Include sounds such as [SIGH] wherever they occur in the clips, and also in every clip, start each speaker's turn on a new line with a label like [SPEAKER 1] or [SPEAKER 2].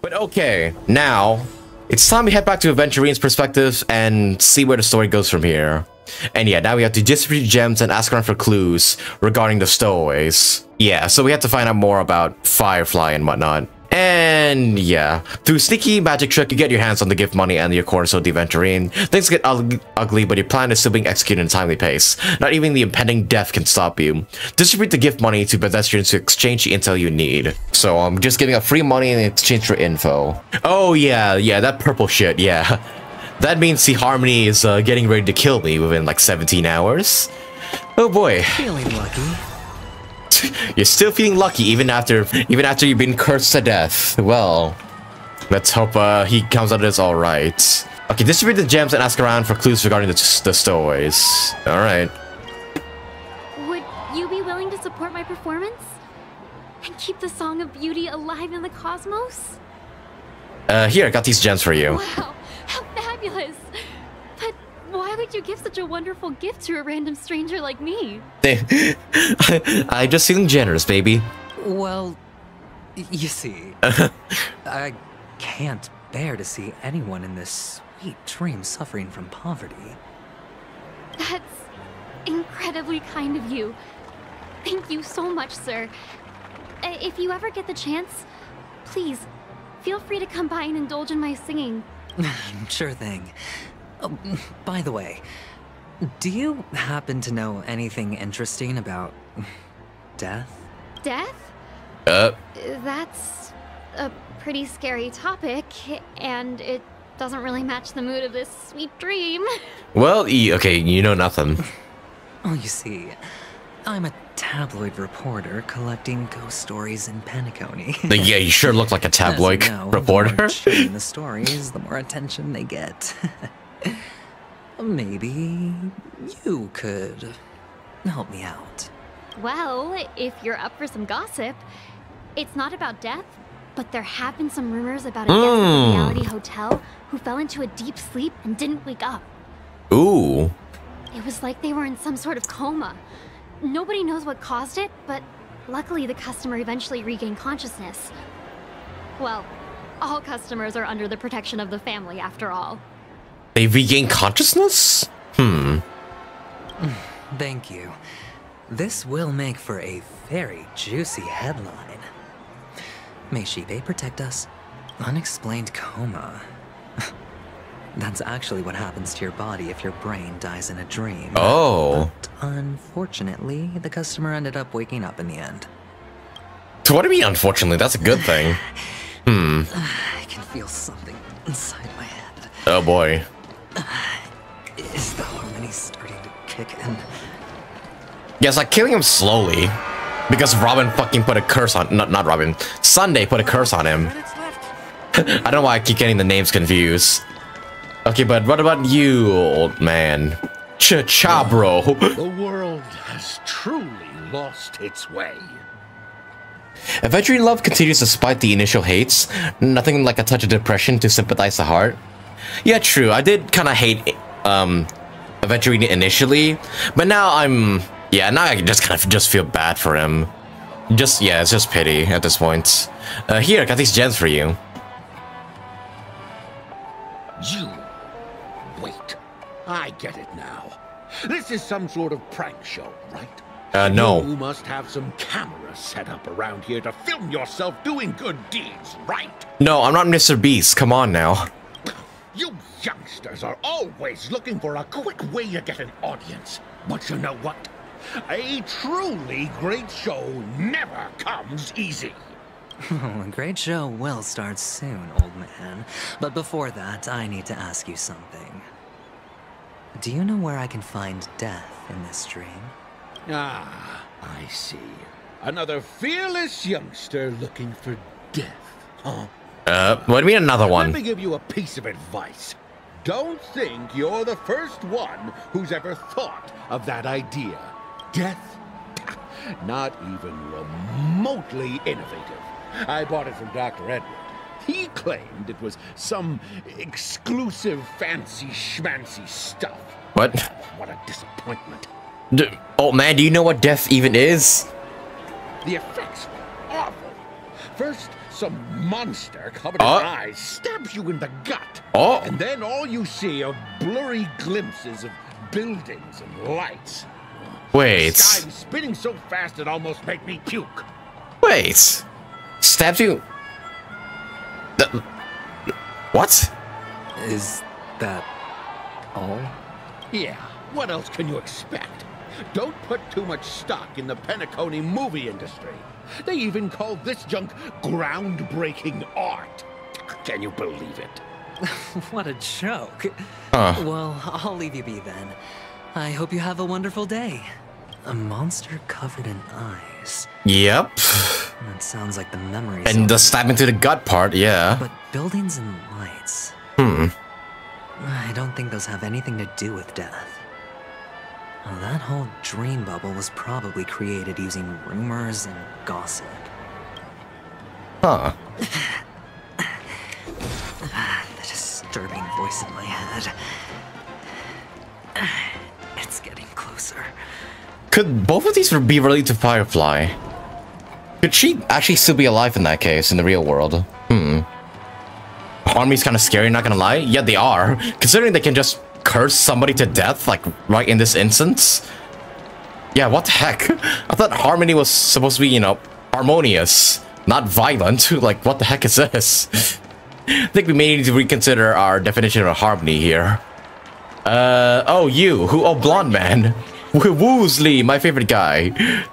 [SPEAKER 1] But okay, now it's time we head back to Aventurine's perspective and see where the story goes from here. And yeah, now we have to distribute gems and ask around for clues regarding the stowaways. Yeah, so we have to find out more about Firefly and whatnot. And yeah, through sneaky magic trick, you get your hands on the gift money and your course of the. Things get ugly, but your plan is still being executed in a timely pace. Not even the impending death can stop you. Distribute the gift money to pedestrians to exchange the intel you need. So I'm just giving up free money in exchange for info. Oh yeah, yeah, that purple shit, yeah. [LAUGHS] That means the Harmony is uh, getting ready to kill me within like 17 hours. Oh boy.
[SPEAKER 2] Feeling lucky. [LAUGHS]
[SPEAKER 1] You're still feeling lucky even after even after you've been cursed to death. Well, let's hope uh, he comes out of this all right. Okay, distribute the gems and ask around for clues regarding the, the stowaways. All right.
[SPEAKER 3] Would you be willing to support my performance and keep the Song of Beauty alive in the cosmos?
[SPEAKER 1] Uh, here, I got these gems for you.
[SPEAKER 3] Wow, how fabulous! Why would you give such a wonderful gift to a random stranger like me? [LAUGHS]
[SPEAKER 1] I'm just feeling generous, baby.
[SPEAKER 2] Well, you see, [LAUGHS] I can't bear to see anyone in this sweet dream suffering from poverty.
[SPEAKER 3] That's incredibly kind of you. Thank you so much, sir. If you ever get the chance, please, feel free to come by and indulge in my singing. [LAUGHS]
[SPEAKER 2] sure thing. Oh, by the way, do you happen to know anything interesting about death?
[SPEAKER 3] Death?
[SPEAKER 1] Uh.
[SPEAKER 3] That's a pretty scary topic, and it doesn't really match the mood of this sweet dream. [LAUGHS]
[SPEAKER 1] Well, okay, you know nothing. [LAUGHS]
[SPEAKER 2] Oh, you see, I'm a tabloid reporter collecting ghost stories in Penacony. [LAUGHS]
[SPEAKER 1] yeah, you sure look like a tabloid know, reporter.
[SPEAKER 2] The more the stories, the more attention they get. [LAUGHS] Maybe you could help me out.
[SPEAKER 3] Well, if you're up for some gossip, it's not about death, but there have been some rumors about a guest at the hmm. Reverie hotel who fell into a deep sleep and didn't wake up.
[SPEAKER 1] Ooh.
[SPEAKER 3] It was like they were in some sort of coma. Nobody knows what caused it, but luckily the customer eventually regained consciousness. Well, all customers are under the protection of the family after all.
[SPEAKER 1] They regain consciousness? Hmm. [SIGHS]
[SPEAKER 2] Thank you. This will make for a very juicy headline. May Xipe protect us? Unexplained coma. [LAUGHS] That's actually what happens to your body if your brain dies in a dream.
[SPEAKER 1] Oh.
[SPEAKER 2] But unfortunately, the customer ended up waking up in the end.
[SPEAKER 1] So what do you mean, unfortunately? That's a good thing. [SIGHS] Hmm. [SIGHS]
[SPEAKER 2] I can feel something inside my head.
[SPEAKER 1] Oh boy. [LAUGHS]
[SPEAKER 2] Is the harmony starting to kick in?
[SPEAKER 1] Yes, like killing him slowly. Because Robin fucking put a curse on- not, not Robin. Sunday put a curse on him. [LAUGHS] I don't know why I keep getting the names confused. Okay, but what about you, old man? Cha-cha, bro.
[SPEAKER 4] The [LAUGHS] world has truly lost its way.
[SPEAKER 1] Aventurine love continues despite the initial hates. Nothing like a touch of depression to sympathize the heart. Yeah, true. I did kind of hate um, Aventurine initially, but now I'm... Yeah, now I just kind of just feel bad for him. Just, yeah, it's just pity at this point. Uh, here, I got these gems for you.
[SPEAKER 4] You... Wait. I get it now. This is some sort of prank show, right?
[SPEAKER 1] Uh, no.
[SPEAKER 4] You must have some cameras set up around here to film yourself doing good deeds, right?
[SPEAKER 1] No, I'm not Mr. Beast. Come on now.
[SPEAKER 4] You youngsters are always looking for a quick way to get an audience. But you know what? A truly great show never comes easy. [LAUGHS]
[SPEAKER 2] Oh, a great show will start soon, old man. But before that, I need to ask you something. Do you know where I can find death in this dream?
[SPEAKER 4] Ah, I see. Another fearless youngster looking for death, huh?
[SPEAKER 1] Uh, what do you mean another one?
[SPEAKER 4] Let me give you a piece of advice. Don't think you're the first one who's ever thought of that idea. Death? [LAUGHS] Not even remotely innovative. I bought it from Dr. Edward. He claimed it was some exclusive fancy schmancy stuff.
[SPEAKER 1] What?
[SPEAKER 4] What a disappointment.
[SPEAKER 1] D oh man, do you know what death even is?
[SPEAKER 4] The effects were awful. First, some monster covered in uh. eyes stabs you in the gut.
[SPEAKER 1] Oh.
[SPEAKER 4] And then all you see are blurry glimpses of buildings and lights.
[SPEAKER 1] Wait.
[SPEAKER 4] Sky was spinning so fast it almost made me puke.
[SPEAKER 1] Wait. Stabs you. Th- what?
[SPEAKER 2] Is that all?
[SPEAKER 4] Yeah, what else can you expect? Don't put too much stock in the Penacony movie industry. They even call this junk groundbreaking art. Can you believe it? [LAUGHS]
[SPEAKER 2] What a joke.
[SPEAKER 1] Huh.
[SPEAKER 2] Well, I'll leave you be then. I hope you have a wonderful day. A monster covered in eyes.
[SPEAKER 1] Yep.
[SPEAKER 2] That sounds like the memories.
[SPEAKER 1] And the stabbing to the gut part, yeah.
[SPEAKER 2] But buildings and lights.
[SPEAKER 1] Hmm.
[SPEAKER 2] I don't think those have anything to do with death. Well, that whole dream bubble was probably created using rumors and gossip.
[SPEAKER 1] Huh. [LAUGHS]
[SPEAKER 2] The disturbing voice in my head. [SIGHS] It's getting closer.
[SPEAKER 1] Could both of these be related to Firefly? Could she actually still be alive in that case, in the real world? Hmm. Army's kind of scary, not gonna lie. Yeah, they are. Considering they can just curse somebody to death, like, right in this instance. Yeah, what the heck? [LAUGHS] I thought Harmony was supposed to be, you know, harmonious, not violent. [LAUGHS] Like, what the heck is this? [LAUGHS] I think we may need to reconsider our definition of harmony here. Uh, oh, you, who, oh, blonde man. Wo- Woosley, my favorite guy.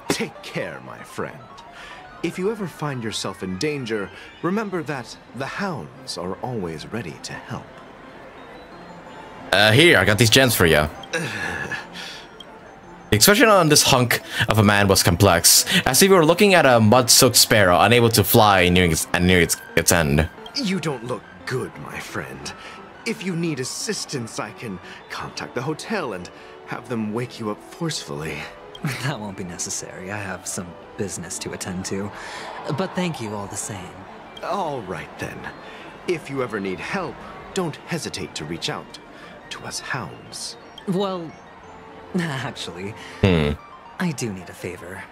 [SPEAKER 5] Take care, my friend. If you ever find yourself in danger, remember that the hounds are always ready to help.
[SPEAKER 1] Uh, here, I got these gems for you. The expression on this hunk of a man was complex, as if we were looking at a mud-soaked sparrow unable to fly near its, near its, its end.
[SPEAKER 5] You don't look good, my friend. If you need assistance, I can contact the hotel and have them wake you up forcefully. [LAUGHS]
[SPEAKER 2] That won't be necessary. I have some business to attend to. But thank you all the same.
[SPEAKER 5] All right then. If you ever need help, don't hesitate to reach out to us hounds.
[SPEAKER 2] Well, [LAUGHS] actually, hmm. I do need a favor.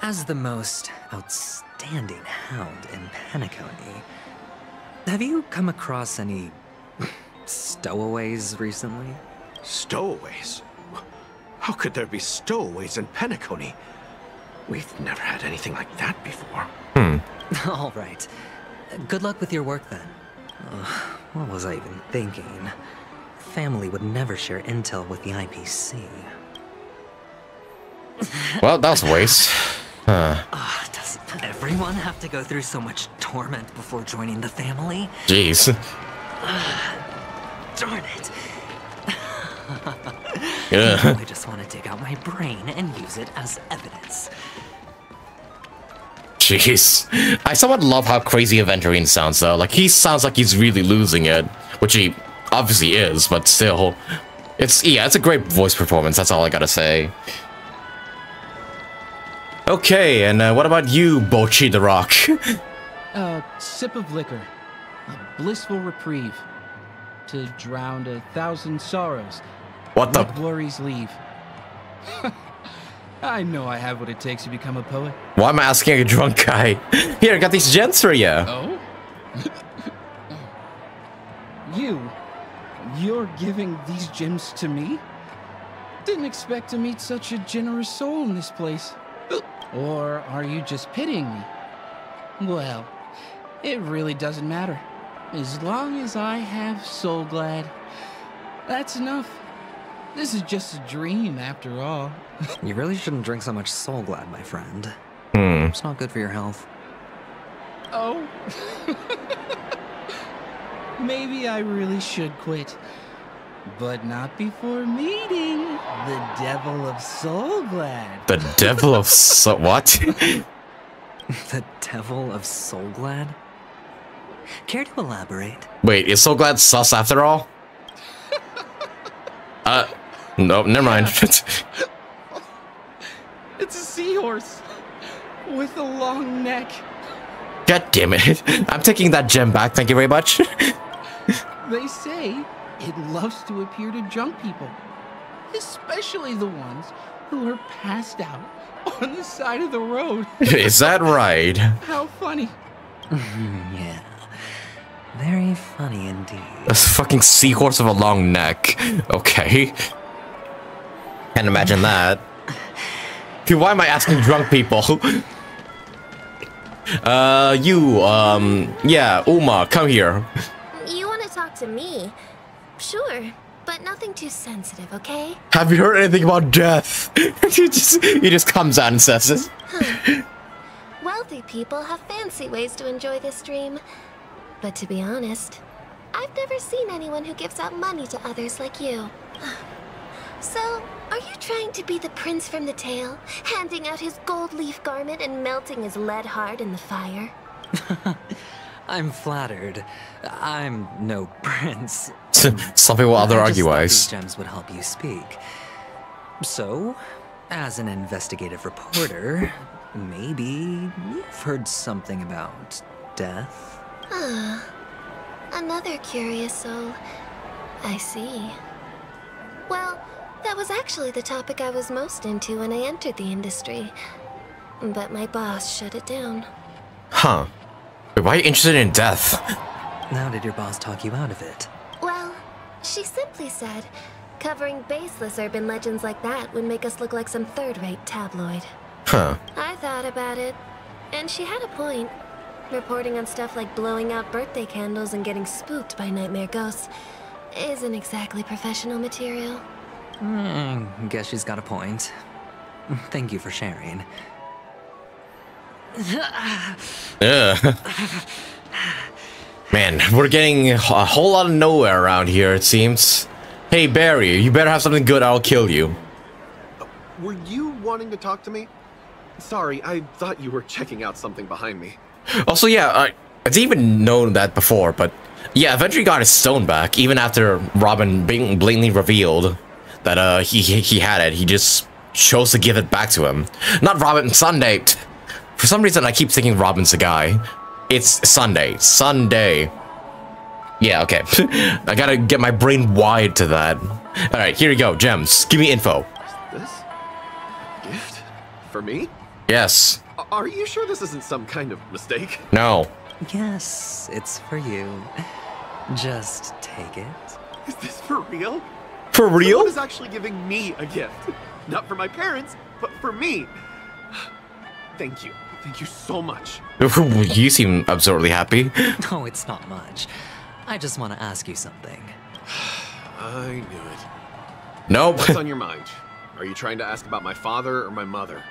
[SPEAKER 2] As the most outstanding hound in Penacony, have you come across any stowaways recently?
[SPEAKER 5] Stowaways? How could there be stowaways in Penacony? We've never had anything like that before. Hmm. [LAUGHS]
[SPEAKER 2] All right. Good luck with your work then. Ugh, what was I even thinking? Family would never share intel with the IPC.
[SPEAKER 1] Well, that was a waste. Huh.
[SPEAKER 2] Ah, does everyone have to go through so much torment before joining the family?
[SPEAKER 1] Jeez.
[SPEAKER 2] Darn it! [LAUGHS]
[SPEAKER 1] Ugh.
[SPEAKER 2] I just want to dig out my brain and use it as evidence.
[SPEAKER 1] Jeez. I somewhat love how crazy Aventurine sounds, though. Like, he sounds like he's really losing it, which he obviously is, but still. It's, yeah, it's a great voice performance, that's all I gotta say. Okay, and uh, what about you, Bocchi the Rock? [LAUGHS]
[SPEAKER 6] A sip of liquor, a blissful reprieve, to drown a thousand sorrows.
[SPEAKER 1] What the?
[SPEAKER 6] Let worries leave. [LAUGHS] I know I have what it takes to become a poet.
[SPEAKER 1] Why am I asking a drunk guy? [LAUGHS] Here, I got these gems for you.
[SPEAKER 6] Oh? you? You're giving these gems to me? Didn't expect to meet such a generous soul in this place. Or are you just pitying me? Well, it really doesn't matter. As long as I have Soulglad, that's enough. This is just a dream after all. [LAUGHS]
[SPEAKER 2] You really shouldn't drink so much Soulglad, my friend.
[SPEAKER 1] Hmm.
[SPEAKER 2] It's not good for your health.
[SPEAKER 6] Oh. [LAUGHS] Maybe I really should quit. But not before meeting the Devil of Soulglad.
[SPEAKER 1] The devil of so [LAUGHS] what?
[SPEAKER 2] The Devil of Soulglad? Care to elaborate?
[SPEAKER 1] Wait, is Soulglad sus after all? Uh, no, never mind. [LAUGHS]
[SPEAKER 6] It's a seahorse with a long neck.
[SPEAKER 1] God damn it! I'm taking that gem back. Thank you very much. [LAUGHS]
[SPEAKER 6] They say it loves to appear to drunk people, especially the ones who are passed out on the side of the road. [LAUGHS]
[SPEAKER 1] Is that right?
[SPEAKER 6] How funny.
[SPEAKER 2] Yeah. Very funny indeed.
[SPEAKER 1] A fucking seahorse with a long neck. Okay. Can't imagine that. Dude, why am I asking drunk people? [LAUGHS] uh, you, um, yeah, Uma, come here.
[SPEAKER 7] You want to talk to me? Sure, but nothing too sensitive, okay?
[SPEAKER 1] Have you heard anything about death? [LAUGHS] he just he just comes out and says it.
[SPEAKER 7] Wealthy people have fancy ways to enjoy this dream. But to be honest, I've never seen anyone who gives out money to others like you. So, are you trying to be the prince from the tale, handing out his gold leaf garment and melting his lead heart in the fire? [LAUGHS]
[SPEAKER 2] I'm flattered. I'm no prince. [LAUGHS]
[SPEAKER 1] Some people will other
[SPEAKER 2] I
[SPEAKER 1] argue
[SPEAKER 2] just these gems would help you speak. So, as an investigative reporter, maybe you've heard something about death.
[SPEAKER 7] Ah, another curious soul. I see. Well, that was actually the topic I was most into when I entered the industry. But my boss shut it down.
[SPEAKER 1] Huh. Wait, why are you interested in death? [LAUGHS]
[SPEAKER 2] How did your boss talk you out of it?
[SPEAKER 7] Well, she simply said, covering baseless urban legends like that would make us look like some third-rate tabloid.
[SPEAKER 1] Huh.
[SPEAKER 7] I thought about it, and she had a point. Reporting on stuff like blowing out birthday candles and getting spooked by nightmare ghosts isn't exactly professional material.
[SPEAKER 2] Hmm, guess she's got a point. Thank you for sharing.
[SPEAKER 1] Ugh. Man, we're getting a whole lot of nowhere around here, it seems. Hey, Barry, you better have something good, I'll kill you.
[SPEAKER 8] Were you wanting to talk to me? Sorry, I thought you were checking out something behind me.
[SPEAKER 1] Also, yeah, I, I didn't even know that before, but yeah, eventually got his stone back, even after Robin blatantly blatantly revealed that uh he, he he had it. He just chose to give it back to him. Not Robin, Sunday. For some reason, I keep thinking Robin's a guy. It's Sunday. Sunday. Yeah, okay. [LAUGHS] I gotta get my brain wired to that. Alright, here you go, gems. Give me info.
[SPEAKER 8] This? Gift? For me?
[SPEAKER 1] Yes.
[SPEAKER 8] Are you sure this isn't some kind of mistake?
[SPEAKER 1] No.
[SPEAKER 2] Yes, it's for you. Just take it.
[SPEAKER 8] Is this for real?
[SPEAKER 1] For
[SPEAKER 8] Someone
[SPEAKER 1] real?
[SPEAKER 8] is actually giving me a gift. Not for my parents, but for me. [SIGHS] Thank you. Thank you so much. [LAUGHS]
[SPEAKER 1] you seem absurdly happy. [LAUGHS]
[SPEAKER 2] No, it's not much. I just want to ask you something. [SIGHS]
[SPEAKER 8] I knew it.
[SPEAKER 1] Nope.
[SPEAKER 8] What's on [LAUGHS] your mind? Are you trying to ask about my father or my mother?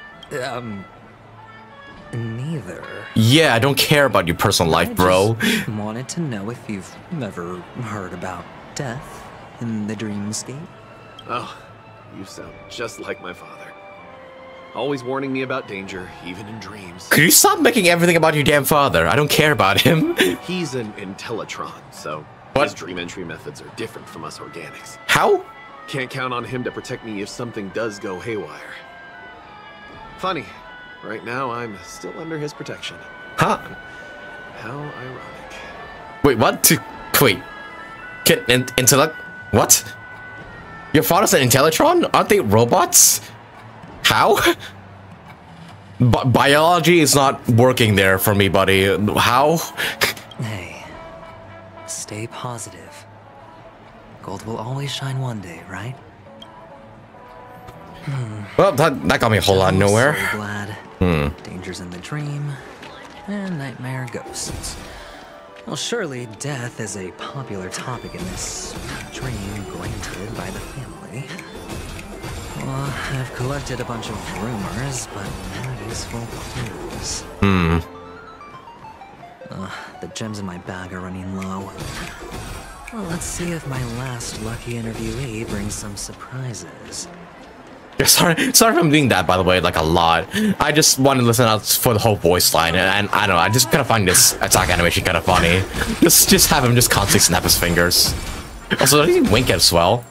[SPEAKER 2] Um, neither.
[SPEAKER 1] Yeah, I don't care about your personal life,
[SPEAKER 2] I
[SPEAKER 1] bro.
[SPEAKER 2] just wanted to know if you've ever heard about death in the dreamscape.
[SPEAKER 8] Oh, you sound just like my father. Always warning me about danger, even in dreams.
[SPEAKER 1] Could you stop making everything about your damn father? I don't care about him. [LAUGHS]
[SPEAKER 8] He's an Intellitron, so
[SPEAKER 1] What?
[SPEAKER 8] his dream entry methods are different from us organics.
[SPEAKER 1] How?
[SPEAKER 8] Can't count on him to protect me if something does go haywire. Funny, right now I'm still under his protection.
[SPEAKER 1] Huh?
[SPEAKER 8] How ironic.
[SPEAKER 1] Wait, what? To- Wait. Can in- intellect? What? Your father's an Intellitron? Aren't they robots? How? Bi- biology is not working there for me, buddy. How?
[SPEAKER 2] Hey, stay positive. Gold will always shine one day, right?
[SPEAKER 1] Well, that, that got me a whole lot nowhere.
[SPEAKER 2] So glad.
[SPEAKER 1] Hmm.
[SPEAKER 2] Dangers in the dream, and nightmare ghosts. Well, surely death is a popular topic in this dream granted by the family. Well, I've collected a bunch of rumors, but no useful clues.
[SPEAKER 1] Hmm.
[SPEAKER 2] Ugh, the gems in my bag are running low. Well, let's see if my last lucky interviewee brings some surprises.
[SPEAKER 1] Yeah, [LAUGHS] sorry, sorry if I'm doing that, by the way, like a lot. I just want to listen out for the whole voice line, and, and I don't know, I just kind of find this attack animation kind of funny. Just, just have him just constantly snap his fingers. Also, does he wink as well?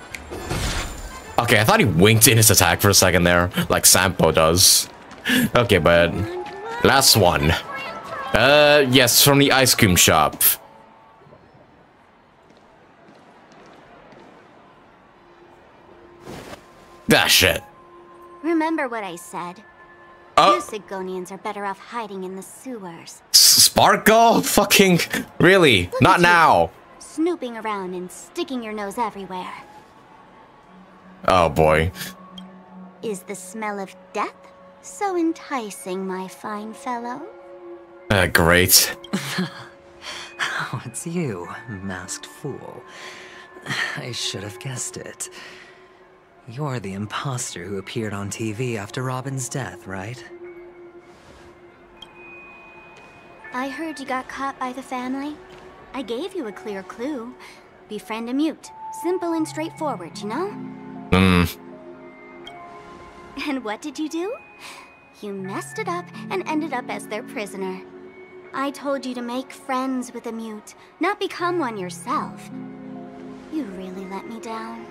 [SPEAKER 1] Okay, I thought he winked in his attack for a second there, like Sampo does. Okay, but last one. Uh, yes, from the ice cream shop. Ah, shit.
[SPEAKER 9] Remember what I said.
[SPEAKER 1] Oh,
[SPEAKER 9] You Sigonians are better off hiding in the sewers,
[SPEAKER 1] S- Sparkle? Fucking really? Not
[SPEAKER 9] at you.
[SPEAKER 1] now.
[SPEAKER 9] snooping around and sticking your nose everywhere.
[SPEAKER 1] Oh boy.
[SPEAKER 9] Is the smell of death so enticing, my fine fellow?
[SPEAKER 1] Uh, great. [LAUGHS]
[SPEAKER 2] Oh, it's you, masked fool. I should have guessed it. You're the imposter who appeared on TV after Robin's death, right?
[SPEAKER 9] I heard you got caught by the family. I gave you a clear clue. Befriend a mute. Simple and straightforward, you know?
[SPEAKER 1] Hmm.
[SPEAKER 9] And what did you do? You messed it up and ended up as their prisoner. I told you to make friends with a mute, not become one yourself. You really let me down.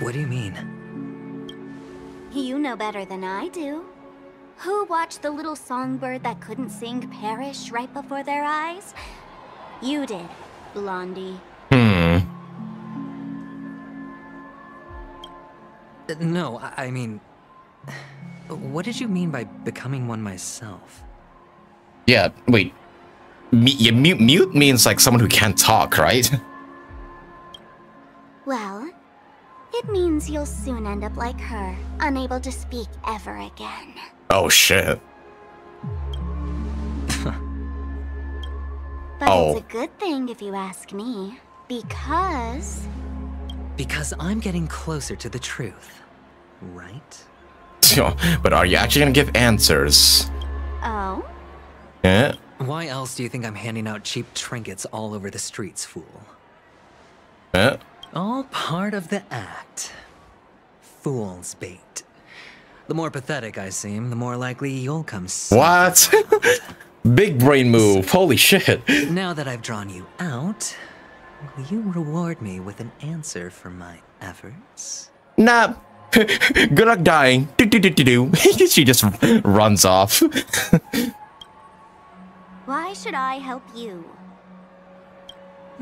[SPEAKER 2] What do you mean?
[SPEAKER 9] You know better than I do. Who watched the little songbird that couldn't sing perish right before their eyes? You did, Blondie.
[SPEAKER 1] Hmm.
[SPEAKER 2] Uh, No, I I mean... What did you mean by becoming one myself?
[SPEAKER 1] Yeah, wait. M- yeah, mute, mute means like someone who can't talk, right?
[SPEAKER 9] Well, it means you'll soon end up like her, unable to speak ever again.
[SPEAKER 1] Oh shit. [LAUGHS]
[SPEAKER 9] But
[SPEAKER 1] Oh.
[SPEAKER 9] it's a good thing if you ask me, because
[SPEAKER 2] Because I'm getting closer to the truth, right? [LAUGHS]
[SPEAKER 1] but are you actually gonna give answers?
[SPEAKER 9] oh,
[SPEAKER 1] Yeah.
[SPEAKER 2] Why else do you think I'm handing out cheap trinkets all over the streets, fool?
[SPEAKER 1] Yeah.
[SPEAKER 2] All part of the act. Fool's bait. The more pathetic I seem, the more likely you'll come see.
[SPEAKER 1] What? [LAUGHS] Big brain move. Holy shit.
[SPEAKER 2] Now that I've drawn you out, will you reward me with an answer for my efforts?
[SPEAKER 1] Nah. [LAUGHS] Good luck dying. Do do do do do. [LAUGHS] she just runs off.
[SPEAKER 9] why should I help you?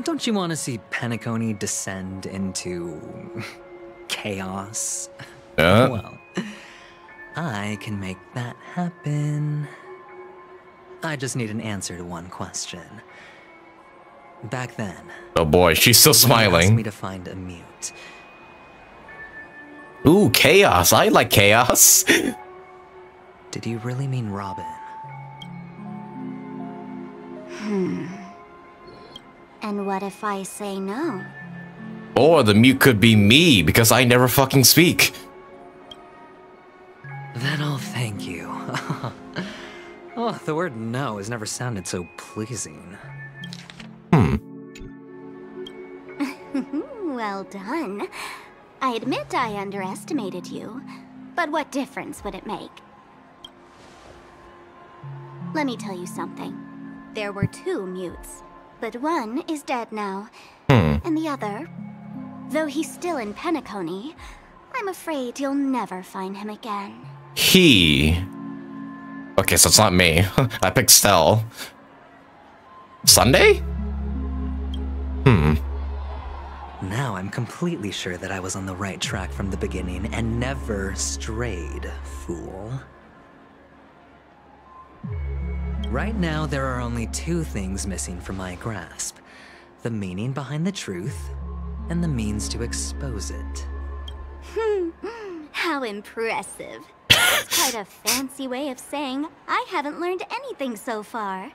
[SPEAKER 2] Don't you want to see Penacony descend into chaos?
[SPEAKER 1] Uh, [LAUGHS]
[SPEAKER 2] Well, I can make that happen. I just need an answer to one question. Back then,
[SPEAKER 1] oh boy, she's still
[SPEAKER 2] when you asked me
[SPEAKER 1] smiling.
[SPEAKER 2] to find a mute.
[SPEAKER 1] Ooh, chaos. I like chaos.
[SPEAKER 2] Did you really mean Robin?
[SPEAKER 9] And what if I say no?
[SPEAKER 1] Or the mute could be me because I never fucking speak.
[SPEAKER 2] Then I'll thank you. [LAUGHS] oh, the word no has never sounded so pleasing.
[SPEAKER 1] Hmm. [LAUGHS]
[SPEAKER 9] well done. I admit I underestimated you, but what difference would it make? Let me tell you something. There were two mutes, but one is dead now,
[SPEAKER 1] Hmm.
[SPEAKER 9] and the other, though he's still in Penacony, I'm afraid you'll never find him again.
[SPEAKER 1] He. Okay, so it's not me. [LAUGHS] I picked Stell. Sunday? Hmm.
[SPEAKER 2] Now I'm completely sure that I was on the right track from the beginning and never strayed, fool. Right now, there are only two things missing from my grasp the meaning behind the truth, and the means to expose it.
[SPEAKER 9] Hmm, [LAUGHS] how impressive. That's quite a fancy way of saying I haven't learned anything so far.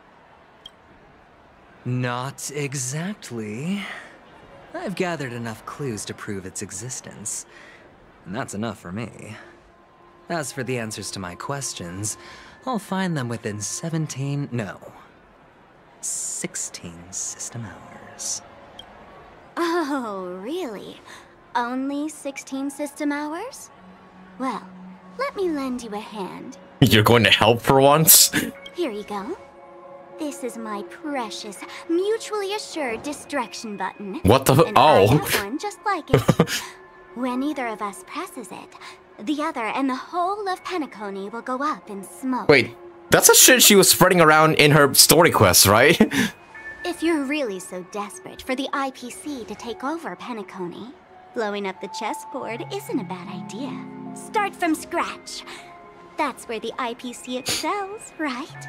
[SPEAKER 2] Not exactly. I've gathered enough clues to prove its existence, and that's enough for me. As for the answers to my questions, I'll find them within 17, no, 16 system hours.
[SPEAKER 9] Oh, really? Only 16 system hours? Well, let me lend you a hand.
[SPEAKER 1] You're going to help for once?
[SPEAKER 9] Here you go. This is my precious, mutually assured distraction button.
[SPEAKER 1] What the-
[SPEAKER 9] And I
[SPEAKER 1] oh.
[SPEAKER 9] have one just like it. [LAUGHS] when either of us presses it, the other and the whole of Penacony will go up in smoke.
[SPEAKER 1] Wait, that's the shit she was spreading around in her story quest, right? [LAUGHS]
[SPEAKER 9] If you're really so desperate for the IPC to take over Penacony,
[SPEAKER 10] Blowing up the chessboard isn't a bad idea. Start from scratch. That's where the IPC excels, right?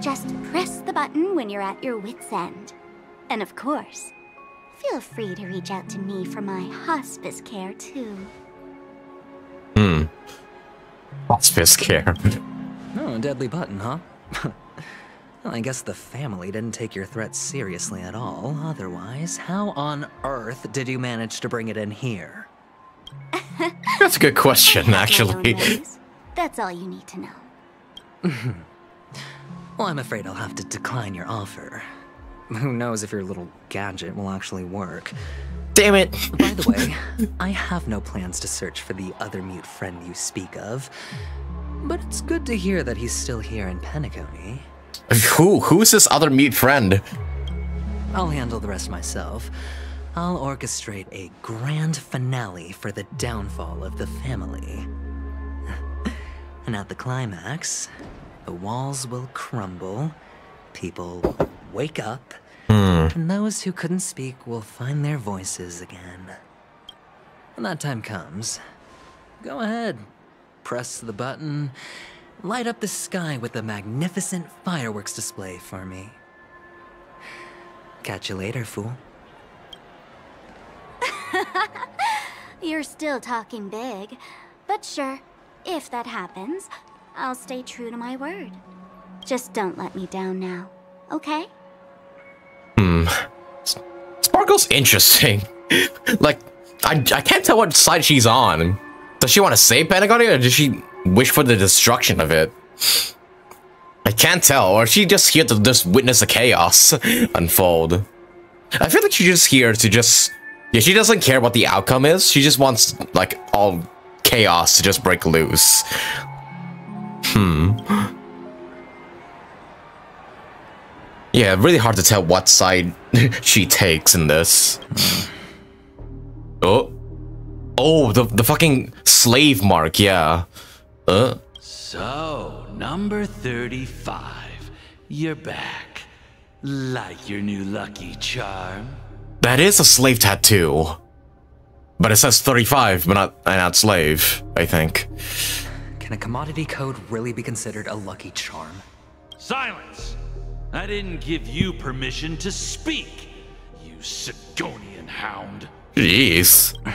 [SPEAKER 10] Just press the button when you're at your wit's end. And of course, feel free to reach out to me for my hospice care too.
[SPEAKER 1] Hmm. Hospice care.
[SPEAKER 2] Oh, deadly button, huh? [LAUGHS] well, I guess the family didn't take your threat seriously at all. Otherwise, how on earth did you manage to bring it in here? [LAUGHS]
[SPEAKER 1] That's a good question, actually.
[SPEAKER 10] That's all you need to know. [LAUGHS]
[SPEAKER 2] Well, I'm afraid I'll have to decline your offer. Who knows if your little gadget will actually work.
[SPEAKER 1] Damn it.
[SPEAKER 2] By the way, [LAUGHS] I have no plans to search for the other mute friend you speak of. But it's good to hear that he's still here in Penacony.
[SPEAKER 1] Who? Who's this other mute friend?
[SPEAKER 2] I'll handle the rest myself. I'll orchestrate a grand finale for the downfall of the family. [LAUGHS] and at the climax, the walls will crumble, people will wake up, hmm. and those who couldn't speak will find their voices again. When that time comes, go ahead, press the button, light up the sky with a magnificent fireworks display for me. Catch you later, fool. [LAUGHS]
[SPEAKER 10] You're still talking big. But sure, if that happens, I'll stay true to my word. Just don't let me down now, okay? Hmm.
[SPEAKER 1] Sparkle's interesting. [LAUGHS] like, I, I can't tell what side she's on. Does she want to save Pentagon or does she wish for the destruction of it? I can't tell, or is she just here to just witness the chaos [LAUGHS] unfold? I feel like she's just here to just... Yeah, she doesn't care what the outcome is. She just wants, like, all chaos to just break loose. Hmm. Yeah, really hard to tell what side [LAUGHS] she takes in this. [SIGHS] Oh. Oh, the, the fucking slave mark, yeah. Uh.
[SPEAKER 11] So, number 35. You're back. Like your new lucky charm?
[SPEAKER 1] That is a slave tattoo. But it says 35, but not, uh, not slave, I think.
[SPEAKER 2] Can a commodity code really be considered a lucky charm?
[SPEAKER 11] Silence! I didn't give you permission to speak, you Sigonian hound.
[SPEAKER 1] Jeez. [SIGHS]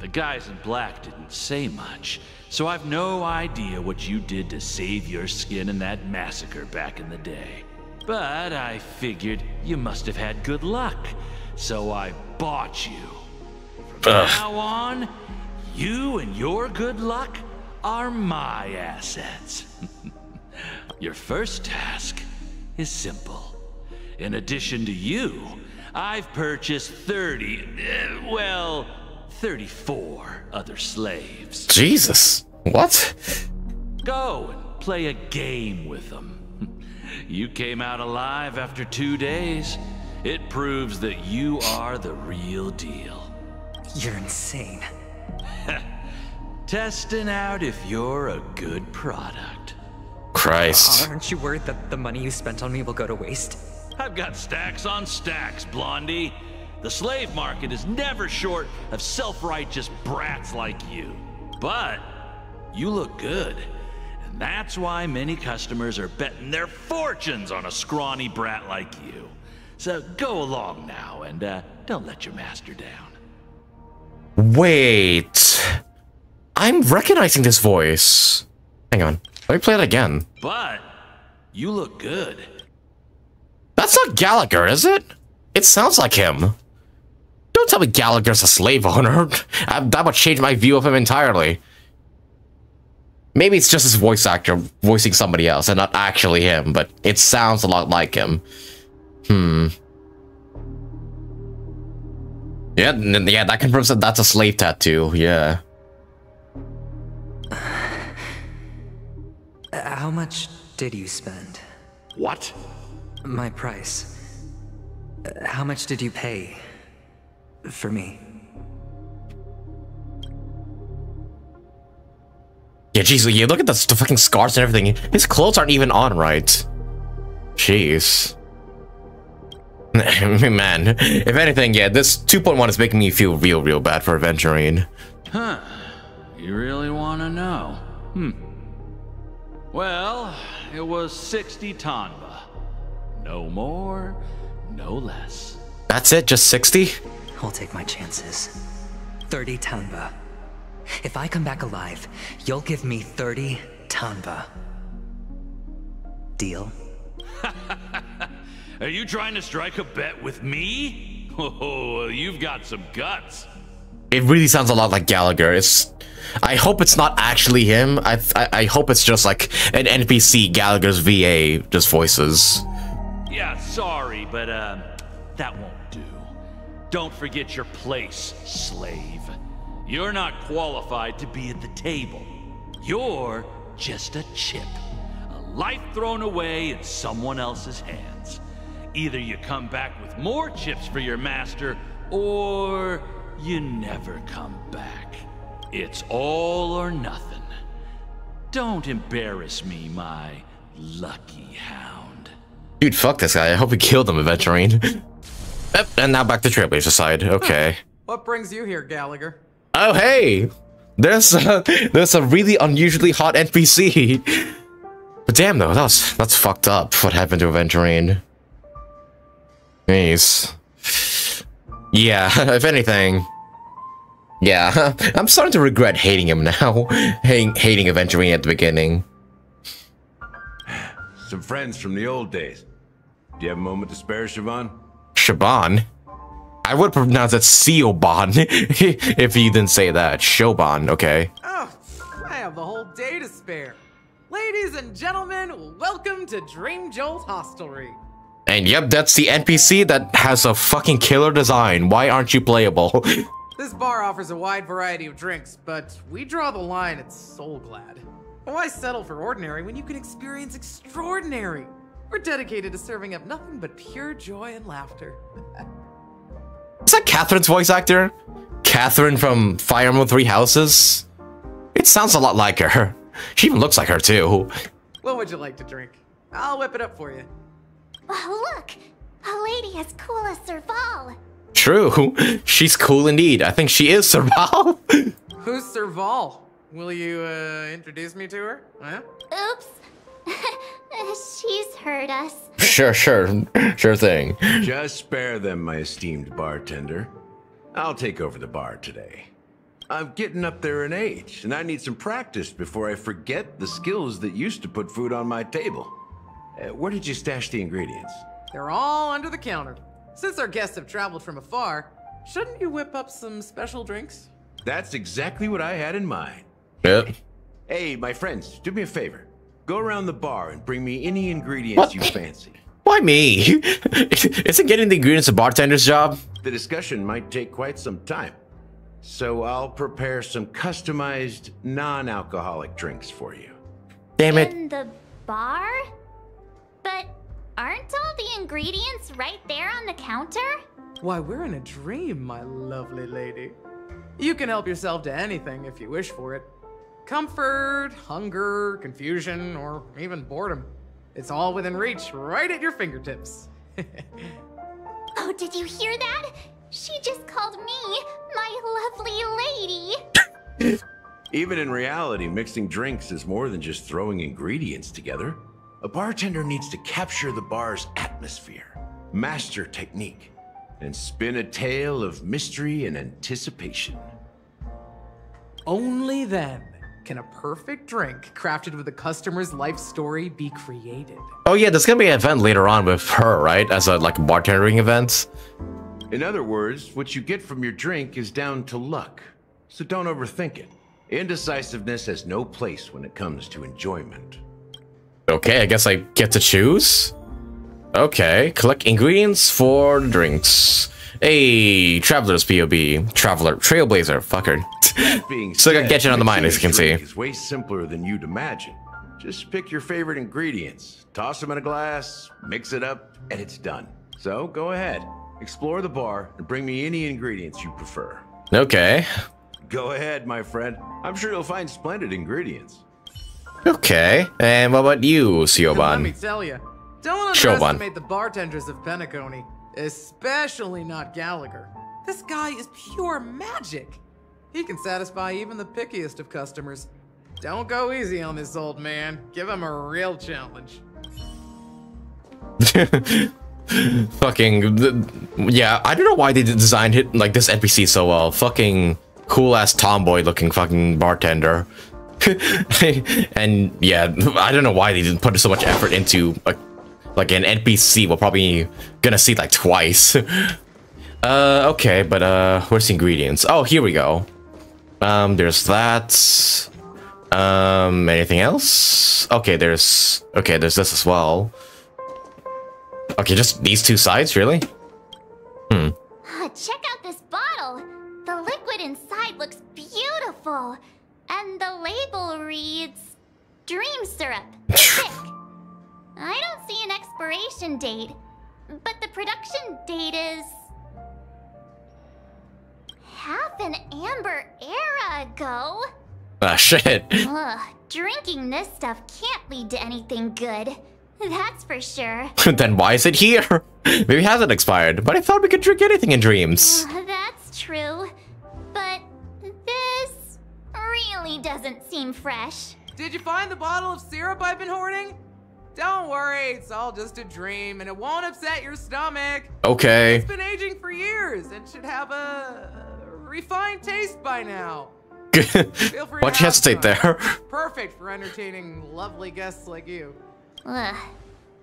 [SPEAKER 11] The guys in black didn't say much, so I've no idea what you did to save your skin in that massacre back in the day. But I figured you must have had good luck, so I bought you. From
[SPEAKER 1] Ugh.
[SPEAKER 11] now on, you and your good luck are my assets. [LAUGHS] your first task is simple. In addition to you, I've purchased 30, uh, well, 34 other slaves.
[SPEAKER 1] Jesus. What?
[SPEAKER 11] Go and play a game with them. [LAUGHS] You came out alive after two days. It proves that you are the real deal.
[SPEAKER 2] You're insane. [LAUGHS]
[SPEAKER 11] Testing out if you're a good product.
[SPEAKER 1] Christ.
[SPEAKER 2] Aren't you worried that the money you spent on me will go to waste?
[SPEAKER 11] I've got stacks on stacks, Blondie. The slave market is never short of self-righteous brats like you. But you look good. And that's why many customers are betting their fortunes on a scrawny brat like you. So go along now and uh, don't let your master down.
[SPEAKER 1] Wait. I'm recognizing this voice. Hang on. Let me play it again.
[SPEAKER 11] But you look good.
[SPEAKER 1] That's not Gallagher, is it? It sounds like him. Don't tell me Gallagher's a slave owner. [LAUGHS] That would change my view of him entirely. Maybe it's just his voice actor voicing somebody else and not actually him, but it sounds a lot like him. Hmm. Yeah, yeah, that confirms that that's a slave tattoo. Yeah.
[SPEAKER 2] Uh, How much did you spend?
[SPEAKER 11] What?
[SPEAKER 2] My price. Uh, How much did you pay for me?
[SPEAKER 1] Yeah, jeez, you look at the, the fucking scars and everything. His clothes aren't even on right. Jeez. [LAUGHS] Man, if anything, yeah, this 2.1 is making me feel real, real bad for Aventurine.
[SPEAKER 11] Huh. You really want to know? Hmm. Well, it was 60 Tanba. No more, no less.
[SPEAKER 1] That's it? Just 60?
[SPEAKER 2] I'll take my chances. 30 Tanba. If I come back alive, you'll give me 30 Tanba. Deal? [LAUGHS]
[SPEAKER 11] Are you trying to strike a bet with me? [LAUGHS] Oh, you've got some guts.
[SPEAKER 1] It really sounds a lot like Gallagher. It's. I hope it's not actually him. I, I, I hope it's just like an NPC Gallagher's VA just voices.
[SPEAKER 11] Yeah, sorry, but uh, that won't do. Don't forget your place, slave. You're not qualified to be at the table. You're just a chip. A life thrown away in someone else's hands. Either you come back with more chips for your master, or you never come back. It's all or nothing. Don't embarrass me, my lucky hound.
[SPEAKER 1] Dude, fuck this guy. I hope he killed him, Aventurine. [LAUGHS] Yep, and now back to Trailblazer side. Okay.
[SPEAKER 12] What brings you here, Gallagher?
[SPEAKER 1] Oh, hey! There's a, [LAUGHS] there's a really unusually hot NPC. But damn, though, that's that's fucked up. What happened to Aventurine? Jeez. Yeah, [LAUGHS] if anything. Yeah, [LAUGHS] I'm starting to regret hating him now. [LAUGHS] hating, hating Aventurine at the beginning.
[SPEAKER 13] Some friends from the old days. Do you have a moment to spare, Siobhan?
[SPEAKER 1] Shaban? I would pronounce it Siobhan if you didn't say that. Shoban, okay.
[SPEAKER 12] Oh, I have the whole day to spare. Ladies and gentlemen, welcome to Dream Jolt Hostelry.
[SPEAKER 1] And yep, that's the NPC that has a fucking killer design. Why aren't you playable? [LAUGHS]
[SPEAKER 12] This bar offers a wide variety of drinks, but we draw the line at Soul Soulglad. Why settle for ordinary when you can experience extraordinary? We're dedicated to serving up nothing but pure joy and laughter. [LAUGHS]
[SPEAKER 1] Is that Catherine's voice actor? Catherine from Fire Emblem Three Houses? It sounds a lot like her. She even looks like her too.
[SPEAKER 12] What would you like to drink? I'll whip it up for you.
[SPEAKER 10] Oh, look! A lady as cool as Serval.
[SPEAKER 1] True. [LAUGHS] She's cool indeed. I think she is Serval. [LAUGHS]
[SPEAKER 12] Who's Serval? Will you uh, introduce me to her? Huh?
[SPEAKER 10] Oops. [LAUGHS] She's heard us.
[SPEAKER 1] sure, sure. Sure thing.
[SPEAKER 13] Just spare them, my esteemed bartender. I'll take over the bar today. I'm getting up there in age, and I need some practice before I forget the skills that used to put food on my table. Uh, where did you stash the ingredients?
[SPEAKER 12] They're all under the counter. Since our guests have traveled from afar, shouldn't you whip up some special drinks?
[SPEAKER 13] That's exactly what I had in mind.
[SPEAKER 1] Yep.
[SPEAKER 13] Hey, my friends, do me a favor. Go around the bar and bring me any ingredients
[SPEAKER 1] What?
[SPEAKER 13] you fancy.
[SPEAKER 1] Why me? [LAUGHS] Isn't getting the ingredients a bartender's job?
[SPEAKER 13] The discussion might take quite some time. So I'll prepare some customized non-alcoholic drinks for you.
[SPEAKER 1] Damn it.
[SPEAKER 10] In the bar? But aren't all the ingredients right there on the counter?
[SPEAKER 12] Why, we're in a dream, my lovely lady. You can help yourself to anything if you wish for it. Comfort, hunger, confusion, or even boredom. It's all within reach, right at your fingertips. [LAUGHS]
[SPEAKER 10] Oh, did you hear that? She just called me my lovely lady. [COUGHS]
[SPEAKER 13] Even in reality, mixing drinks is more than just throwing ingredients together. A bartender needs to capture the bar's atmosphere, master technique, and spin a tale of mystery and anticipation.
[SPEAKER 12] Only then can a perfect drink crafted with a customer's life story be created.
[SPEAKER 1] Oh yeah, there's gonna be an event later on with her, right? As a like bartending event.
[SPEAKER 13] In other words, what you get from your drink is down to luck. So don't overthink it. Indecisiveness has no place when it comes to enjoyment.
[SPEAKER 1] Okay, I guess I get to choose. Okay, collect ingredients for drinks. Hey, Traveler's POB. Traveler, Trailblazer, fucker.
[SPEAKER 13] That being
[SPEAKER 1] So I gotta get you on the mind, as you can see.
[SPEAKER 13] It's way simpler than you'd imagine. Just pick your favorite ingredients, toss them in a glass, mix it up, and it's done. So go ahead, explore the bar, and bring me any ingredients you prefer.
[SPEAKER 1] Okay.
[SPEAKER 13] Go ahead, my friend. I'm sure you'll find splendid ingredients.
[SPEAKER 1] Okay. And what about you,
[SPEAKER 12] Let me
[SPEAKER 1] Siobhan?
[SPEAKER 12] tell you, Don't
[SPEAKER 1] Show one.
[SPEAKER 12] underestimate the bartenders of Penacony, especially not Gallagher. This guy is pure magic. He can satisfy even the pickiest of customers. Don't go easy on this old man. Give him a real challenge. [LAUGHS]
[SPEAKER 1] Fucking yeah, I don't know why they designed it like this NPC so well. Fucking cool ass tomboy looking fucking bartender. [LAUGHS] and yeah, [LAUGHS] I don't know why they didn't put so much effort into a, like an NPC. We're probably gonna see like twice. [LAUGHS] uh, okay, but uh, where's the ingredients? Oh, here we go. Um, there's that. Um, anything else? Okay, there's okay, there's this as well. Okay, just these two sides, really? Hmm.
[SPEAKER 10] Ah, Check out this bottle. The liquid inside looks beautiful. And the label reads Dream Syrup. [LAUGHS] Thick. I don't see an expiration date, but the production date is. half an amber era ago.
[SPEAKER 1] Ah, shit.
[SPEAKER 10] Ugh, drinking this stuff can't lead to anything good. That's for sure. [LAUGHS]
[SPEAKER 1] then why is it here? [LAUGHS] Maybe it hasn't expired, but I thought we could drink anything in dreams.
[SPEAKER 10] Uh, That's true. Really doesn't seem fresh.
[SPEAKER 12] Did you find the bottle of syrup I've been hoarding? Don't worry, it's all just a dream and it won't upset your stomach.
[SPEAKER 1] Okay.
[SPEAKER 12] It's been aging for years and should have a refined taste by now. [LAUGHS] Feel free
[SPEAKER 1] Why'd
[SPEAKER 12] to
[SPEAKER 1] you
[SPEAKER 12] have
[SPEAKER 1] hesitate there? [LAUGHS]
[SPEAKER 12] Perfect for entertaining lovely guests like you.
[SPEAKER 10] Ugh.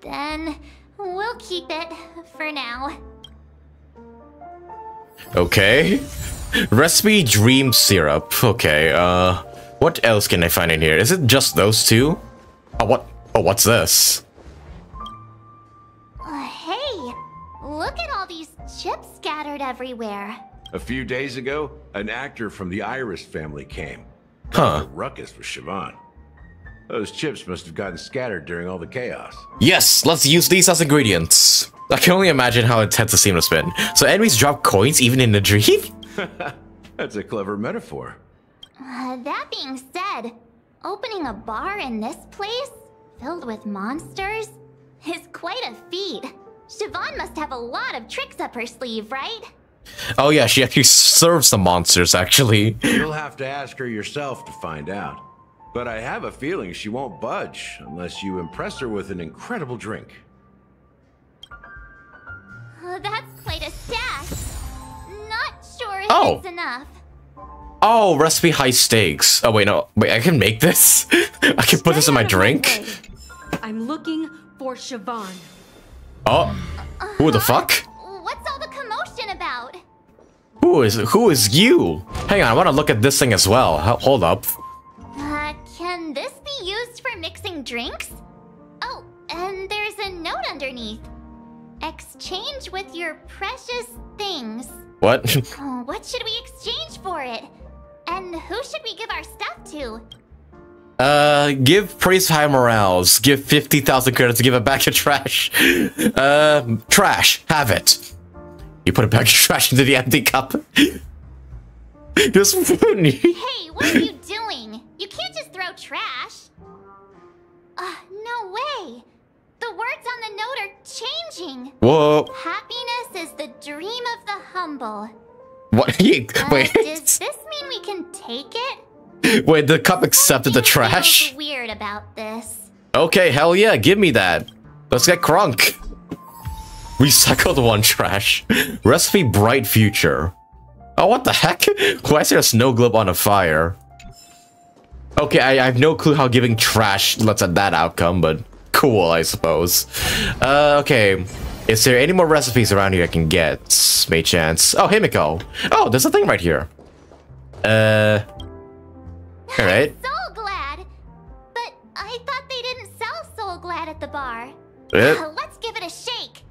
[SPEAKER 10] Then we'll keep it for now.
[SPEAKER 1] Okay. Recipe dream syrup. Okay, uh what else can I find in here? Is it just those two? Oh what oh what's this?
[SPEAKER 10] Uh, hey, look at all these chips scattered everywhere.
[SPEAKER 13] A few days ago, an actor from the Iris family came.
[SPEAKER 1] Huh.
[SPEAKER 13] The ruckus with Siobhan. Those chips must have gotten scattered during all the chaos.
[SPEAKER 1] Yes, let's use these as ingredients. I can only imagine how intense the scene must have been. So enemies drop coins even in a dream? [LAUGHS] [LAUGHS]
[SPEAKER 13] That's a clever metaphor.
[SPEAKER 10] Uh, that being said, opening a bar in this place, filled with monsters, is quite a feat. Siobhan must have a lot of tricks up her sleeve, right?
[SPEAKER 1] Oh yeah, she actually serves the monsters actually.
[SPEAKER 13] You'll have to ask her yourself to find out. But I have a feeling she won't budge unless you impress her with an incredible drink.
[SPEAKER 10] Uh, that's quite a stash. Not sure if
[SPEAKER 1] Oh.
[SPEAKER 10] it's enough.
[SPEAKER 1] Oh, recipe high stakes. Oh wait, no. Wait, I can make this? [LAUGHS] I can put this in my drink?
[SPEAKER 14] I'm looking for Siobhan.
[SPEAKER 1] Oh. Who the fuck?
[SPEAKER 10] What's all the commotion about?
[SPEAKER 1] Who is who is you? Hang on, I want to look at this thing as well. Ho- Hold up.
[SPEAKER 10] Uh, can this be used for mixing drinks? Oh, and there's a note underneath. Exchange with your precious things.
[SPEAKER 1] What? [LAUGHS] [LAUGHS]
[SPEAKER 10] Oh, what should we exchange for it? And who should we give our stuff to?
[SPEAKER 1] Uh, give praise high morales. Give 50,000 credits to give it back to trash. Uh, [LAUGHS] trash. Have it. You put a bag of trash into the empty cup. Just funny.
[SPEAKER 10] Hey, what are you doing? You can't just throw trash. Uh, no way. The words on the note are changing.
[SPEAKER 1] Whoa.
[SPEAKER 10] Happiness is the dream of the humble.
[SPEAKER 1] What? [LAUGHS]
[SPEAKER 10] Uh,
[SPEAKER 1] Wait.
[SPEAKER 10] does this mean we can take it? [LAUGHS]
[SPEAKER 1] Wait, the cup accepted the trash?
[SPEAKER 10] Weird about this.
[SPEAKER 1] Okay, hell yeah, give me that. Let's get crunk. Recycled one trash. [LAUGHS] Recipe bright future. Oh, what the heck? Why is there a snow globe on a fire? Okay, I, I have no clue how giving trash lets at that outcome, but cool, I suppose. Uh, okay. Is there any more recipes around here I can get? May chance. Oh, Himeko. Oh, there's a thing right here. Uh. Alright.
[SPEAKER 10] Soulglad! But I thought they didn't sell Soulglad at the bar.
[SPEAKER 1] Eh.
[SPEAKER 10] Uh, let's give it a shake.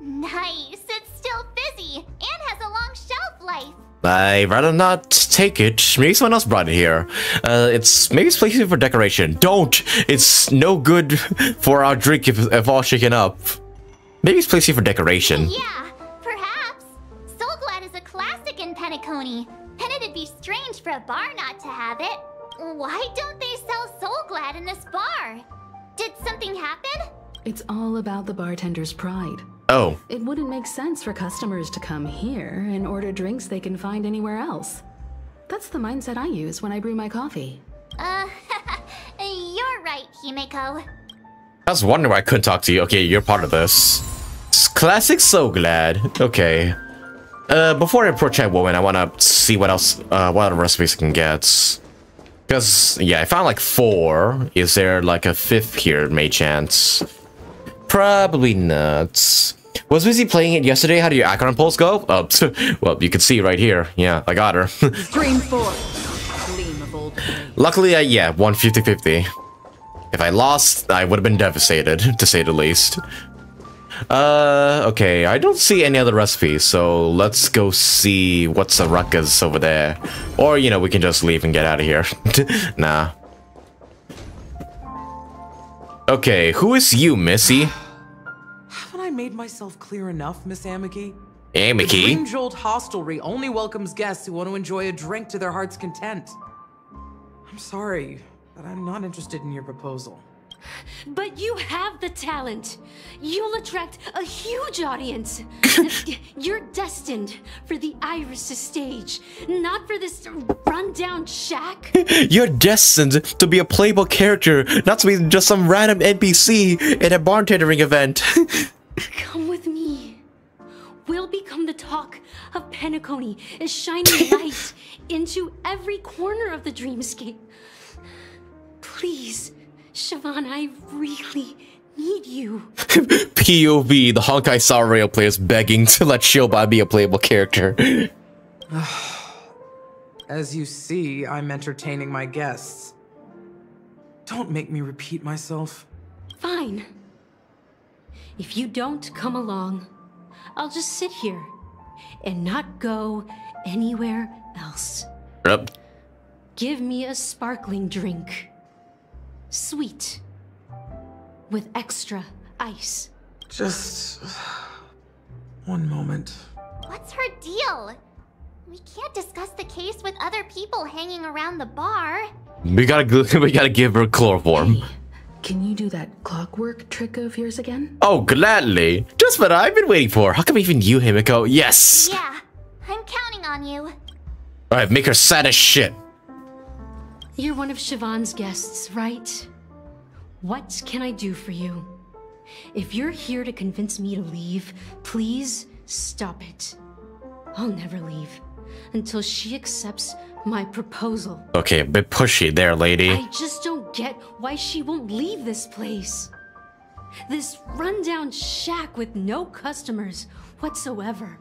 [SPEAKER 10] Nice, it's still fizzy and has a long shelf life.
[SPEAKER 1] I'd rather not take it. Maybe someone else brought it here. Uh, it's maybe it's placed here for decoration. Don't! It's no good for our drink if, if all shaken up. Maybe it's placed here for decoration.
[SPEAKER 10] Yeah, perhaps. Soulglad is a classic in Penacony, and it'd be strange for a bar not to have it. Why don't they sell Soul Glad in this bar? Did something happen?
[SPEAKER 15] It's all about the bartender's pride.
[SPEAKER 1] Oh.
[SPEAKER 15] It wouldn't make sense for customers to come here and order drinks they can find anywhere else. That's the mindset I use when I brew my coffee.
[SPEAKER 10] Uh, [LAUGHS] you're right, Himeko.
[SPEAKER 1] I was wondering why I couldn't talk to you. Okay, you're part of this. Classic Soulglad. Okay. Uh, before I approach that woman, I want to see what else, uh, what other recipes I can get. Because, yeah, I found like four. Is there like a fifth here, may chance? Probably not. Was busy playing it yesterday. How do your Acheron pulse go? Oh, [LAUGHS] well, you can see right here. Yeah, I got her. [LAUGHS]
[SPEAKER 14] Stream four. Gleam of old
[SPEAKER 1] Luckily, I, yeah, won 50-50. If I lost, I would have been devastated, [LAUGHS] to say the least. Uh, okay, I don't see any other recipes, so let's go see what's the ruckus over there. Or, you know, we can just leave and get out of here. nah. Okay, who is you, Missy?
[SPEAKER 12] Haven't I made myself clear enough, Miss Amiki?
[SPEAKER 1] Amiki?
[SPEAKER 12] The Dream Jolt Hostelry only welcomes guests who want to enjoy a drink to their heart's content. I'm sorry, but I'm not interested in your proposal.
[SPEAKER 14] But you have the talent. You'll attract a huge audience. [LAUGHS] You're destined for the Iris stage, not for this rundown shack. [LAUGHS]
[SPEAKER 1] You're destined to be a playable character, not to be just some random NPC in a bartendering event. [LAUGHS] [LAUGHS]
[SPEAKER 14] Come with me. We'll become the talk of Penacony as shining [LAUGHS] light into every corner of the dreamscape. Please, Siobhan, I really need you. [LAUGHS]
[SPEAKER 1] POV, the Honkai Star Rail players begging to let Shoba be a playable character. [SIGHS]
[SPEAKER 12] As you see, I'm entertaining my guests. Don't make me repeat myself.
[SPEAKER 14] Fine. If you don't come along, I'll just sit here and not go anywhere else.
[SPEAKER 1] Yep.
[SPEAKER 14] Give me a sparkling drink. Sweet. With extra ice.
[SPEAKER 12] Just one moment.
[SPEAKER 10] What's her deal? We can't discuss the case with other people hanging around the bar.
[SPEAKER 1] We gotta [LAUGHS] we gotta give her chloroform.
[SPEAKER 15] Can you do that clockwork trick of yours again?
[SPEAKER 1] Oh, gladly. Just what I've been waiting for. How come even you, Himeko? Yes.
[SPEAKER 10] Yeah, I'm counting on you.
[SPEAKER 1] All right, make her sad as shit.
[SPEAKER 14] You're one of Siobhan's guests, right? What can I do for you? If you're here to convince me to leave, please stop it. I'll never leave until she accepts my proposal.
[SPEAKER 1] Okay, a bit pushy there, lady.
[SPEAKER 14] I just don't get why she won't leave this place. This rundown shack with no customers whatsoever.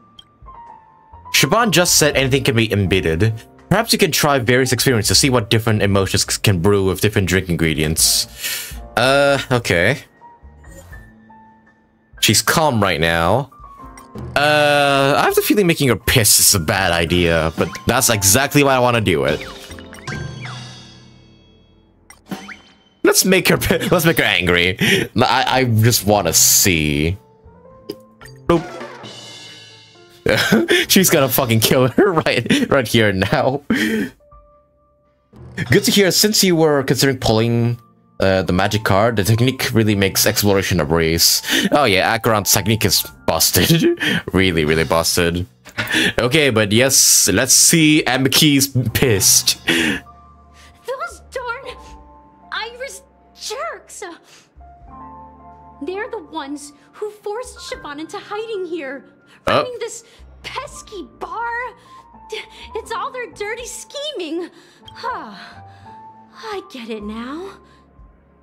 [SPEAKER 1] Siobhan just said anything can be embedded. Perhaps you can try various experiments to see what different emotions can brew with different drink ingredients. Uh, okay. She's calm right now. Uh, I have the feeling making her piss is a bad idea, but that's exactly why I want to do it. Let's make her piss. let's make her angry. I I just want to see. Boop. [LAUGHS] She's gonna fucking kill her [LAUGHS] right right here now. Good to hear. Since you were considering pulling uh, the magic card, the technique really makes exploration a breeze. Oh yeah, Acheron's technique is busted. [LAUGHS] really, really busted. Okay, but yes, let's see Amiki's pissed.
[SPEAKER 14] Those darn Iris jerks! They're the ones who forced Siobhan into hiding here,
[SPEAKER 1] Oh.
[SPEAKER 14] running this pesky bar. It's all their dirty scheming. Huh. I get it now.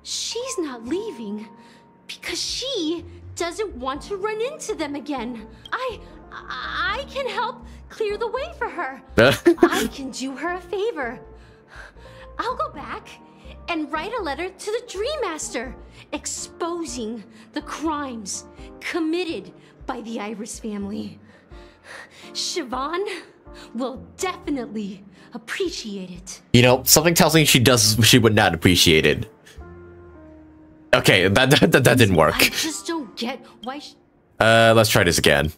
[SPEAKER 14] She's not leaving because she doesn't want to run into them again. I I can help clear the way for her. [LAUGHS] I can do her a favor. I'll go back and write a letter to the Dream Master exposing the crimes committed by the Iris family. Siobhan will definitely appreciate it.
[SPEAKER 1] You know, something tells me she does. She would not appreciate it. Okay, that that, [LAUGHS] that, that didn't work.
[SPEAKER 14] I just don't get why.
[SPEAKER 1] Uh, let's try this again.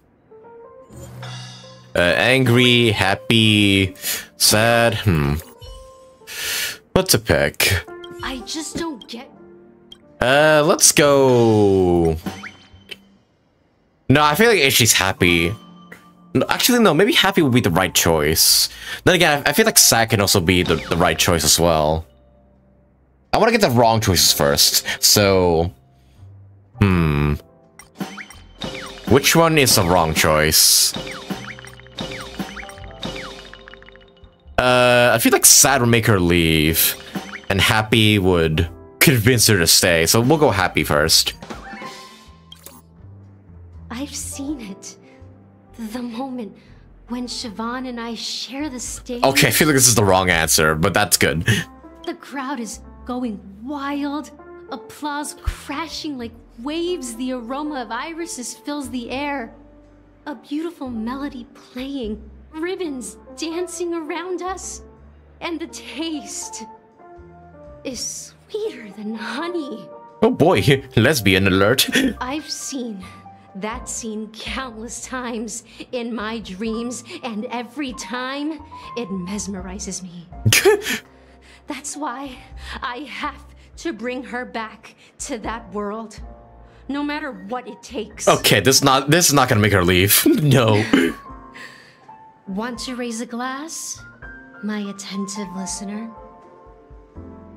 [SPEAKER 1] Uh, angry, happy, sad. Hmm. What to pick?
[SPEAKER 14] I just don't get.
[SPEAKER 1] Uh, let's go. No, I feel like she's happy. No, actually, no, maybe happy would be the right choice. Then again, I feel like sad can also be the, the right choice as well. I want to get the wrong choices first, so... Hmm... Which one is the wrong choice? Uh, I feel like sad would make her leave, and happy would convince her to stay, so we'll go happy first.
[SPEAKER 14] I've seen it. The moment when Siobhan and I share the stage.
[SPEAKER 1] Okay, I feel like this is the wrong answer, but that's good.
[SPEAKER 14] The crowd is going wild, applause crashing like waves, the aroma of irises fills the air. A beautiful melody playing, ribbons dancing around us, and the taste is sweeter than honey.
[SPEAKER 1] Oh boy, lesbian alert. [LAUGHS]
[SPEAKER 14] I've seen that scene countless times in my dreams, and every time it mesmerizes me. [LAUGHS] That's why I have to bring her back to that world. No matter what it takes.
[SPEAKER 1] Okay, this not this is not gonna make her leave. [LAUGHS] no.
[SPEAKER 14] Want to raise a glass, my attentive listener?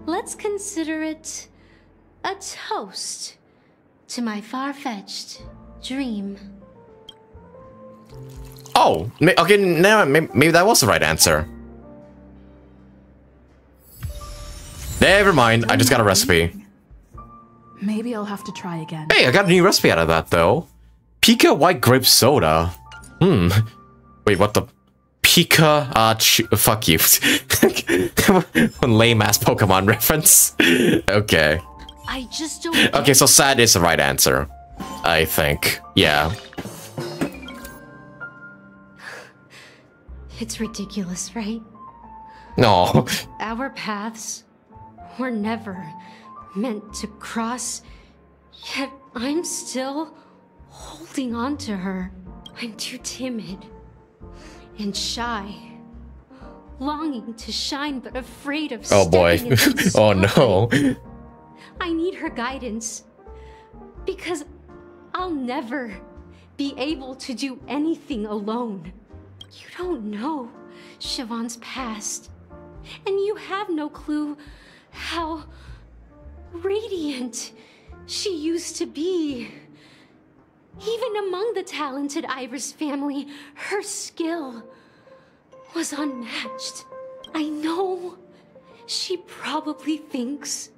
[SPEAKER 14] Let's consider it a toast to my far-fetched dream.
[SPEAKER 1] Oh, okay, now maybe that was the right answer. Never mind, I just got a recipe.
[SPEAKER 16] Maybe I'll have to try again.
[SPEAKER 1] Hey, I got a new recipe out of that, though. Pika white grape soda. Hmm. Wait, what the? Pika, uh, fuck you. [LAUGHS] Lame ass Pokemon [LAUGHS] reference. okay.
[SPEAKER 14] I just don't.
[SPEAKER 1] Okay, so sad is the right answer. I think. Yeah.
[SPEAKER 14] It's ridiculous, right?
[SPEAKER 1] No.
[SPEAKER 14] Our paths were never meant to cross, yet I'm still holding on to her. I'm too timid and shy, longing to shine but afraid of
[SPEAKER 1] Oh boy. [LAUGHS] oh no.
[SPEAKER 14] I need her guidance because I'll never be able to do anything alone. You don't know Siobhan's past, and you have no clue how radiant she used to be. Even among the talented Iris family, her skill was unmatched. I know she probably thinks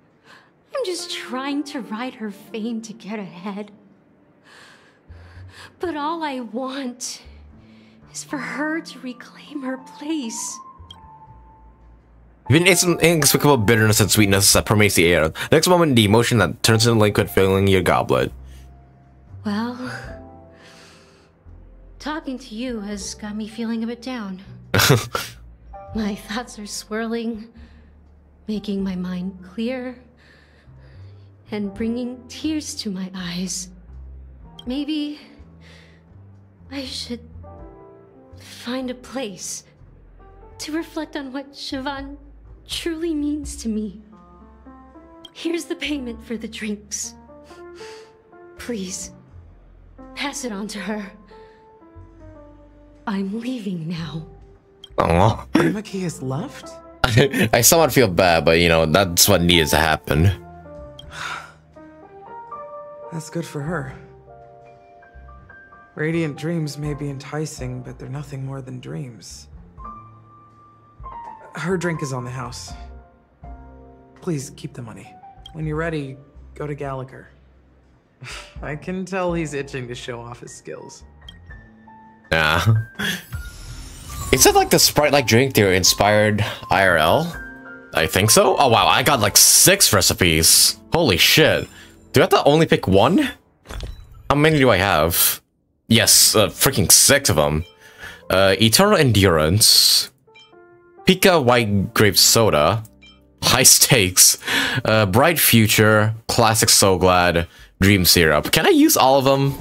[SPEAKER 14] I'm just trying to ride her fame to get ahead. But all I want is for her to reclaim her place.
[SPEAKER 1] It's an inexplicable bitterness and sweetness that permeates the air. The next moment, the emotion that turns into liquid filling your goblet.
[SPEAKER 14] Well, talking to you has got me feeling a bit down. [LAUGHS] my thoughts are swirling, making my mind clear, and bringing tears to my eyes. Maybe I should find a place to reflect on what Siobhan truly means to me. Here's the payment for the drinks. Please, pass it on to her. I'm leaving now.
[SPEAKER 1] Oh.
[SPEAKER 12] Tamaki has left? [LAUGHS]
[SPEAKER 1] I somewhat feel bad, but you know, that's what needs to happen. [SIGHS]
[SPEAKER 12] That's good for her. Radiant dreams may be enticing, but they're nothing more than dreams. Her drink is on the house. Please keep the money. When you're ready, go to Gallagher. [LAUGHS] I can tell he's itching to show off his skills.
[SPEAKER 1] Yeah. Is it like the Sprite-like drink they inspired IRL? I think so. Oh wow, I got like six recipes. Holy shit. Do I have to only pick one? How many do I have? Yes, uh, freaking six of them. Uh, Eternal Endurance. Pika White Grape Soda. High Stakes. Uh, Bright Future. Classic Soulglad. Dream Syrup. Can I use all of them?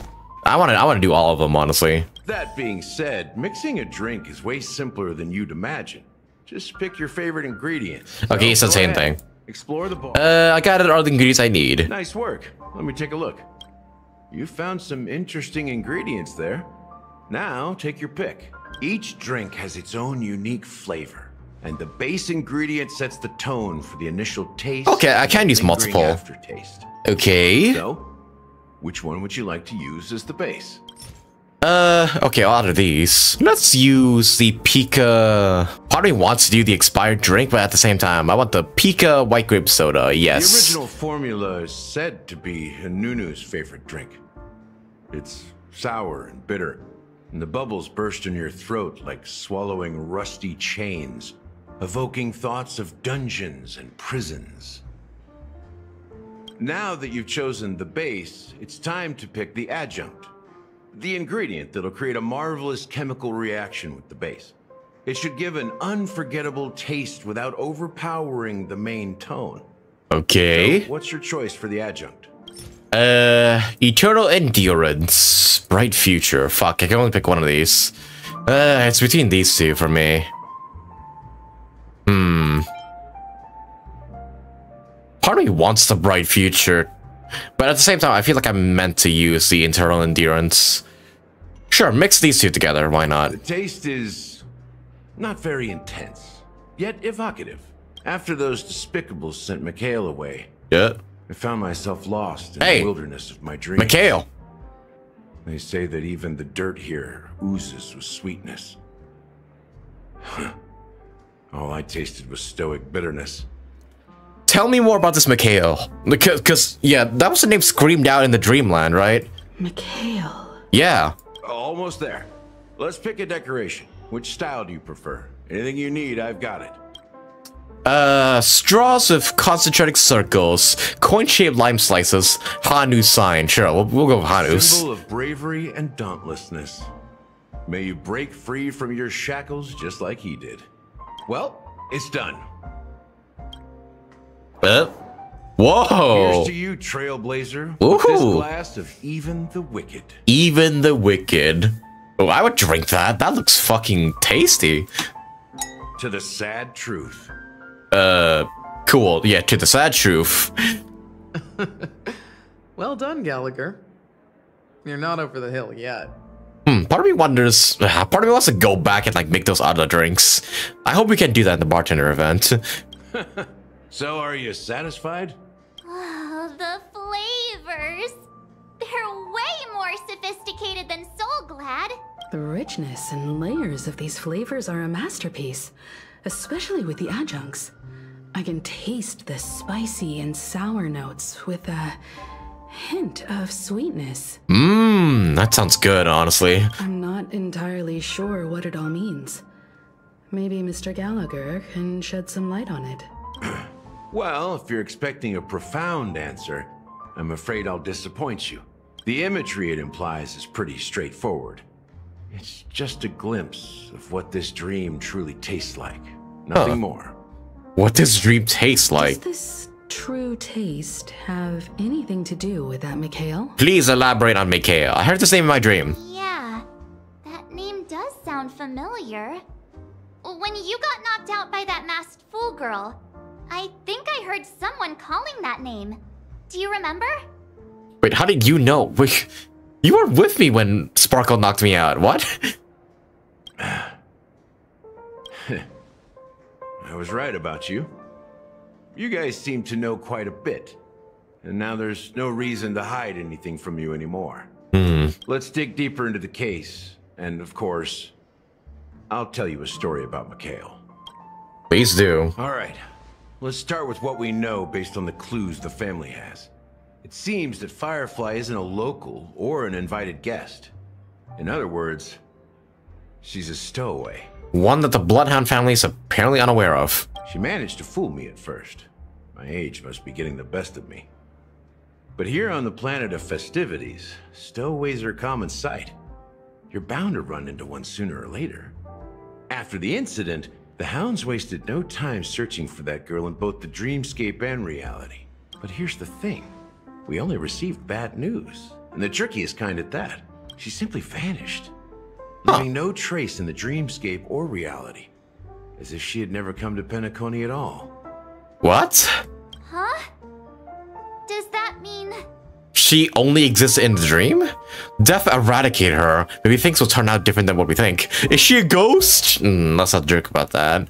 [SPEAKER 1] I want to I want to do all of them, honestly.
[SPEAKER 13] That being said, mixing a drink is way simpler than you'd imagine. Just pick your favorite ingredient.
[SPEAKER 1] Okay, it's the same
[SPEAKER 13] ahead.
[SPEAKER 1] thing.
[SPEAKER 13] Explore the bar.
[SPEAKER 1] Uh, I got all the ingredients I need.
[SPEAKER 13] Nice work. Let me take a look. You found some interesting ingredients there. Now, take your pick. Each drink has its own unique flavor, and the base ingredient sets the tone for the initial taste.
[SPEAKER 1] Okay, I can use multiple.
[SPEAKER 13] Aftertaste.
[SPEAKER 1] Okay.
[SPEAKER 13] So, which one would you like to use as the base?
[SPEAKER 1] Uh, okay, out of these, let's use the Pika. Part of me wants to do the expired drink, but at the same time, I want the Pika white grape soda. Yes.
[SPEAKER 13] The original formula is said to be Nunu's favorite drink. It's sour and bitter, and the bubbles burst in your throat like swallowing rusty chains, evoking thoughts of dungeons and prisons. Now that you've chosen the base, it's time to pick the adjunct. The ingredient that'll create a marvelous chemical reaction with the base. It should give an unforgettable taste without overpowering the main tone.
[SPEAKER 1] Okay.
[SPEAKER 13] So, what's your choice for the adjunct?
[SPEAKER 1] Uh, Eternal Endurance. Bright Future. Fuck, I can only pick one of these. Uh, it's between these two for me. Hmm. Part of me wants the Bright Future, but at the same time, I feel like I'm meant to use the internal Endurance. Sure, mix these two together, why not?
[SPEAKER 13] The taste is not very intense, yet evocative. After those despicables sent Mikhail away,
[SPEAKER 1] Yeah.
[SPEAKER 13] I found myself lost in
[SPEAKER 1] Hey,
[SPEAKER 13] the wilderness of my dreams.
[SPEAKER 1] Mikhail.
[SPEAKER 13] They say that even the dirt here oozes with sweetness. All I tasted was stoic bitterness.
[SPEAKER 1] Tell me more about this Mikhail. Because, cause, yeah, that was the name screamed out in the Dreamland, right?
[SPEAKER 15] Mikhail.
[SPEAKER 1] Yeah.
[SPEAKER 13] Almost there. Let's pick a decoration. Which style do you prefer? Anything you need, I've got it.
[SPEAKER 1] Uh, straws with concentric circles, coin-shaped lime slices, Hanu sign. Sure, we'll, we'll go with Hanu's.
[SPEAKER 13] Symbol of bravery and dauntlessness. May you break free from your shackles just like he did. Well, it's done.
[SPEAKER 1] Uh, whoa!
[SPEAKER 13] Here's to you, Trailblazer. with This
[SPEAKER 1] Ooh.
[SPEAKER 13] glass of even the wicked.
[SPEAKER 1] Even the wicked. Oh, I would drink that. That looks fucking tasty.
[SPEAKER 13] To the sad truth.
[SPEAKER 1] Uh, cool. Yeah, to the sad truth. [LAUGHS]
[SPEAKER 12] Well done, Gallagher. You're not over the hill yet.
[SPEAKER 1] Hmm, part of me wonders. uh, Part of me wants to go back and like make those other drinks. I hope we can do that in the bartender event. [LAUGHS]
[SPEAKER 13] So, are you satisfied?
[SPEAKER 10] Oh, the flavors! They're way more sophisticated than Soulglad.
[SPEAKER 15] The richness and layers of these flavors are a masterpiece, especially with the adjuncts. I can taste the spicy and sour notes with a hint of sweetness.
[SPEAKER 1] Mmm, that sounds good, honestly.
[SPEAKER 15] I'm not entirely sure what it all means. Maybe Mr. Gallagher can shed some light on it. [CLEARS THROAT]
[SPEAKER 13] Well, if you're expecting a profound answer, I'm afraid I'll disappoint you. The imagery it implies is pretty straightforward. It's just a glimpse of what this dream truly tastes like. Nothing
[SPEAKER 1] Huh.
[SPEAKER 13] more.
[SPEAKER 1] What does dream taste like?
[SPEAKER 15] Does this true taste have anything to do with that, Mikhail?
[SPEAKER 1] Please elaborate on Mikhail. I heard this name in my dream.
[SPEAKER 10] Yeah, that name does sound familiar. When you got knocked out by that masked fool girl, I think I heard someone calling that name. Do you remember?
[SPEAKER 1] Wait, how did you know? Wait, you were with me when Sparkle knocked me out. What? [SIGHS]
[SPEAKER 13] I was right about you. You guys seem to know quite a bit. And now there's no reason to hide anything from you anymore.
[SPEAKER 1] Hmm.
[SPEAKER 13] Let's dig deeper into the case. And of course, I'll tell you a story about Mikhail.
[SPEAKER 1] Please do.
[SPEAKER 13] All right. Let's start with what we know based on the clues the family has. It seems that Firefly isn't a local or an invited guest. In other words, she's a stowaway.
[SPEAKER 1] One that the Bloodhound family is apparently unaware of.
[SPEAKER 13] She managed to fool me at first. My age must be getting the best of me. But here on the planet of festivities, stowaways are a common sight. You're bound to run into one sooner or later. After the incident, the hounds wasted no time searching for that girl in both the dreamscape and reality. But here's the thing we only received bad news, and the trickiest kind at that. She simply vanished, leaving no trace in the dreamscape or reality, as if she had never come to Penacony at all.
[SPEAKER 1] What?
[SPEAKER 10] Huh? Does that mean...
[SPEAKER 1] She only exists in the dream? Death eradicated her. Maybe things will turn out different than what we think. Is she a ghost? Mm, let's not joke about that.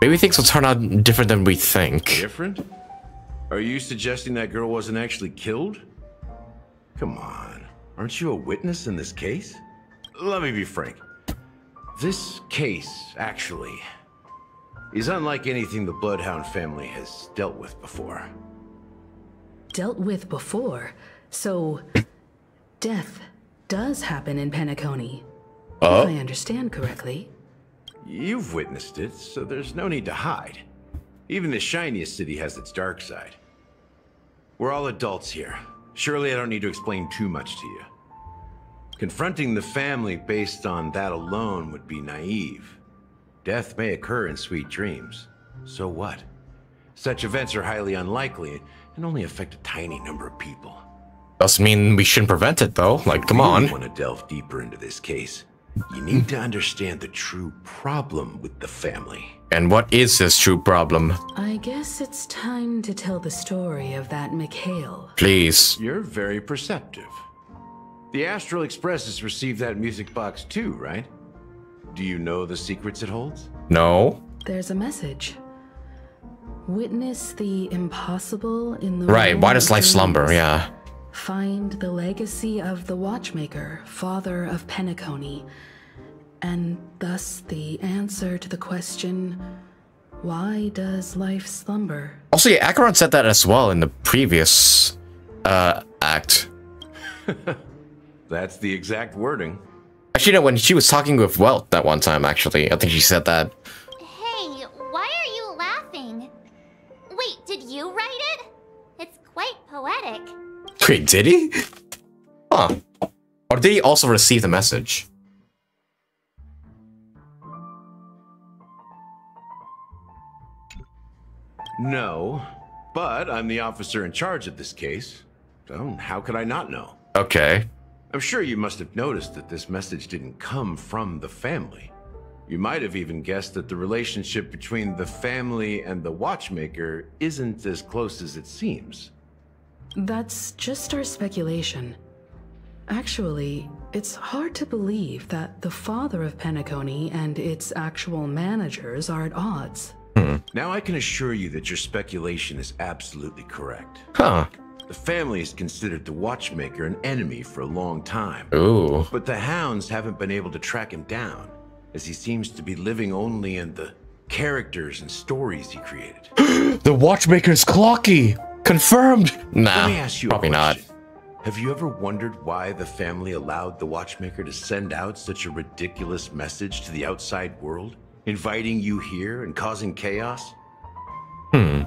[SPEAKER 1] Maybe things will turn out different than we think.
[SPEAKER 13] Different? Are you suggesting that girl wasn't actually killed? Come on. Aren't you a witness in this case? Let me be frank. This case, actually, is unlike anything the Bloodhound family has dealt with before.
[SPEAKER 15] Dealt with before, so death does happen in Penacony.
[SPEAKER 13] Oh?
[SPEAKER 15] If uh? I understand correctly.
[SPEAKER 13] You've witnessed it, so there's no need to hide. Even the shiniest city has its dark side. We're all adults here. Surely I don't need to explain too much to you. Confronting the family based on that alone would be naive. Death may occur in sweet dreams. So what? Such events are highly unlikely and only affect a tiny number of people.
[SPEAKER 1] Doesn't mean we shouldn't prevent it though. Like, come
[SPEAKER 13] If you
[SPEAKER 1] on.
[SPEAKER 13] want to delve deeper into this case, you need to understand the true problem with the family.
[SPEAKER 1] And what is this true problem?
[SPEAKER 15] I guess it's time to tell the story of that Mikhail.
[SPEAKER 1] Please.
[SPEAKER 13] You're very perceptive. The Astral Express has received that music box too, right? Do you know the secrets it holds?
[SPEAKER 1] No.
[SPEAKER 15] There's a message. Witness the impossible in the
[SPEAKER 1] Right, why does life slumber? Yeah.
[SPEAKER 15] Find the legacy of the Watchmaker, father of Penacony, and thus the answer to the question why does life slumber?
[SPEAKER 1] Also, yeah, Acheron said that as well in the previous uh, act. [LAUGHS]
[SPEAKER 13] That's the exact wording.
[SPEAKER 1] Actually, no, when she was talking with Welt that one time, actually, I think she said that.
[SPEAKER 10] Hey, why are you laughing? Wait, did you write it? It's quite poetic. [LAUGHS]
[SPEAKER 1] Wait, did he? Huh. Or did he also receive the message?
[SPEAKER 13] No, but I'm the officer in charge of this case. So how could I not know?
[SPEAKER 1] Okay.
[SPEAKER 13] I'm sure you must have noticed that this message didn't come from the family. You might have even guessed that the relationship between the family and the watchmaker isn't as close as it seems.
[SPEAKER 15] That's just our speculation. Actually, it's hard to believe that the father of Penacony and its actual managers are at odds. Hmm.
[SPEAKER 13] Now I can assure you that your speculation is absolutely correct.
[SPEAKER 1] Huh.
[SPEAKER 13] The family has considered the watchmaker an enemy for a long time.
[SPEAKER 1] Ooh.
[SPEAKER 13] But the hounds haven't been able to track him down, as he seems to be living only in the characters and stories he created. [GASPS]
[SPEAKER 1] the Watchmaker's Clocky! Confirmed! Nah,
[SPEAKER 13] Let me ask you a
[SPEAKER 1] probably not.
[SPEAKER 13] Have you ever wondered why the family allowed the watchmaker to send out such a ridiculous message to the outside world, inviting you here and causing chaos?
[SPEAKER 1] Hmm.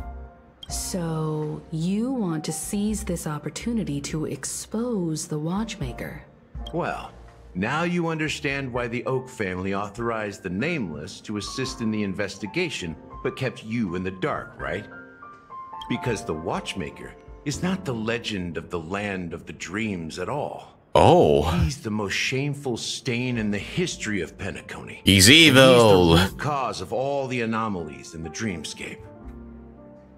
[SPEAKER 15] So, you want to seize this opportunity to expose the Watchmaker?
[SPEAKER 13] Well, now you understand why the Oak family authorized the Nameless to assist in the investigation, but kept you in the dark, right? Because the Watchmaker is not the legend of the Land of the Dreams at all.
[SPEAKER 1] Oh.
[SPEAKER 13] He's the most shameful stain in the history of Penacony.
[SPEAKER 1] He's evil.
[SPEAKER 13] He's the root cause of all the anomalies in the dreamscape.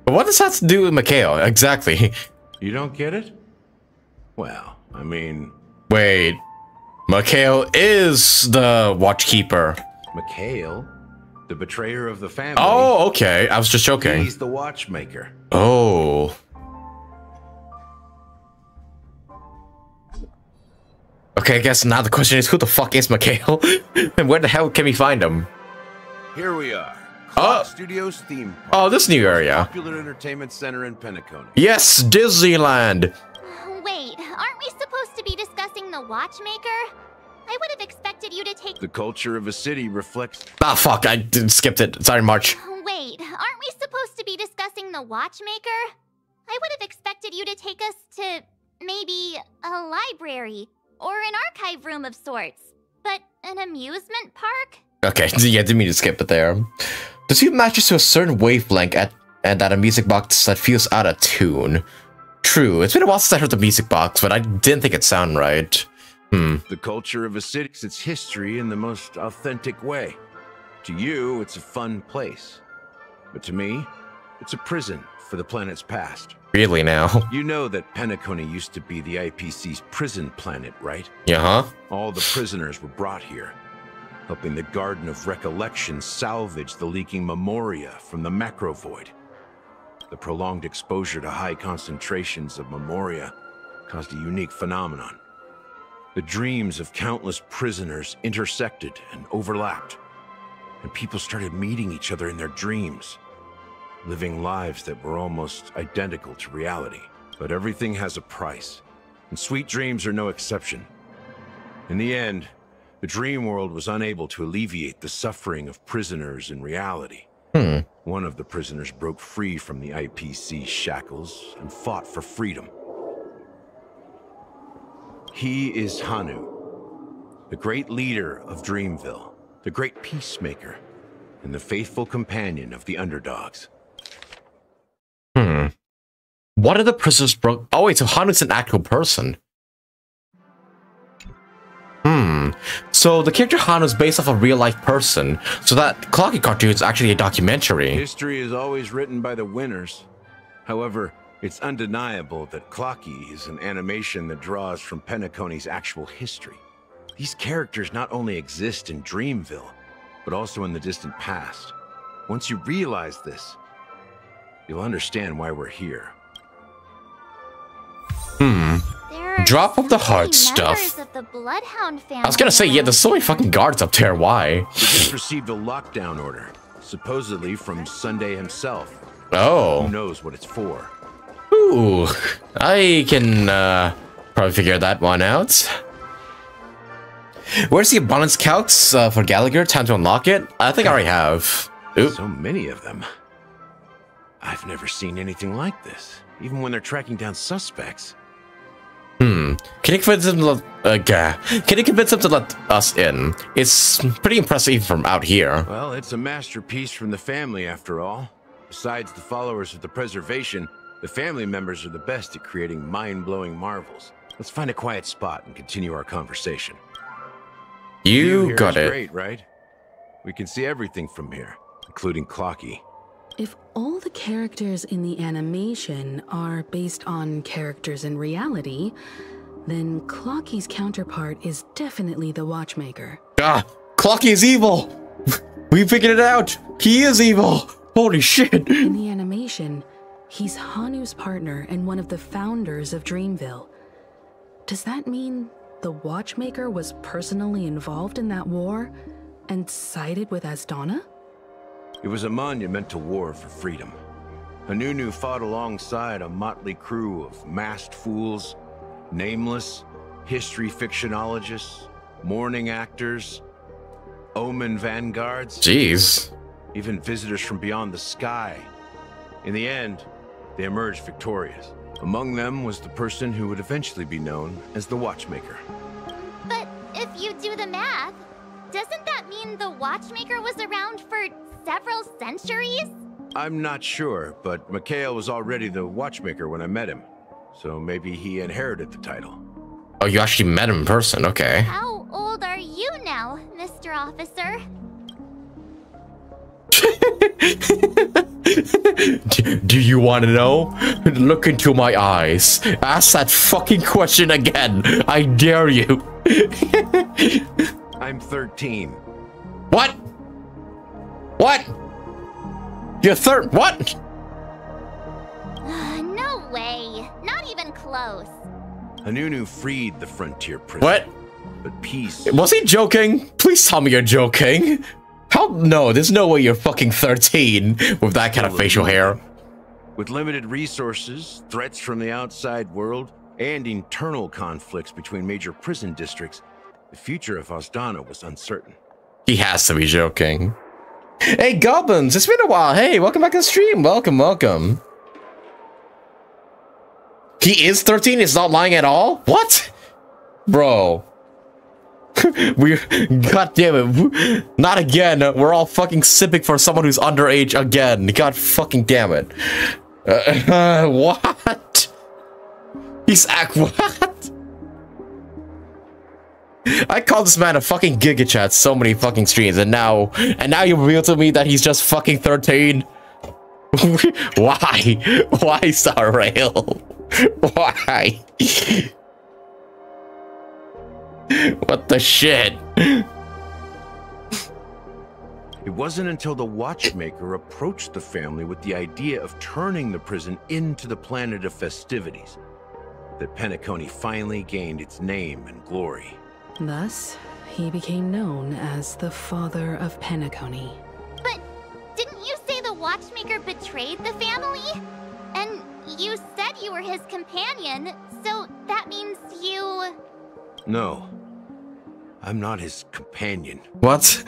[SPEAKER 1] But what does that have to do with Mikhail? Exactly.
[SPEAKER 13] You don't get it? Well, I mean,
[SPEAKER 1] Wait. Mikhail is the Watchkeeper.
[SPEAKER 13] Mikhail, the betrayer of the family.
[SPEAKER 1] Oh, okay. I was just joking.
[SPEAKER 13] He's the watchmaker.
[SPEAKER 1] Oh. Okay, I guess now the question is who the fuck is Mikhail? [LAUGHS] and where the hell can we find him?
[SPEAKER 13] Here we are.
[SPEAKER 1] Oh.
[SPEAKER 13] Studios theme park.
[SPEAKER 1] Oh, this new area.
[SPEAKER 13] Popular entertainment center in Penacony.
[SPEAKER 1] Yes, Disneyland.
[SPEAKER 10] Wait, aren't we supposed to be discussing the Watchmaker? I would have expected you to take.
[SPEAKER 13] The culture of a city reflects.
[SPEAKER 1] Ah, fuck. I did, skipped it. Sorry, March.
[SPEAKER 10] Wait, aren't we supposed to be discussing the Watchmaker? I would have expected you to take us to maybe a library or an archive room of sorts. But an amusement park?
[SPEAKER 1] Okay, [LAUGHS] yeah, didn't mean to skip it there. The tube matches to a certain wavelength at, and at a music box that feels out of tune. True, it's been a while since I heard the music box, but I didn't think it sounded right. Hmm.
[SPEAKER 13] The culture of a city, its history in the most authentic way. To you, it's a fun place. But to me, it's a prison for the planet's past.
[SPEAKER 1] Really now? [LAUGHS]
[SPEAKER 13] You know that Penacony used to be the IPC's prison planet, right?
[SPEAKER 1] Yeah, huh?
[SPEAKER 13] All the prisoners were brought here, helping the Garden of Recollection salvage the leaking memoria from the macro void. The prolonged exposure to high concentrations of memoria caused a unique phenomenon. The dreams of countless prisoners intersected and overlapped, and people started meeting each other in their dreams, living lives that were almost identical to reality. But everything has a price, and sweet dreams are no exception. In the end, the dream world was unable to alleviate the suffering of prisoners in reality.
[SPEAKER 1] Hmm.
[SPEAKER 13] One of the prisoners broke free from the IPC shackles and fought for freedom. He is Hanu, the great leader of Dreamville, the great peacemaker, and the faithful companion of the underdogs.
[SPEAKER 1] Hmm. What are the prisoners broke? Oh wait, so Hanu's an actual person. Hmm. So the character Hanu is based off a real life person. So that Clocky cartoon is actually a documentary.
[SPEAKER 13] History is always written by the winners. However, it's undeniable that Clocky is an animation that draws from Penacony's actual history. These characters not only exist in Dreamville, but also in the distant past. Once you realize this, you'll understand why we're here.
[SPEAKER 1] Hmm. Drop up the hard stuff.
[SPEAKER 10] the
[SPEAKER 1] I was gonna say, yeah, there's so many fucking guards up there. Why?
[SPEAKER 13] We just received a lockdown order, supposedly from Sunday himself.
[SPEAKER 1] Oh.
[SPEAKER 13] Who knows what it's for?
[SPEAKER 1] Ooh. I can uh, probably figure that one out. Where's the abundance calcs uh, for Gallagher? Time to unlock it? I think I already have. Oop.
[SPEAKER 13] So many of them. I've never seen anything like this, even when they're tracking down suspects.
[SPEAKER 1] Hmm. Can you convince him to let, uh. Can you convince him to let us in? It's pretty impressive even from out here.
[SPEAKER 13] Well, it's a masterpiece from the family, after all. Besides the followers of the preservation, the family members are the best at creating mind-blowing marvels. Let's find a quiet spot and continue our conversation.
[SPEAKER 1] You got it.
[SPEAKER 13] Great, right? We can see everything from here, including Clocky.
[SPEAKER 15] If all the characters in the animation are based on characters in reality, then Clocky's counterpart is definitely the Watchmaker.
[SPEAKER 1] Ah, Clocky is evil. [LAUGHS] We figured it out. He is evil. Holy shit.
[SPEAKER 15] In the animation, he's Hanu's partner and one of the founders of Dreamville. Does that mean the Watchmaker was personally involved in that war and sided with Asdana?
[SPEAKER 13] It was a monumental war for freedom. Hanunu fought alongside a motley crew of masked fools, nameless, history fictionologists, mourning actors, omen vanguards.
[SPEAKER 1] Jeez.
[SPEAKER 13] Even visitors from beyond the sky. In the end, they emerged victorious. Among them was the person who would eventually be known as the Watchmaker.
[SPEAKER 10] But if you do the math, doesn't that mean the Watchmaker was around for several centuries?
[SPEAKER 13] I'm not sure, but Mikhail was already the Watchmaker when I met him. So maybe he inherited the title.
[SPEAKER 1] Oh, you actually met him in person. Okay.
[SPEAKER 10] How old are you now, Mr. Officer? [LAUGHS]
[SPEAKER 1] Do, do you want to know? Look into my eyes. Ask that fucking question again. I dare you. [LAUGHS]
[SPEAKER 13] I'm 13.
[SPEAKER 1] What? What? You're third. What?
[SPEAKER 10] Uh, no way. Not even close.
[SPEAKER 13] Hanunu freed the frontier prison.
[SPEAKER 1] What?
[SPEAKER 13] But peace.
[SPEAKER 1] Was he joking? Please tell me you're joking. How? No, there's no way you're fucking 13 with that kind of facial hair.
[SPEAKER 13] With limited resources, threats from the outside world, and internal conflicts between major prison districts, the future of Asdana was uncertain.
[SPEAKER 1] He has to be joking. Hey, Goblins, it's been a while. Hey, welcome back to the stream. Welcome, welcome. He is 13? He's not lying at all? What? Bro. [LAUGHS] we God damn it. Not again. We're all fucking sipping for someone who's underage again. God fucking damn it. Uh, [LAUGHS] what? He's act [LAUGHS] what? I called this man a fucking giga chat so many fucking streams and now and now you reveal to me that he's just fucking 13. [LAUGHS] Why? Why Star Rail? [LAUGHS] Why? what the shit?
[SPEAKER 13] It wasn't until the watchmaker approached the family with the idea of turning the prison into the planet of festivities that Penacony finally gained its name and glory.
[SPEAKER 15] Thus, he became known as the father of Penacony.
[SPEAKER 10] But didn't you say the watchmaker betrayed the family? And you said you were his companion, so that means you...
[SPEAKER 13] No. I'm not his companion.
[SPEAKER 1] What?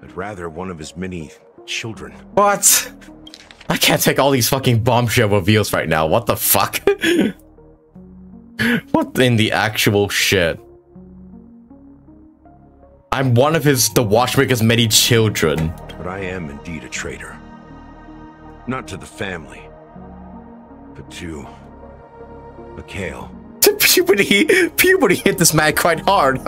[SPEAKER 13] But rather one of his many children.
[SPEAKER 1] What? I can't take all these fucking bombshell reveals right now. What the fuck? [LAUGHS] what in the actual shit? I'm one of his, the watchmaker's many children.
[SPEAKER 13] But I am indeed a traitor. Not to the family, but to Mikhail. [LAUGHS]
[SPEAKER 1] puberty, puberty hit this man quite hard. [LAUGHS]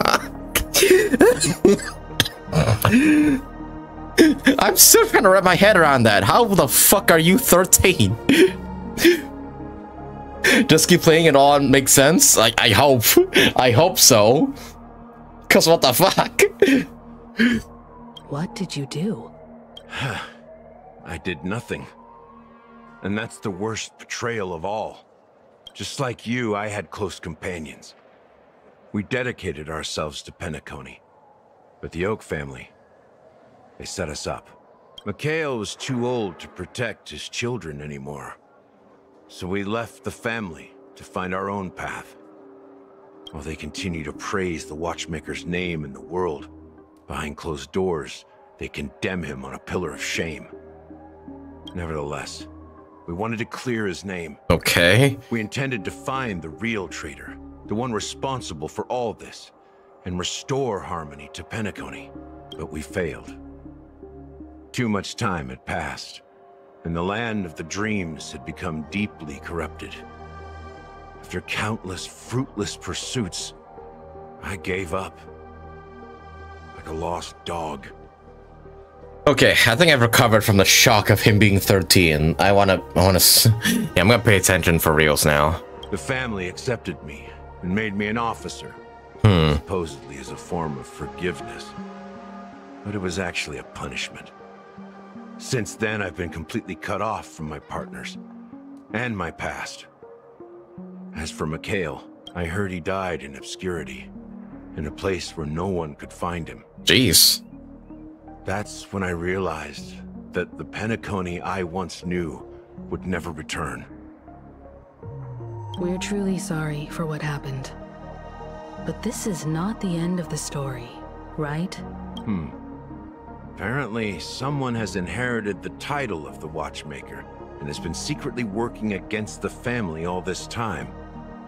[SPEAKER 1] I'm still trying to wrap my head around that. How the fuck are you 13? [LAUGHS] Just keep playing it on makes sense? Like, I hope. I hope so. Cause what the fuck?
[SPEAKER 15] What did you do? [SIGHS]
[SPEAKER 13] I did nothing. And that's the worst betrayal of all. Just like you, I had close companions. We dedicated ourselves to Penacony. But the Oak family, they set us up. Mikhail was too old to protect his children anymore. So we left the family to find our own path. While they continue to praise the Watchmaker's name in the world, behind closed doors, they condemn him on a pillar of shame. Nevertheless, we wanted to clear his name.
[SPEAKER 1] Okay.
[SPEAKER 13] We intended to find the real traitor, the one responsible for all this, and restore harmony to Penacony. But we failed. Too much time had passed, and the land of the dreams had become deeply corrupted. After countless fruitless pursuits, I gave up. Like a lost dog.
[SPEAKER 1] Okay, I think I've recovered from the shock of him being 13. I wanna, I wanna, yeah, I'm gonna pay attention for reals now.
[SPEAKER 13] The family accepted me and made me an officer,
[SPEAKER 1] Hmm.
[SPEAKER 13] supposedly as a form of forgiveness. But it was actually a punishment. Since then, I've been completely cut off from my partners and my past. As for Mikhail, I heard he died in obscurity, in a place where no one could find him.
[SPEAKER 1] Jeez.
[SPEAKER 13] That's when I realized that the Penacony I once knew would never return.
[SPEAKER 15] We're truly sorry for what happened. But this is not the end of the story, right?
[SPEAKER 13] Hmm. Apparently, someone has inherited the title of the Watchmaker and has been secretly working against the family all this time.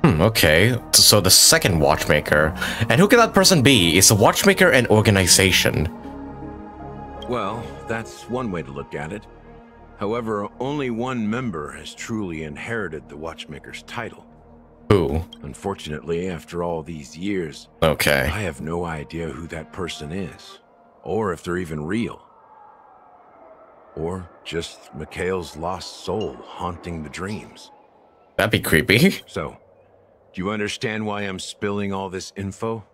[SPEAKER 1] Hmm, okay. So the second watchmaker. And who can that person be? Is a watchmaker an organization?
[SPEAKER 13] Well, that's one way to look at it. However, only one member has truly inherited the Watchmaker's title.
[SPEAKER 1] Who?
[SPEAKER 13] Unfortunately, after all these years,
[SPEAKER 1] Okay.
[SPEAKER 13] I have no idea who that person is, or if they're even real. Or just Mikhail's lost soul haunting the dreams.
[SPEAKER 1] That'd be creepy. [LAUGHS]
[SPEAKER 13] So, do you understand why I'm spilling all this info?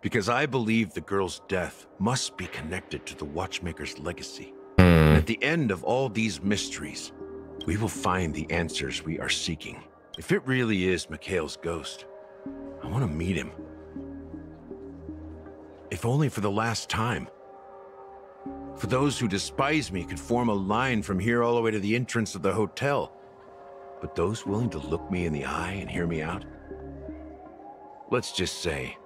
[SPEAKER 13] Because I believe the girl's death must be connected to the Watchmaker's legacy. And at the end of all these mysteries, we will find the answers we are seeking. If it really is Mikhail's ghost, I want to meet him. If only for the last time. For those who despise me could form a line from here all the way to the entrance of the hotel. But those willing to look me in the eye and hear me out? Let's just say,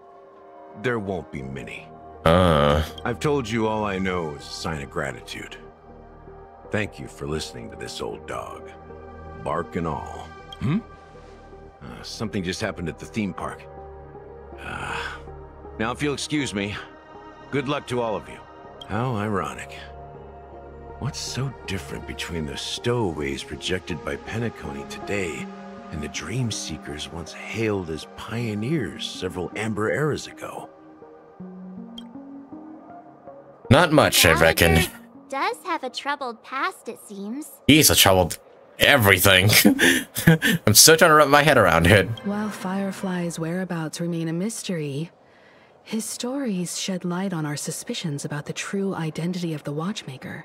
[SPEAKER 13] there won't be many.
[SPEAKER 1] Uh.
[SPEAKER 13] I've told you all I know is a sign of gratitude. Thank you for listening to this old dog. Bark and all. Hmm? Uh, something just happened at the theme park. Uh, now, if you'll excuse me, good luck to all of you. How ironic. What's so different between the stowaways rejected by Penacony today and the dream seekers once hailed as pioneers several amber eras ago?
[SPEAKER 1] Not much, I reckon.
[SPEAKER 10] does have a troubled past, it seems.
[SPEAKER 1] He's a troubled everything. [LAUGHS] I'm still trying to wrap my head around it.
[SPEAKER 15] While Firefly's whereabouts remain a mystery, his stories shed light on our suspicions about the true identity of the Watchmaker,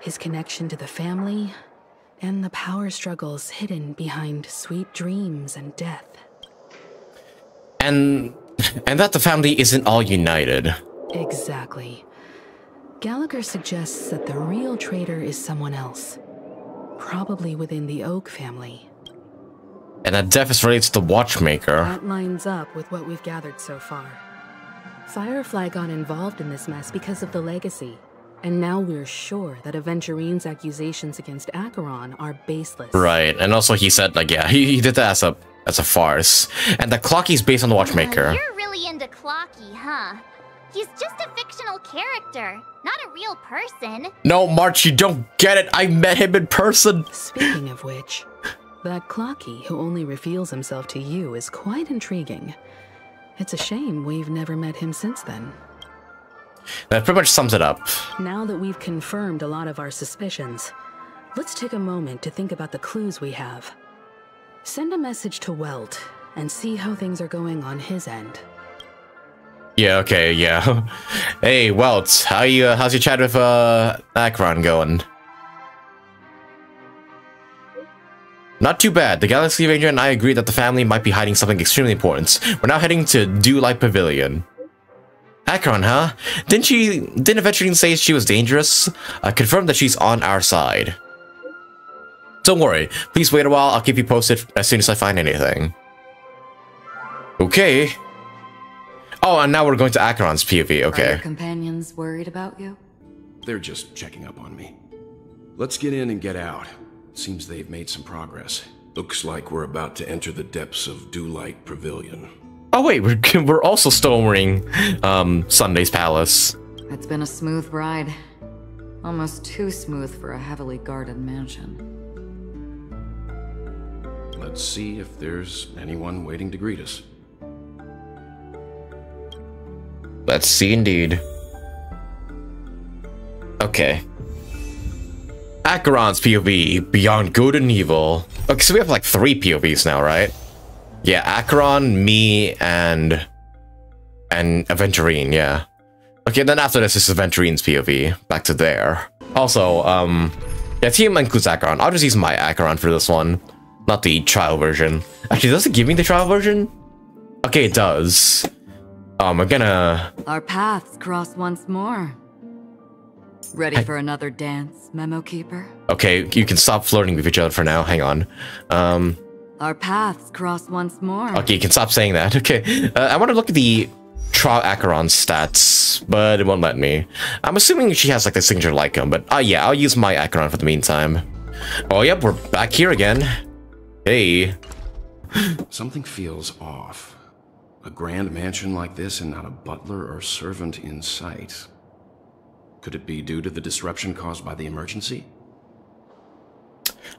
[SPEAKER 15] his connection to the family, and the power struggles hidden behind sweet dreams and death.
[SPEAKER 1] And and that the family isn't all united.
[SPEAKER 15] Exactly. Gallagher suggests that the real traitor is someone else, probably within the Oak family.
[SPEAKER 1] And that death is related to the Watchmaker.
[SPEAKER 15] That lines up with what we've gathered so far. Firefly got involved in this mess because of the legacy, and now we're sure that Aventurine's accusations against Acheron are baseless.
[SPEAKER 1] Right, and also he said like yeah, he, he did that as a as a farce. And the Clocky's based on the Watchmaker.
[SPEAKER 10] You're really into Clocky, huh? He's just a fictional character, not a real person.
[SPEAKER 1] No, March, you don't get it. I met him in person.
[SPEAKER 15] Speaking of which, that Clocky who only reveals himself to you is quite intriguing. It's a shame we've never met him since then.
[SPEAKER 1] That pretty much sums it up.
[SPEAKER 15] Now that we've confirmed a lot of our suspicions, let's take a moment to think about the clues we have. Send a message to Welt and see how things are going on his end.
[SPEAKER 1] Yeah, okay, yeah. [LAUGHS] hey, Welt, how you, uh, how's your chat with, uh, Acheron going? Not too bad. The Galaxy Ranger and I agree that the family might be hiding something extremely important. We're now heading to Dewlight Pavilion. Acheron, huh? Didn't she, didn't Aventurine say she was dangerous? Uh, I confirmed that she's on our side. Don't worry, please wait a while, I'll keep you posted as soon as I find anything. Okay. Oh, and now we're going to Acheron's POV, Okay.
[SPEAKER 17] Are your
[SPEAKER 1] okay.
[SPEAKER 17] companions worried about you?
[SPEAKER 18] They're just checking up on me. Let's get in and get out. Seems they've made some progress. Looks like we're about to enter the depths of Dewlight Pavilion.
[SPEAKER 1] Oh wait, we're, we're also storming um, Sunday's Palace.
[SPEAKER 17] It's been a smooth ride. Almost too smooth for a heavily guarded mansion.
[SPEAKER 18] Let's see if there's anyone waiting to greet us.
[SPEAKER 1] Let's see indeed. Okay. Acheron's POV, Beyond Good and Evil. Okay, so we have like three POVs now, right? Yeah, Acheron, me, and... And Aventurine, yeah. Okay, then after this, this is Aventurine's POV. Back to there. Also, um... Yeah, team includes Acheron. I'll just use my Acheron for this one. Not the trial version. Actually, does it give me the trial version? Okay, it does. Um, I'm gonna...
[SPEAKER 17] Our paths cross once more. Ready for another dance, Memo Keeper?
[SPEAKER 1] Okay, you can stop flirting with each other for now. Hang on. Um,
[SPEAKER 17] Our paths cross once more.
[SPEAKER 1] okay, you can stop saying that. [LAUGHS] Okay, uh, I want to look at the Trial Acheron stats, but it won't let me. I'm assuming she has like the signature Light Cone, but uh, yeah, I'll use my Acheron for the meantime. Oh, yep, we're back here again. Hey. [GASPS]
[SPEAKER 18] Something feels off. A grand mansion like this and not a butler or servant in sight. Could it be due to the disruption caused by the emergency?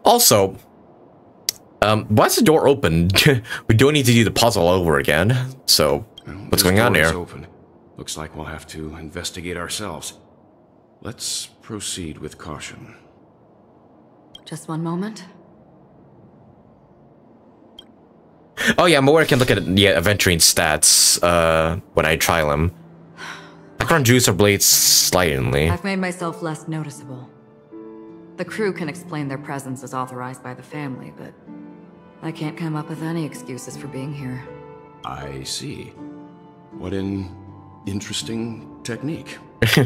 [SPEAKER 1] Also, um, why is the door open? [LAUGHS] we don't need to do the puzzle over again. So, what's
[SPEAKER 18] This
[SPEAKER 1] going on
[SPEAKER 18] door is
[SPEAKER 1] here?
[SPEAKER 18] Open. Looks like we'll have to investigate ourselves. Let's proceed with caution.
[SPEAKER 17] Just one moment.
[SPEAKER 1] Oh yeah, I'm aware I can look at yeah, Aventurine stats uh, when I trial him. Acheron juice or blades slightly.
[SPEAKER 17] I've made myself less noticeable. The crew can explain their presence as authorized by the family, but I can't come up with any excuses for being here.
[SPEAKER 18] I see. What an interesting technique. [LAUGHS]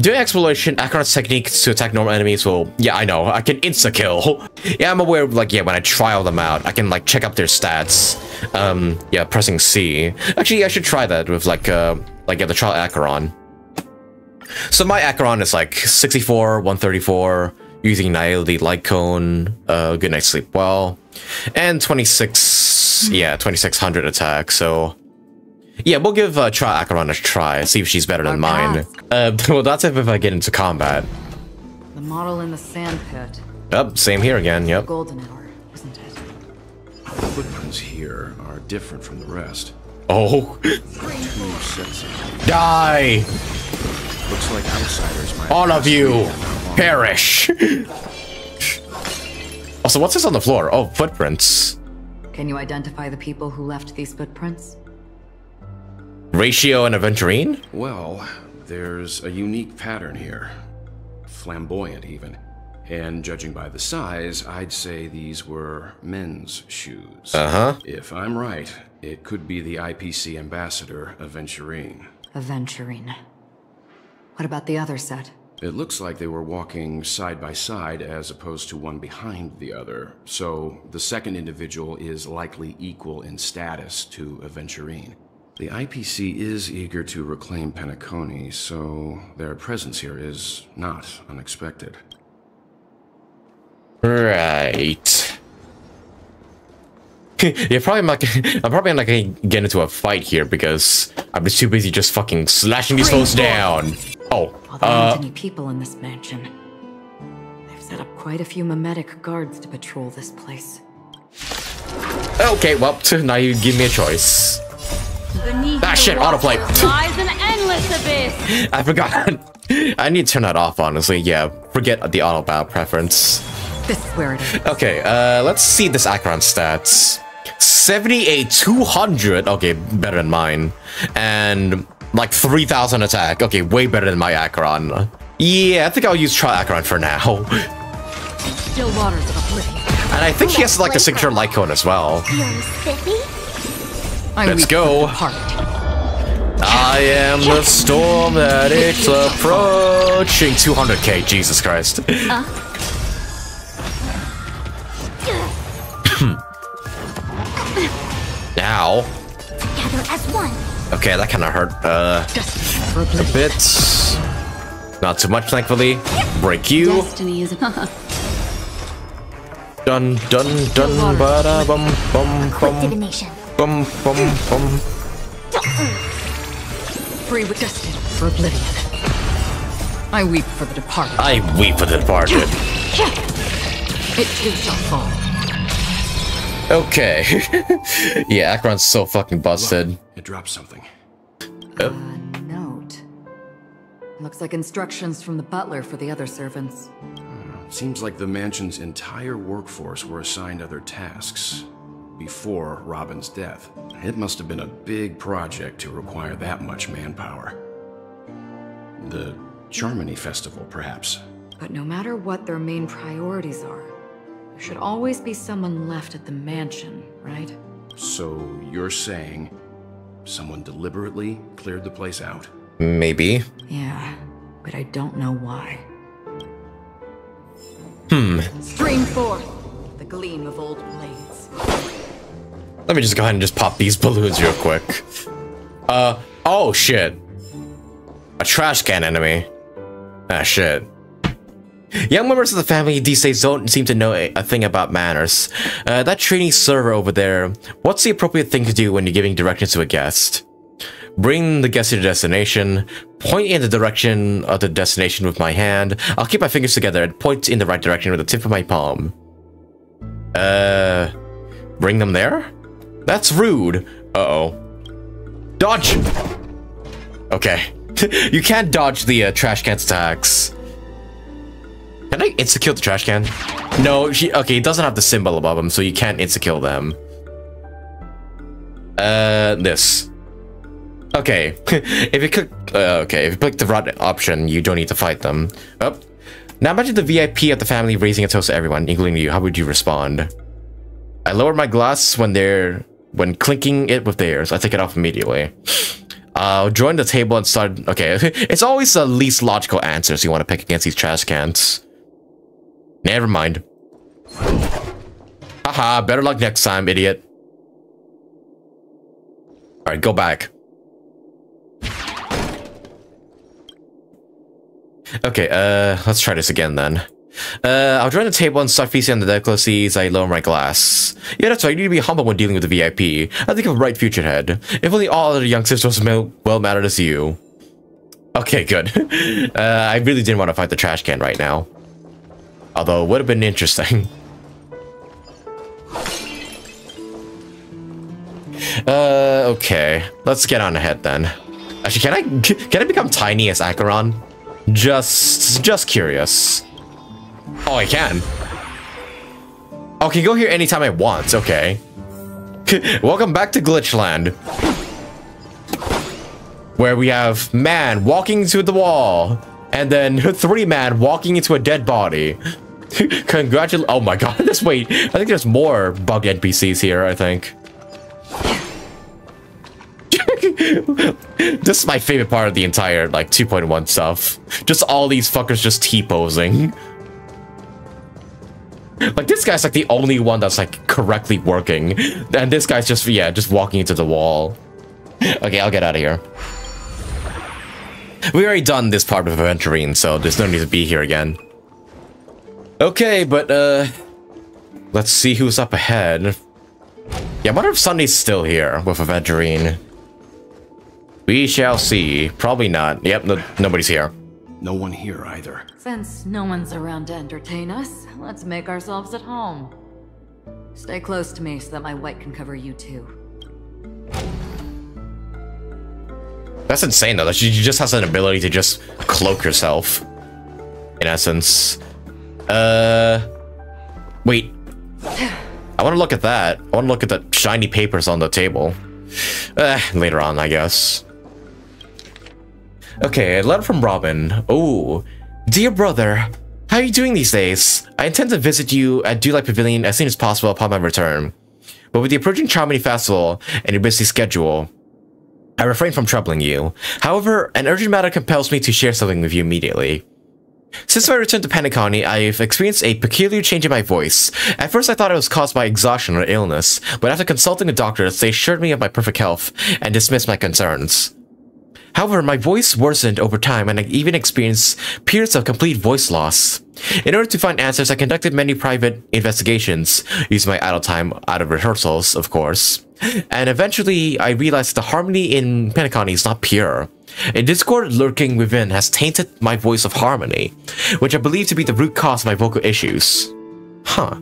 [SPEAKER 1] During exploration, Acheron's techniques to attack normal enemies will... Yeah, I know. I can insta-kill. [LAUGHS] yeah, I'm aware, of, like, yeah, when I trial them out, I can, like, check up their stats. Um, yeah, pressing C. Actually, I should try that with, like, uh, like, yeah, the trial Acheron. So my Acheron is, like, 64, 134, using Nihility Light Cone, uh, Good Night Sleep Well, and 26, yeah, 2600 attack, so... Yeah, we'll give uh, Trial Acheron a try, see if she's better than mine. Uh, [LAUGHS] well, that's if, if I get into combat.
[SPEAKER 17] The model in the sand pit.
[SPEAKER 1] Yep, same here again, yep.
[SPEAKER 17] Golden hour, isn't it?
[SPEAKER 18] The footprints here are different from the rest.
[SPEAKER 1] Oh.
[SPEAKER 18] Two sets
[SPEAKER 1] Die!
[SPEAKER 18] Looks like outsiders might.
[SPEAKER 1] All of you, perish. [LAUGHS] also, what's this on the floor? Oh, footprints.
[SPEAKER 17] Can you identify the people who left these footprints?
[SPEAKER 1] Ratio and Aventurine?
[SPEAKER 18] Well, there's a unique pattern here. Flamboyant, even. And judging by the size, I'd say these were men's shoes.
[SPEAKER 1] Uh-huh.
[SPEAKER 18] If I'm right, it could be the IPC ambassador, Aventurine.
[SPEAKER 17] Aventurine. What about the other set?
[SPEAKER 18] It looks like they were walking side by side as opposed to one behind the other, so the second individual is likely equal in status to Aventurine. The IPC is eager to reclaim Penacony, so their presence here is not unexpected.
[SPEAKER 1] Right. [LAUGHS] yeah, probably not. I'm probably not gonna get into a fight here because I'm just too busy just fucking slashing these foes down. Oh,
[SPEAKER 17] Well, there aren't
[SPEAKER 1] uh,
[SPEAKER 17] any people in this mansion. They've set up quite a few mimetic guards to patrol this place.
[SPEAKER 1] okay. Well, now you give me a choice.
[SPEAKER 19] Beneath
[SPEAKER 1] Ah, shit,
[SPEAKER 19] water
[SPEAKER 1] autoplay. [LAUGHS]
[SPEAKER 19] lies an endless abyss.
[SPEAKER 1] I forgot. [LAUGHS] I need to turn that off. Honestly, yeah. Forget the auto battle preference.
[SPEAKER 17] This is where it is.
[SPEAKER 1] Okay, uh, let's see this Acheron stats. 78, 200. Okay, better than mine. And like 3,000 attack. Okay, way better than my Acheron. Yeah, I think I'll use Trial Acheron for now.
[SPEAKER 19] Still waters of oblivion.
[SPEAKER 1] And I think he has like a signature light cone as well. Let's go. I am the storm that it's approaching. 200k, Jesus Christ. Now.
[SPEAKER 7] Gather as one.
[SPEAKER 1] Okay, that kind of hurt. Uh, a bit. Not too much, thankfully. Break you.
[SPEAKER 19] Destiny is [LAUGHS]
[SPEAKER 1] Dun dun dun ba da bum bum bum bum bum bum.
[SPEAKER 17] Free with destined for oblivion. I weep for the departed.
[SPEAKER 1] I weep for the departed.
[SPEAKER 17] It too shall fall.
[SPEAKER 1] Okay. [LAUGHS] yeah, Acheron's so fucking busted.
[SPEAKER 18] It dropped something. Oh.
[SPEAKER 1] Yep.
[SPEAKER 17] Note. Looks like instructions from the butler for the other servants.
[SPEAKER 18] Hmm, seems like the mansion's entire workforce were assigned other tasks before Robin's death. It must have been a big project to require that much manpower. The Charmony Festival, perhaps.
[SPEAKER 17] But no matter what their main priorities are, there should always be someone left at the mansion, right?
[SPEAKER 18] So you're saying someone deliberately cleared the place out?
[SPEAKER 1] Maybe.
[SPEAKER 17] Yeah, but I don't know why.
[SPEAKER 1] Hmm.
[SPEAKER 17] Stream forth the gleam of old blades.
[SPEAKER 1] Let me just go ahead and just pop these [LAUGHS] balloons real quick. Uh, oh shit. A trash can enemy. Ah shit. Young members of the family these days don't seem to know a, thing about manners. Uh, that trainee server over there, what's the appropriate thing to do when you're giving directions to a guest? Bring the guest to the destination, point in the direction of the destination with my hand. I'll keep my fingers together and point in the right direction with the tip of my palm. Uh, bring them there? That's rude. Uh-oh. Dodge! Okay. [LAUGHS] you can't dodge the uh, trash can's attacks. Can I insta-kill the trash can? No, she, okay, it doesn't have the symbol above them, so you can't insta-kill them. Uh, this. Okay, [LAUGHS] if you click, uh, okay, if you click the right option, you don't need to fight them. Oh. Now imagine the VIP of the family raising a toast to everyone, including you. How would you respond? I lower my glass when they're when clinking it with theirs. I take it off immediately. [GASPS] I'll join the table and start. Okay, [LAUGHS] it's always the least logical answers you want to pick against these trash cans. Never mind. Haha, better luck next time, idiot. Alright, go back. Okay, uh, let's try this again then. Uh, I'll join the table and start feasting on the delicacies I lower my glass. Yeah, that's right, you need to be humble when dealing with the VIP. I think of a bright future ahead. If only all other young sisters well mattered as you. Okay, good. [LAUGHS] uh, I really didn't want to fight the trash can right now. Although, it would have been interesting. [LAUGHS] Uh, okay. Let's get on ahead then. Actually, can I can I become tiny as Acheron? Just just curious. Oh, I can. Okay, go here anytime I want. Okay. [LAUGHS] Welcome back to Glitchland. Where we have man walking into the wall, and then [LAUGHS] three man walking into a dead body. [LAUGHS] Congratulations. Oh my god, [LAUGHS] this wait. I think there's more bug NPCs here, I think. [LAUGHS] this is my favorite part of the entire, like, 2.1 stuff. Just all these fuckers just T-posing. Like, this guy's, like, the only one that's, like, correctly working. And this guy's just, yeah, just walking into the wall. Okay, I'll get out of here. We already done this part of Aventurine, so there's no need to be here again. Okay, but, uh... Let's see who's up ahead. Yeah, I wonder if Sunday's still here with Aventurine. We shall see. Probably not. Yep, no, nobody's here.
[SPEAKER 18] No one here either.
[SPEAKER 17] Since no one's around to entertain us, let's make ourselves at home. Stay close to me so that my white can cover you too.
[SPEAKER 1] That's insane though, that she just has an ability to just cloak herself. In essence. Uh... Wait. I want to look at that. I want to look at the shiny papers on the table. Eh, later on, I guess. Okay, a letter from Robin. Oh, dear brother, how are you doing these days? I intend to visit you at Dewlight Pavilion as soon as possible upon my return. But with the approaching Charmony Festival and your busy schedule, I refrain from troubling you. However, an urgent matter compels me to share something with you immediately. Since my return to Penacony, I've experienced a peculiar change in my voice. At first I thought it was caused by exhaustion or illness, but after consulting the doctors, they assured me of my perfect health and dismissed my concerns. However, my voice worsened over time and I even experienced periods of complete voice loss. In order to find answers, I conducted many private investigations, using my idle time out of rehearsals, of course. And eventually, I realized the harmony in Penacony is not pure. A discord lurking within has tainted my voice of harmony, which I believe to be the root cause of my vocal issues. Huh.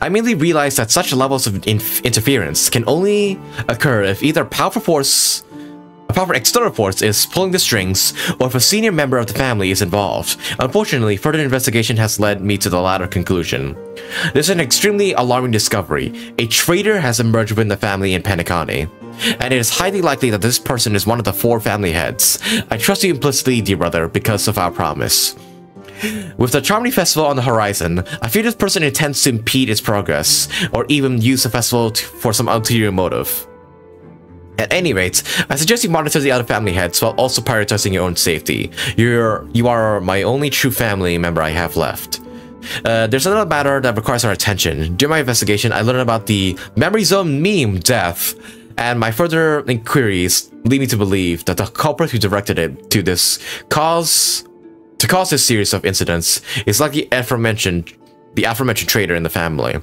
[SPEAKER 1] I mainly realized that such levels of interference can only occur if either powerful force proper external force is pulling the strings, or if a senior member of the family is involved. Unfortunately, further investigation has led me to the latter conclusion. This is an extremely alarming discovery. A traitor has emerged within the family in Penacony. And it is highly likely that this person is one of the four family heads. I trust you implicitly, dear brother, because of our promise. With the Charmony Festival on the horizon, I fear this person intends to impede its progress, or even use the festival for some ulterior motive. At any rate, I suggest you monitor the other family heads while also prioritizing your own safety. You're, you are my only true family member I have left. Uh, there's another matter that requires our attention. During my investigation, I learned about the Memory Zone meme death, and my further inquiries lead me to believe that the culprit who directed it to this cause to cause this series of incidents is likely aforementioned the aforementioned traitor in the family.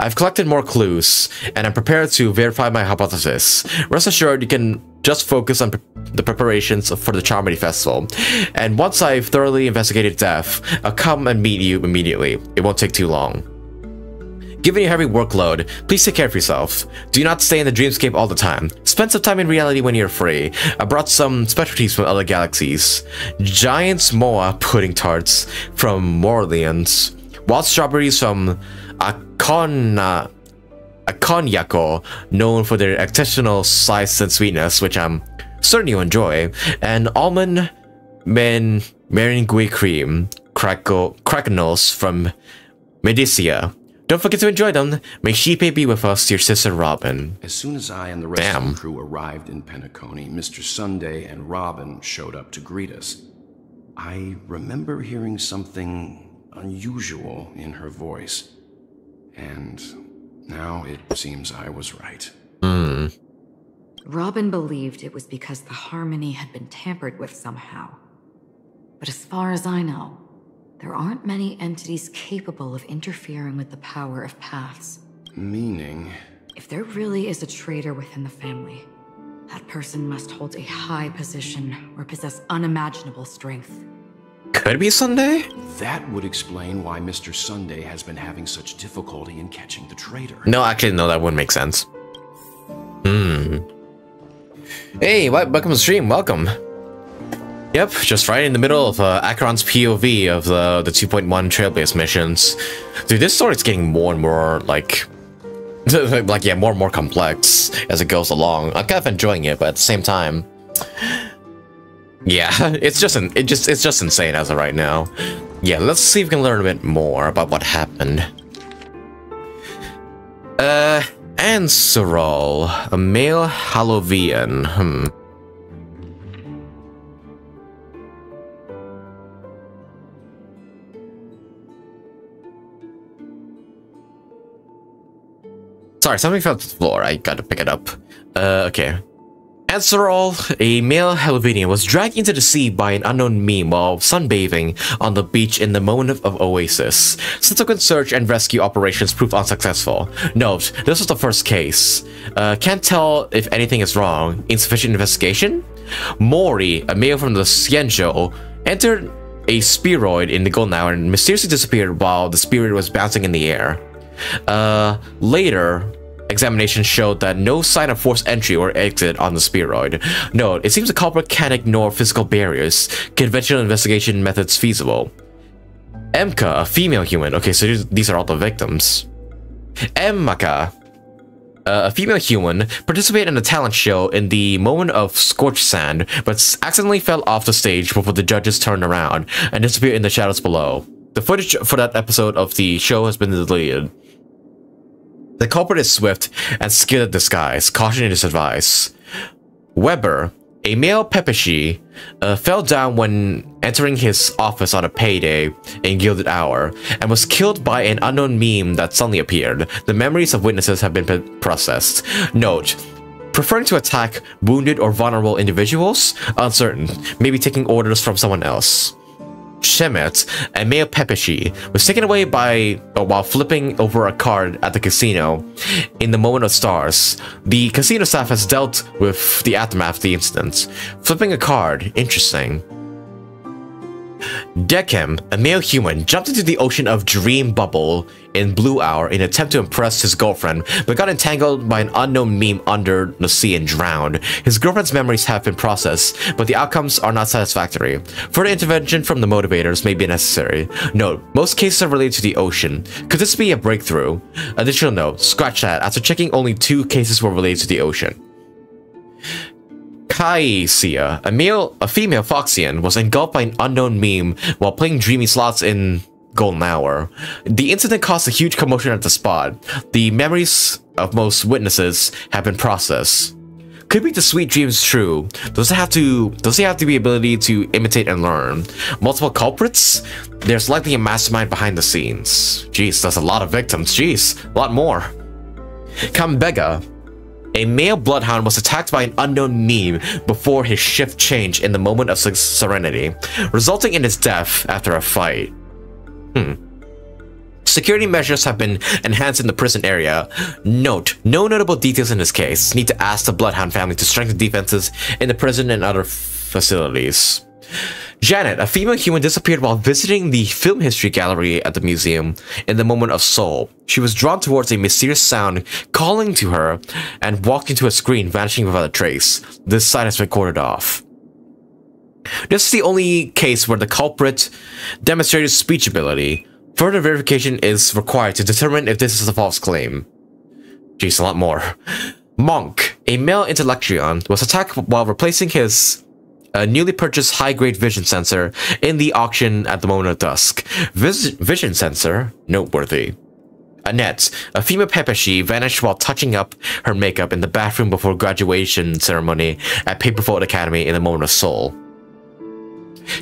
[SPEAKER 1] I've collected more clues, and I'm prepared to verify my hypothesis. Rest assured, you can just focus on pre the preparations for the Charmony Festival. And once I've thoroughly investigated death, I'll come and meet you immediately. It won't take too long. Given your heavy workload, please take care of yourself. Do not stay in the dreamscape all the time. Spend some time in reality when you're free. I brought some specialties from other galaxies. Giant's Moa pudding tarts from Morleans wild strawberries from Akona, Akonyako, known for their exceptional size and sweetness, which I'm certain you enjoy, and almond men meringue cream, crackle, crackanals from Medicia. Don't forget to enjoy them. May Xipe be with us, your sister Robin.
[SPEAKER 18] As soon as I and the rest
[SPEAKER 1] Damn.
[SPEAKER 18] of the crew arrived in Penacony, Mr. Sunday and Robin showed up to greet us. I remember hearing something unusual in her voice. And now it seems I was right.
[SPEAKER 1] Hmm.
[SPEAKER 17] Robin believed it was because the harmony had been tampered with somehow. But as far as I know, there aren't many entities capable of interfering with the power of paths.
[SPEAKER 18] Meaning?
[SPEAKER 17] If there really is a traitor within the family, that person must hold a high position or possess unimaginable strength.
[SPEAKER 1] Could be Sunday?
[SPEAKER 18] That would explain why Mr. Sunday has been having such difficulty in catching the traitor.
[SPEAKER 1] No, actually, no, that wouldn't make sense. Hmm. Hey, welcome to the stream. Welcome. Yep, just right in the middle of uh, Acheron's POV of the the 2.1 Trailblaze missions. Dude, this story's getting more and more like, [LAUGHS] like yeah, more and more complex as it goes along. I'm kind of enjoying it, but at the same time, yeah, [LAUGHS] it's just an, it just it's just insane as of right now. Yeah, let's see if we can learn a bit more about what happened. Uh, Anserol, a male Halovian. Hmm. Sorry, something fell to the floor. I gotta pick it up. Uh, okay. Anserol, a male Halovian, was dragged into the sea by an unknown meme while sunbathing on the beach in the moment of, of Oasis. Subsequent search and rescue operations proved unsuccessful. Note, this was the first case. Uh, can't tell if anything is wrong. Insufficient investigation? Mori, a male from the Xianzhou, entered a spheroid in the golden hour and mysteriously disappeared while the spirit was bouncing in the air. Uh, later, examination showed that no sign of forced entry or exit on the spheroid. Note, it seems the culprit can ignore physical barriers, conventional investigation methods feasible. Emka, a female human. Okay, so these are all the victims. Emmaka, a female human, participated in a talent show in the moment of scorched sand, but accidentally fell off the stage before the judges turned around and disappeared in the shadows below. The footage for that episode of the show has been deleted. The culprit is swift and skilled at disguise. Caution is advice. Weber, a male Pepeshi, uh, fell down when entering his office on a payday in Gilded Hour and was killed by an unknown meme that suddenly appeared. The memories of witnesses have been processed. Note, preferring to attack wounded or vulnerable individuals? Uncertain. Maybe taking orders from someone else. Shemet, and male Pepeshi, was taken away by uh, while flipping over a card at the casino in the moment of stars. The casino staff has dealt with the aftermath of the incident. Flipping a card, interesting. Dechem, a male human, jumped into the ocean of Dream Bubble in Blue Hour in an attempt to impress his girlfriend, but got entangled by an unknown meme under the sea and drowned. His girlfriend's memories have been processed, but the outcomes are not satisfactory. Further intervention from the motivators may be necessary. Note, most cases are related to the ocean. Could this be a breakthrough? Additional note, scratch that, after checking only two cases were related to the ocean. Kaisia, a male, a female Foxian, was engulfed by an unknown meme while playing dreamy slots in Golden Hour. The incident caused a huge commotion at the spot. The memories of most witnesses have been processed. Could be the sweet dreams true? Does it have to does it have to be ability to imitate and learn? Multiple culprits? There's likely a mastermind behind the scenes. Jeez, that's a lot of victims. Jeez, a lot more. Kambega, a male bloodhound was attacked by an unknown meme before his shift changed in the moment of serenity, resulting in his death after a fight. Hmm. Security measures have been enhanced in the prison area. Note, no notable details in this case. Need to ask the Bloodhound family to strengthen defenses in the prison and other facilities. Janet, a female human, disappeared while visiting the film history gallery at the museum in the moment of soul. She was drawn towards a mysterious sound calling to her and walked into a screen, vanishing without a trace. This side has been corded off. This is the only case where the culprit demonstrated speech ability. Further verification is required to determine if this is a false claim. Jeez, a lot more. Monk, a male Intellitron, was attacked while replacing his a newly purchased high-grade vision sensor in the auction at the moment of dusk. Vis vision sensor? Noteworthy. Annette, a female Pepeshi, vanished while touching up her makeup in the bathroom before graduation ceremony at Paperfold Academy in the moment of soul.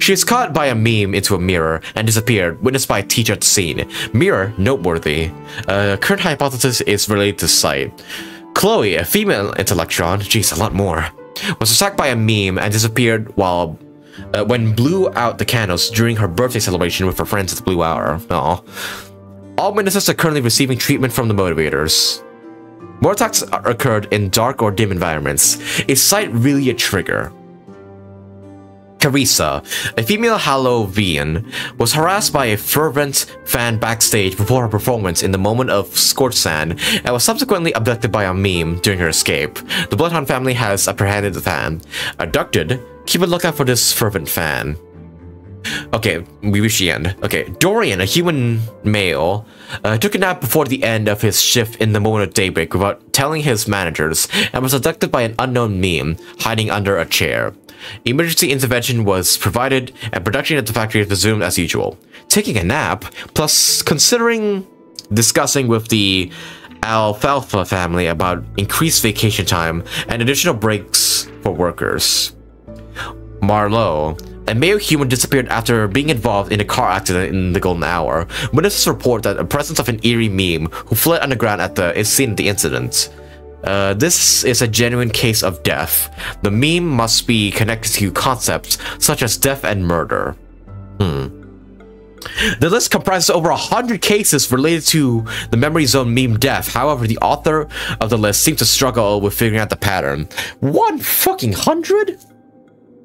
[SPEAKER 1] She is caught by a meme into a mirror and disappeared, witnessed by a teacher at the scene. Mirror, noteworthy. Uh, current hypothesis is related to sight. Chloe, a female intellectron, jeez, a lot more, was attacked by a meme and disappeared while uh, when blew out the candles during her birthday celebration with her friends at the Blue Hour. Aww. All witnesses are currently receiving treatment from the motivators. More attacks occurred in dark or dim environments. Is sight really a trigger? Carissa, a female Halovian, was harassed by a fervent fan backstage before her performance in the moment of scorched sand and was subsequently abducted by a meme during her escape. The Bloodhound family has apprehended the fan. Abducted? Keep a lookout for this fervent fan. Okay, we reach the end. Okay, Dorian, a human male, uh, took a nap before the end of his shift in the moment of daybreak without telling his managers and was abducted by an unknown meme hiding under a chair. Emergency intervention was provided and production at the factory resumed as usual. Taking a nap, plus considering discussing with the Alfalfa family about increased vacation time and additional breaks for workers. Marlowe, a male human disappeared after being involved in a car accident in the Golden Hour. Witnesses report that the presence of an eerie meme who fled underground at the scene of the incident. Uh, this is a genuine case of death. The meme must be connected to concepts such as death and murder. Hmm. The list comprises over 100 cases related to the Memory Zone meme death. However, the author of the list seems to struggle with figuring out the pattern. One fucking hundred?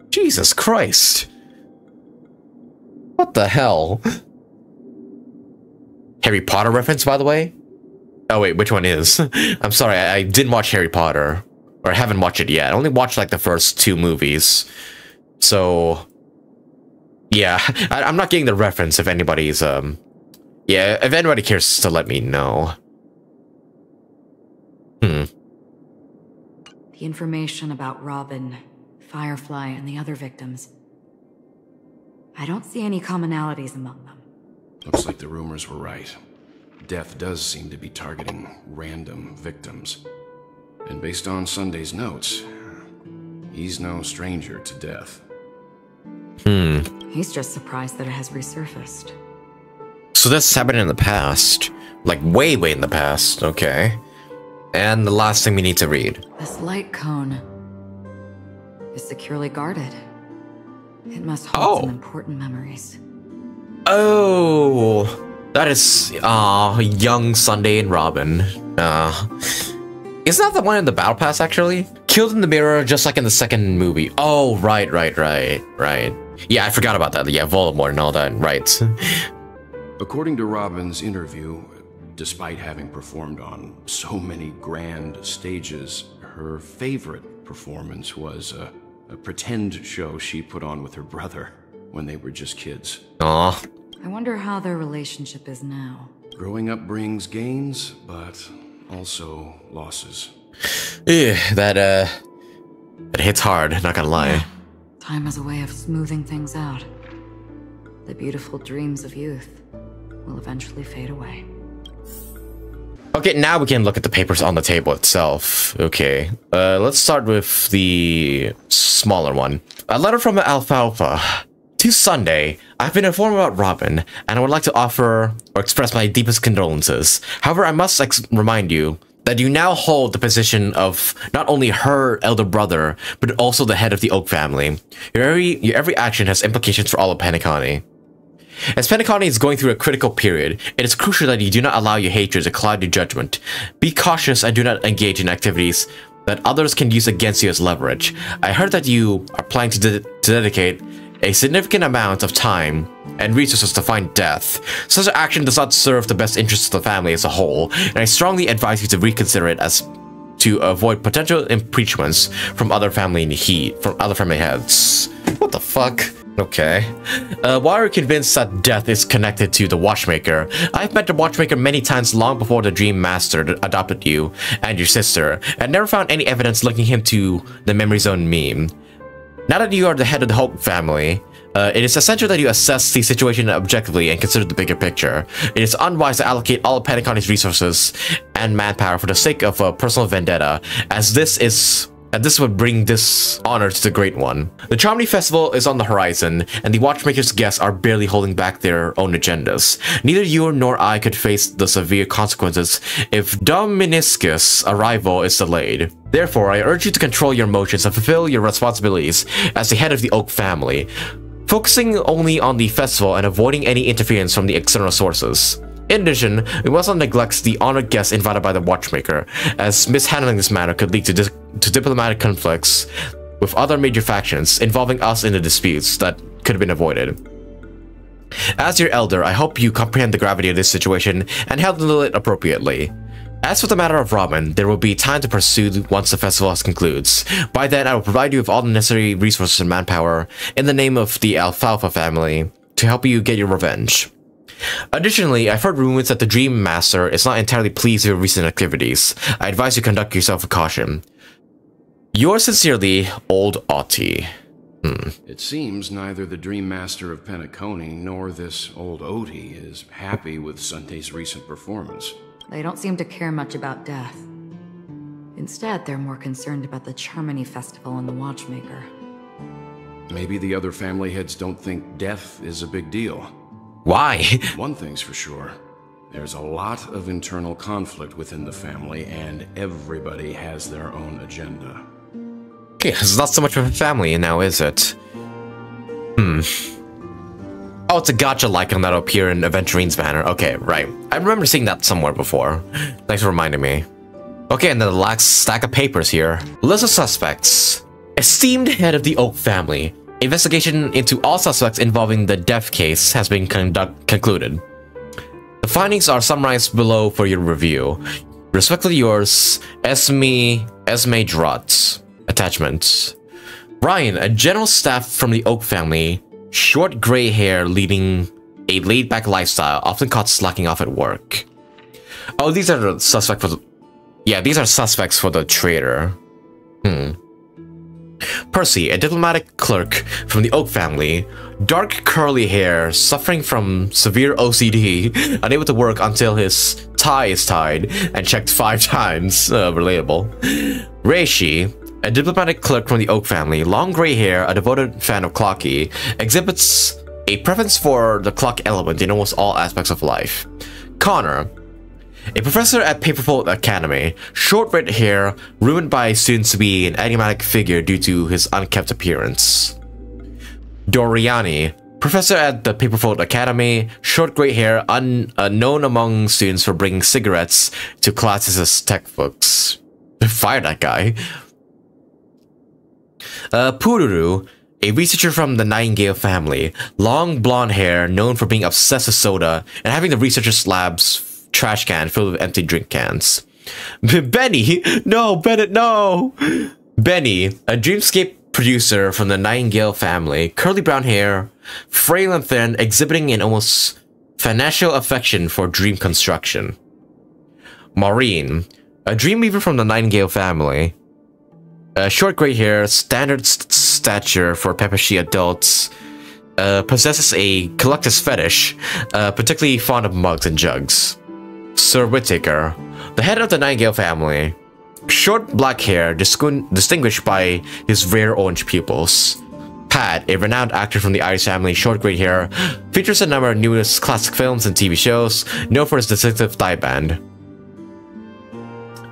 [SPEAKER 1] Jesus Christ. What the hell? Harry Potter reference, by the way? Oh wait, which one is? [LAUGHS] I'm sorry, I, I, didn't watch Harry Potter. Or I haven't watched it yet. I only watched like the first two movies. So... Yeah, [LAUGHS] I, I'm not getting the reference if anybody's, um... Yeah, if anybody cares to let me know. Hmm.
[SPEAKER 17] The information about Robin, Firefly, and the other victims. I don't see any commonalities among them.
[SPEAKER 18] Looks like the rumors were right. Death does seem to be targeting random victims. And based on Sunday's notes, he's no stranger to death.
[SPEAKER 1] Hmm.
[SPEAKER 17] He's just surprised that it has resurfaced.
[SPEAKER 1] So this happened in the past. Like way, way in the past. Okay. And the last thing we need to read.
[SPEAKER 17] This light cone is securely guarded. It must hold oh. some important memories.
[SPEAKER 1] Oh, that is uh young Sunday and Robin. Uh, is that the one in the battle pass actually? Killed in the mirror, just like in the second movie. Oh, right, right, right, right. Yeah, I forgot about that. Yeah, Voldemort and all that. Right.
[SPEAKER 18] According to Robin's interview, despite having performed on so many grand stages, her favorite performance was a a pretend show she put on with her brother when they were just kids.
[SPEAKER 1] Aw.
[SPEAKER 17] I wonder how their relationship is now.
[SPEAKER 18] Growing up brings gains, but also losses.
[SPEAKER 1] Yeah, that, uh, that hits hard, not gonna lie. Yeah.
[SPEAKER 17] Time has a way of smoothing things out. The beautiful dreams of youth will eventually fade away.
[SPEAKER 1] Okay, now we can look at the papers on the table itself. Okay, uh, let's start with the smaller one. A letter from Alfalfa. To Sunday, I've been informed about Robin, and I would like to offer or express my deepest condolences. However, I must remind you that you now hold the position of not only her elder brother, but also the head of the Oak family. Your every, your every action has implications for all of Penacony. As Penacony is going through a critical period, it is crucial that you do not allow your hatred to cloud your judgment. Be cautious and do not engage in activities that others can use against you as leverage. I heard that you are planning to, de to dedicate a significant amount of time and resources to find death. Such action does not serve the best interests of the family as a whole, and I strongly advise you to reconsider it as to avoid potential impeachments from other family heat from other family heads. What the fuck? Okay. Uh, while you're convinced that death is connected to the Watchmaker, I've met the Watchmaker many times long before the Dream Master adopted you and your sister, and never found any evidence linking him to the Memory Zone meme. Now that you are the head of the Oak family, uh, it is essential that you assess the situation objectively and consider the bigger picture. It is unwise to allocate all of Penacony's resources and manpower for the sake of a personal vendetta, as this is and this would bring dishonor to the Great One. The Charmony Festival is on the horizon, and the Watchmaker's guests are barely holding back their own agendas. Neither you nor I could face the severe consequences if Dominicus' arrival is delayed. Therefore, I urge you to control your emotions and fulfill your responsibilities as the head of the Oak family, focusing only on the festival and avoiding any interference from the external sources. In addition, we must not neglect the honored guests invited by the Watchmaker, as mishandling this matter could lead to, to diplomatic conflicts with other major factions involving us in the disputes that could have been avoided. As your elder, I hope you comprehend the gravity of this situation and handle it appropriately. As for the matter of Robin, there will be time to pursue once the festival concludes. By then, I will provide you with all the necessary resources and manpower in the name of the Alfalfa family to help you get your revenge. Additionally, I've heard rumors that the Dream Master is not entirely pleased with your recent activities. I advise you conduct yourself with caution. Yours sincerely, Old Oti. Hmm.
[SPEAKER 18] It seems neither the Dream Master of Penacony nor this old Oti is happy with Sunday's recent performance.
[SPEAKER 17] They don't seem to care much about death. Instead, they're more concerned about the Charmony Festival and the Watchmaker.
[SPEAKER 18] Maybe the other family heads don't think death is a big deal.
[SPEAKER 1] Why? [LAUGHS]
[SPEAKER 18] One thing's for sure. There's a lot of internal conflict within the family, and everybody has their own agenda.
[SPEAKER 1] Okay, it's not so much of a family now, is it? Hmm. Oh, it's a gacha icon that'll appear in Aventurine's banner. Okay, right. I remember seeing that somewhere before. Thanks for reminding me. Okay, and then the last stack of papers here. List of suspects. Esteemed head of the Oak family. Investigation into all suspects involving the death case has been conduct concluded. The findings are summarized below for your review. Respectfully yours, Esme Esme Drott. Attachments. Ryan, a general staff from the Oak family, short gray hair leading a laid-back lifestyle, often caught slacking off at work. Oh, these are the suspects for the... Yeah, these are suspects for the traitor. Hmm. Percy, a diplomatic clerk from the Oak family, dark curly hair, suffering from severe OCD, [LAUGHS] unable to work until his tie is tied and checked five [LAUGHS] times. Uh, relatable. Reishi, a diplomatic clerk from the Oak family, long gray hair, a devoted fan of Clockie, exhibits a preference for the clock element in almost all aspects of life. Connor, a professor at Paperfold Academy, short red hair, ruined by students to be an enigmatic figure due to his unkempt appearance. Doriani, professor at the Paperfold Academy, short gray hair, unknown among students for bringing cigarettes to classes as textbooks. [LAUGHS] Fire that guy. Uh, Pururu, a researcher from the Nightingale family, long blonde hair, known for being obsessed with soda and having the researcher's lab's trash can filled with empty drink cans. [LAUGHS] Benny! No, Bennett, no! Benny, a dreamscape producer from the Nightingale family, curly brown hair, frail and thin, exhibiting an almost financial affection for dream construction. Maureen, a dreamweaver from the Nightingale family, short gray hair, standard st stature for Pepeshi adults, uh, possesses a collector's fetish, uh, particularly fond of mugs and jugs. Sir Whittaker, the head of the Nightingale family, short black hair distinguished by his rare orange pupils. Pat, a renowned actor from the Iris family, short gray hair, features a number of newest classic films and TV shows, known for his distinctive thigh band.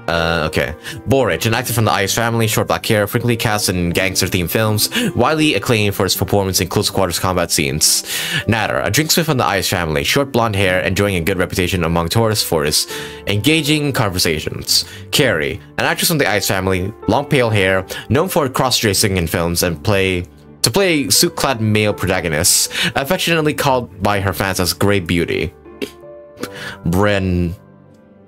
[SPEAKER 1] Uh, okay. Borich, an actor from the Iris family, short black hair, frequently cast in gangster-themed films, widely acclaimed for his performance in close-quarters combat scenes. Natter, a drinksmith from the Iris family, short blonde hair, enjoying a good reputation among tourists for his engaging conversations. Carrie, an actress from the Iris family, long pale hair, known for cross-dressing in films and play to play suit-clad male protagonists, affectionately called by her fans as Grey Beauty. Bren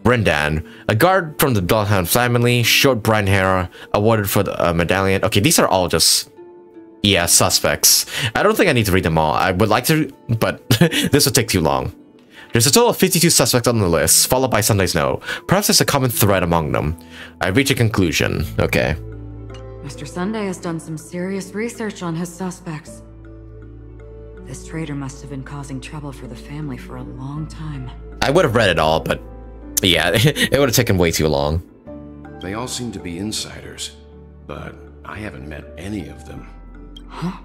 [SPEAKER 1] Brendan, a guard from the Bloodhound family, short brown hair, awarded for the uh, medallion. Okay, these are all just, yeah, suspects. I don't think I need to read them all. I would like to, but [LAUGHS] this would take too long. There's a total of 52 suspects on the list, followed by Sunday's No. Perhaps there's a common thread among them. I reach a conclusion. Okay.
[SPEAKER 17] Mr. Sunday has done some serious research on his suspects. This traitor must have been causing trouble for the family for a long time.
[SPEAKER 1] I would have read it all, but yeah, [LAUGHS] it would have taken way too long.
[SPEAKER 18] They all seem to be insiders, but I haven't met any of them.
[SPEAKER 17] Huh?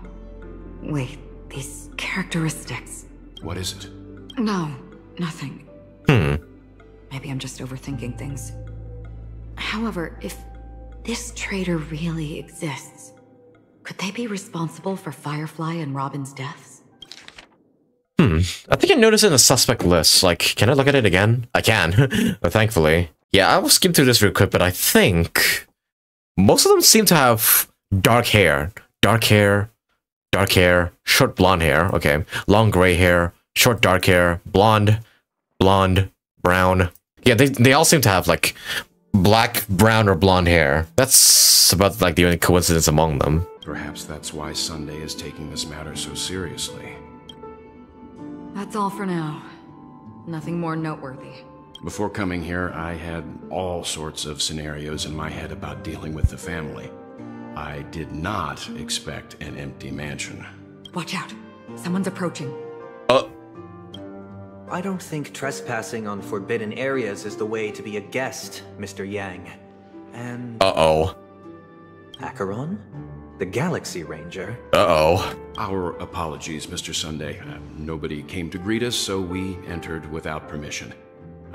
[SPEAKER 17] Wait, these characteristics.
[SPEAKER 18] What is it?
[SPEAKER 17] No, nothing.
[SPEAKER 1] Hmm.
[SPEAKER 17] Maybe I'm just overthinking things. However, if this traitor really exists, could they be responsible for Firefly and Robin's deaths?
[SPEAKER 1] Hmm. I think I noticed in the suspect list. Like, can I look at it again? I can, [LAUGHS] thankfully. Yeah, I will skim through this real quick, but I think most of them seem to have dark hair, dark hair, dark hair, short blonde hair. Okay, long gray hair, short dark hair, blonde, blonde, brown. Yeah, they they all seem to have like black, brown, or blonde hair. That's about like the only coincidence among them.
[SPEAKER 18] Perhaps that's why Sunday is taking this matter so seriously.
[SPEAKER 17] That's all for now. Nothing more noteworthy.
[SPEAKER 18] Before coming here, I had all sorts of scenarios in my head about dealing with the family. I did not expect an empty mansion.
[SPEAKER 17] Watch out. Someone's approaching.
[SPEAKER 1] Uh.
[SPEAKER 20] I don't think trespassing on forbidden areas is the way to be a guest, Mr. Yang. And
[SPEAKER 1] Uh-oh.
[SPEAKER 20] Acheron? The Galaxy Ranger?
[SPEAKER 1] Uh-oh.
[SPEAKER 18] Our apologies, Mr. Sunday. Uh, nobody came to greet us, so we entered without permission.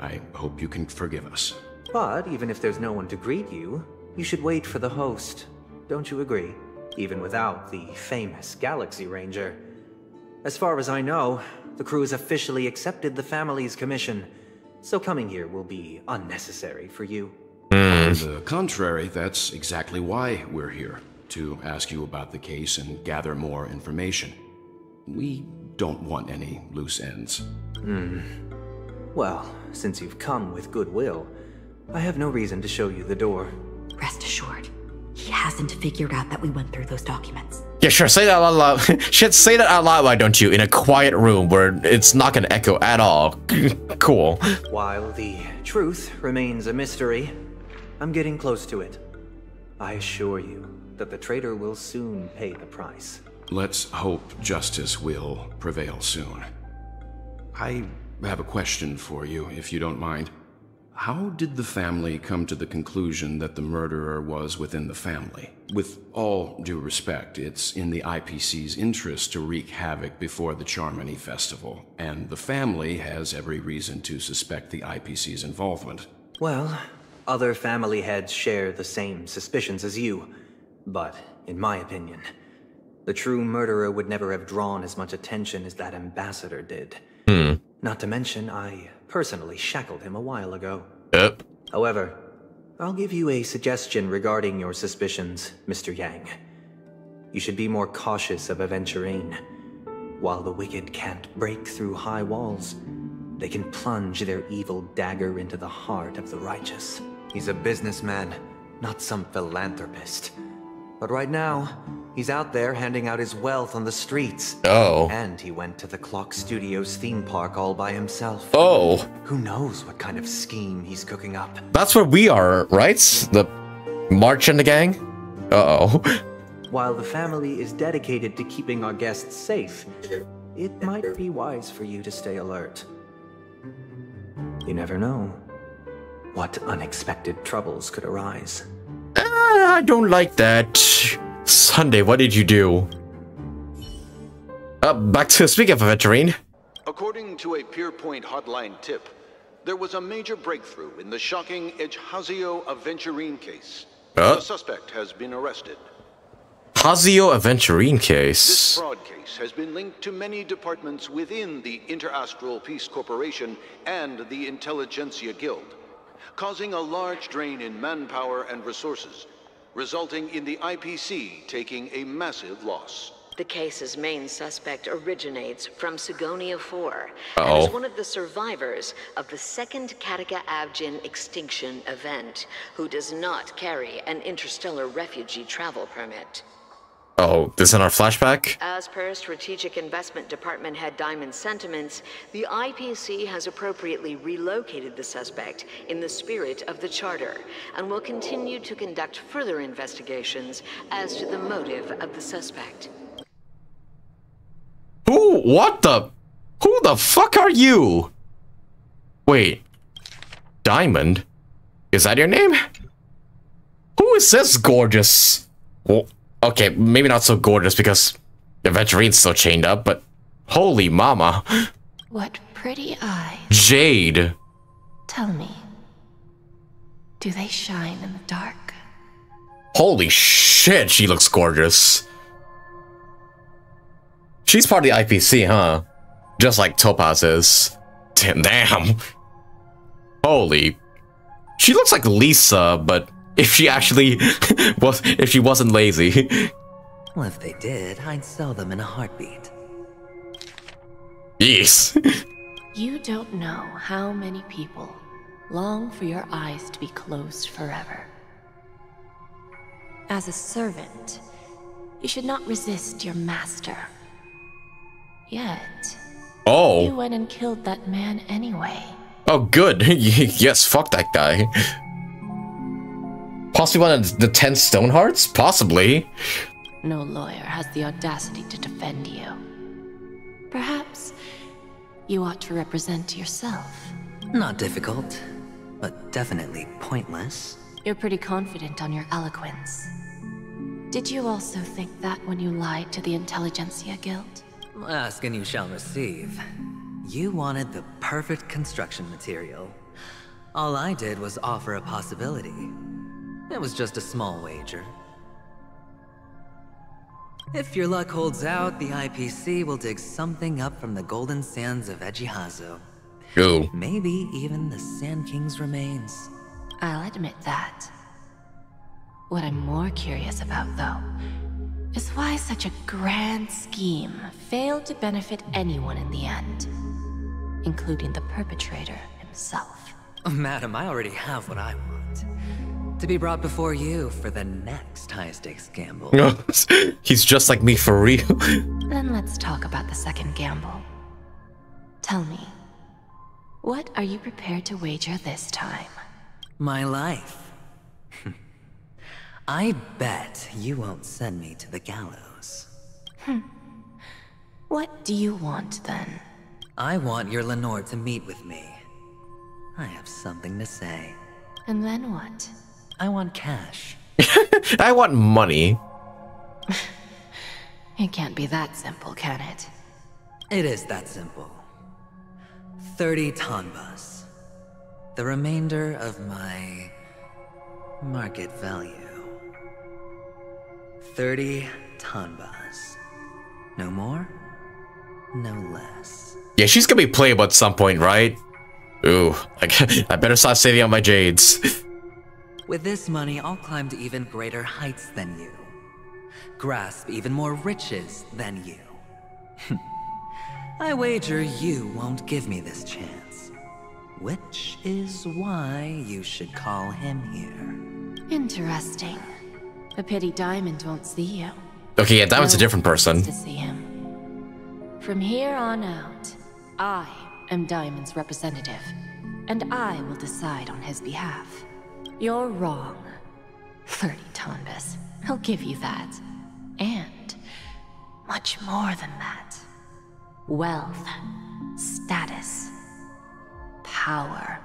[SPEAKER 18] I hope you can forgive us.
[SPEAKER 20] But even if there's no one to greet you, you should wait for the host. Don't you agree? Even without the famous Galaxy Ranger. As far as I know, the crew has officially accepted the family's commission, so coming here will be unnecessary for you.
[SPEAKER 18] On the contrary, that's exactly why we're here. To ask you about the case and gather more information. We don't want any loose ends.
[SPEAKER 20] Hmm. Well, since you've come with goodwill, I have no reason to show you the door.
[SPEAKER 17] Rest assured, he hasn't figured out that we went through those documents.
[SPEAKER 1] Yeah, sure. Say that out loud. [LAUGHS] Shit, say that out loud, why don't you? In a quiet room where it's not gonna echo at all. [LAUGHS] cool.
[SPEAKER 20] While the truth remains a mystery, I'm getting close to it. I assure you that the traitor will soon pay the price.
[SPEAKER 18] Let's hope justice will prevail soon. I have a question for you, if you don't mind. How did the family come to the conclusion that the murderer was within the family? With all due respect, it's in the IPC's interest to wreak havoc before the Charmony Festival, and the family has every reason to suspect the IPC's involvement.
[SPEAKER 20] Well, other family heads share the same suspicions as you, but in my opinion, the true murderer would never have drawn as much attention as that ambassador did.
[SPEAKER 1] Hmm.
[SPEAKER 20] Not to mention, I personally shackled him a while ago.
[SPEAKER 1] Yep.
[SPEAKER 20] However, I'll give you a suggestion regarding your suspicions, Mr. Yang. You should be more cautious of Aventurine. While the wicked can't break through high walls, they can plunge their evil dagger into the heart of the righteous. He's a businessman, not some philanthropist. But right now, he's out there handing out his wealth on the streets.
[SPEAKER 1] Oh.
[SPEAKER 20] And he went to the Clock Studios theme park all by himself.
[SPEAKER 1] Oh.
[SPEAKER 20] Who knows what kind of scheme he's cooking up?
[SPEAKER 1] That's where we are, right? The March and the gang? Uh-oh. [LAUGHS]
[SPEAKER 20] While the family is dedicated to keeping our guests safe, it might be wise for you to stay alert. You never know what unexpected troubles could arise.
[SPEAKER 1] I don't like that. Sunday, what did you do? Uh, back to speaking of Aventurine.
[SPEAKER 21] According to a Pierpoint hotline tip, there was a major breakthrough in the shocking Ejhazio Aventurine case.
[SPEAKER 1] Uh?
[SPEAKER 21] The suspect has been arrested.
[SPEAKER 1] Hazio Aventurine case?
[SPEAKER 21] This fraud case has been linked to many departments within the Interastral Peace Corporation and the Intelligentsia Guild, causing a large drain in manpower and resources, resulting in the IPC taking a massive loss.
[SPEAKER 22] The case's main suspect originates from Sigonia 4
[SPEAKER 1] Uh-oh.
[SPEAKER 22] and is one of the survivors of the second Kataka Avgin extinction event, who does not carry an interstellar refugee travel permit.
[SPEAKER 1] Oh, this in our flashback?
[SPEAKER 22] As per Strategic Investment Department head Diamond's sentiments, the IPC has appropriately relocated the suspect in the spirit of the Charter and will continue to conduct further investigations as to the motive of the suspect.
[SPEAKER 1] Who? What the? Who the fuck are you? Wait. Diamond? Is that your name? Who is this gorgeous? Well, okay, maybe not so gorgeous because Aventurine's still chained up, but holy mama.
[SPEAKER 23] What pretty eyes.
[SPEAKER 1] Jade.
[SPEAKER 23] Tell me, do they shine in the dark?
[SPEAKER 1] Holy shit, she looks gorgeous. She's part of the IPC, huh? Just like Topaz is. Damn. damn. Holy. She looks like Lisa, but If she actually [LAUGHS] was, if she wasn't lazy. [LAUGHS]
[SPEAKER 2] Well, if they did, I'd sell them in a heartbeat.
[SPEAKER 1] Yes. [LAUGHS]
[SPEAKER 23] You don't know how many people long for your eyes to be closed forever. As a servant, you should not resist your master. Yet,
[SPEAKER 1] Oh.
[SPEAKER 23] you went and killed that man anyway.
[SPEAKER 1] Oh, good. yes, fuck that guy. Possibly one of the ten stone hearts? Possibly.
[SPEAKER 23] No lawyer has the audacity to defend you. Perhaps you ought to represent yourself.
[SPEAKER 2] Not difficult, but definitely pointless.
[SPEAKER 23] You're pretty confident on your eloquence. Did you also think that when you lied to the Intelligentsia Guild?
[SPEAKER 2] Ask and you shall receive. You wanted the perfect construction material. All I did was offer a possibility. It was just a small wager. If your luck holds out, the IPC will dig something up from the golden sands of Ejihazo.
[SPEAKER 1] Ooh.
[SPEAKER 2] Maybe even the Sand King's remains.
[SPEAKER 23] I'll admit that. What I'm more curious about, though, is why such a grand scheme failed to benefit anyone in the end, including the perpetrator himself.
[SPEAKER 2] Oh, madam, I already have what I want. To be brought before you for the next high stakes gamble. [LAUGHS]
[SPEAKER 1] He's just like me for real. [LAUGHS]
[SPEAKER 23] Then let's talk about the second gamble. Tell me, what are you prepared to wager this time?
[SPEAKER 2] My life. [LAUGHS] I bet you won't send me to the gallows.
[SPEAKER 23] Hmm. What do you want then?
[SPEAKER 2] I want your Lenore to meet with me. I have something to say.
[SPEAKER 23] And then what?
[SPEAKER 2] I want cash. [LAUGHS]
[SPEAKER 1] I want money.
[SPEAKER 23] It can't be that simple, can it?
[SPEAKER 2] It is that simple. 30 tanbas. The remainder of my market value. 30 tanbas. No more, no less.
[SPEAKER 1] Yeah, she's gonna be playable at some point, right? Ooh, I, [LAUGHS] I better start saving up my jades. [LAUGHS]
[SPEAKER 2] With this money, I'll climb to even greater heights than you. Grasp even more riches than you. [LAUGHS] I wager you won't give me this chance. Which is why you should call him here.
[SPEAKER 23] Interesting. A pity Diamond won't see you.
[SPEAKER 1] Okay, yeah, Diamond's a different person.
[SPEAKER 23] To see him. From here on out, I am Diamond's representative, and I will decide on his behalf. You're wrong. 30 Tonbas. I'll give you that. And much more than that. Wealth, status, power.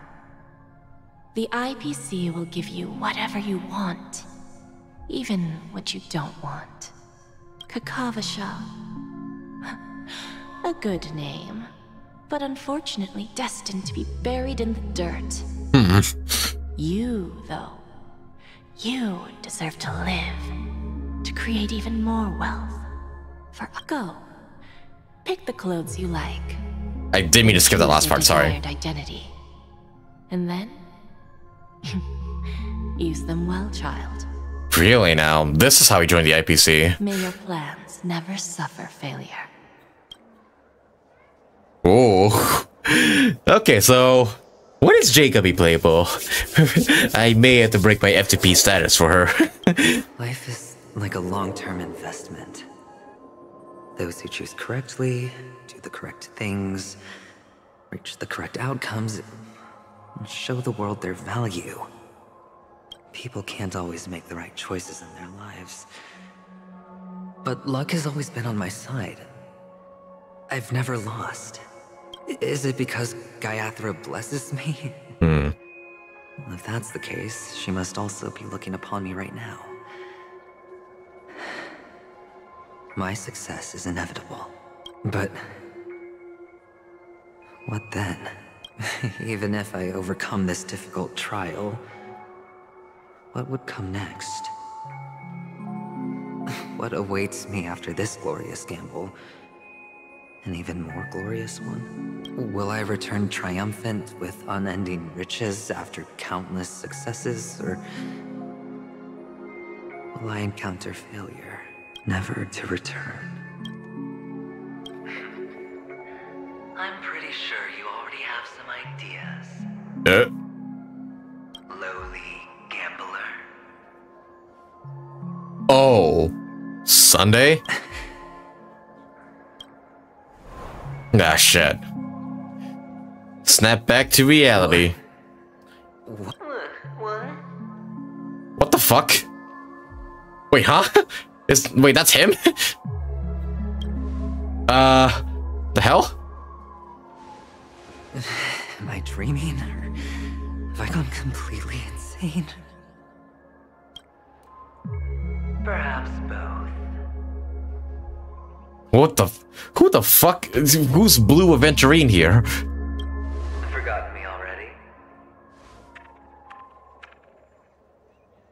[SPEAKER 23] The IPC will give you whatever you want, even what you don't want. Kakavasha. [LAUGHS] A good name, but unfortunately destined to be buried in the dirt. Hmm. You, though, you deserve to live, to create even more wealth. For go, pick the clothes you like.
[SPEAKER 1] I didn't mean to skip that last part, sorry.
[SPEAKER 23] Identity, and then [LAUGHS] use them well, child.
[SPEAKER 1] Really now, this is how he joined the IPC.
[SPEAKER 23] May your plans never suffer failure.
[SPEAKER 1] Oh. [LAUGHS] Okay, so when is Jacob be playable? [LAUGHS] I may have to break my FTP status for her. [LAUGHS]
[SPEAKER 2] Life is like a long-term investment. Those who choose correctly, do the correct things, reach the correct outcomes, and show the world their value. People can't always make the right choices in their lives. But luck has always been on my side. I've never lost. Is it because Gaiathra blesses me?
[SPEAKER 1] Hmm.
[SPEAKER 2] Well, if that's the case, she must also be looking upon me right now. My success is inevitable. But... What then? [LAUGHS] Even if I overcome this difficult trial, what would come next? [LAUGHS] What awaits me after this glorious gamble? An even more glorious one? Will I return triumphant with unending riches after countless successes, or
[SPEAKER 24] will I encounter failure, never to return? I'm pretty sure you already have some ideas.
[SPEAKER 1] Uh,
[SPEAKER 24] Lowly gambler.
[SPEAKER 1] oh. Sunday? [LAUGHS] ah, shit. Snap back to reality.
[SPEAKER 24] What?
[SPEAKER 1] What the fuck? Wait, huh? [LAUGHS] Is wait, that's him? [LAUGHS] uh, the hell? [SIGHS]
[SPEAKER 24] Am I dreaming? Or have I gone completely insane? Perhaps both.
[SPEAKER 1] What the? f- Who the fuck? Who's Blue Aventurine here?
[SPEAKER 24] Forgotten me already?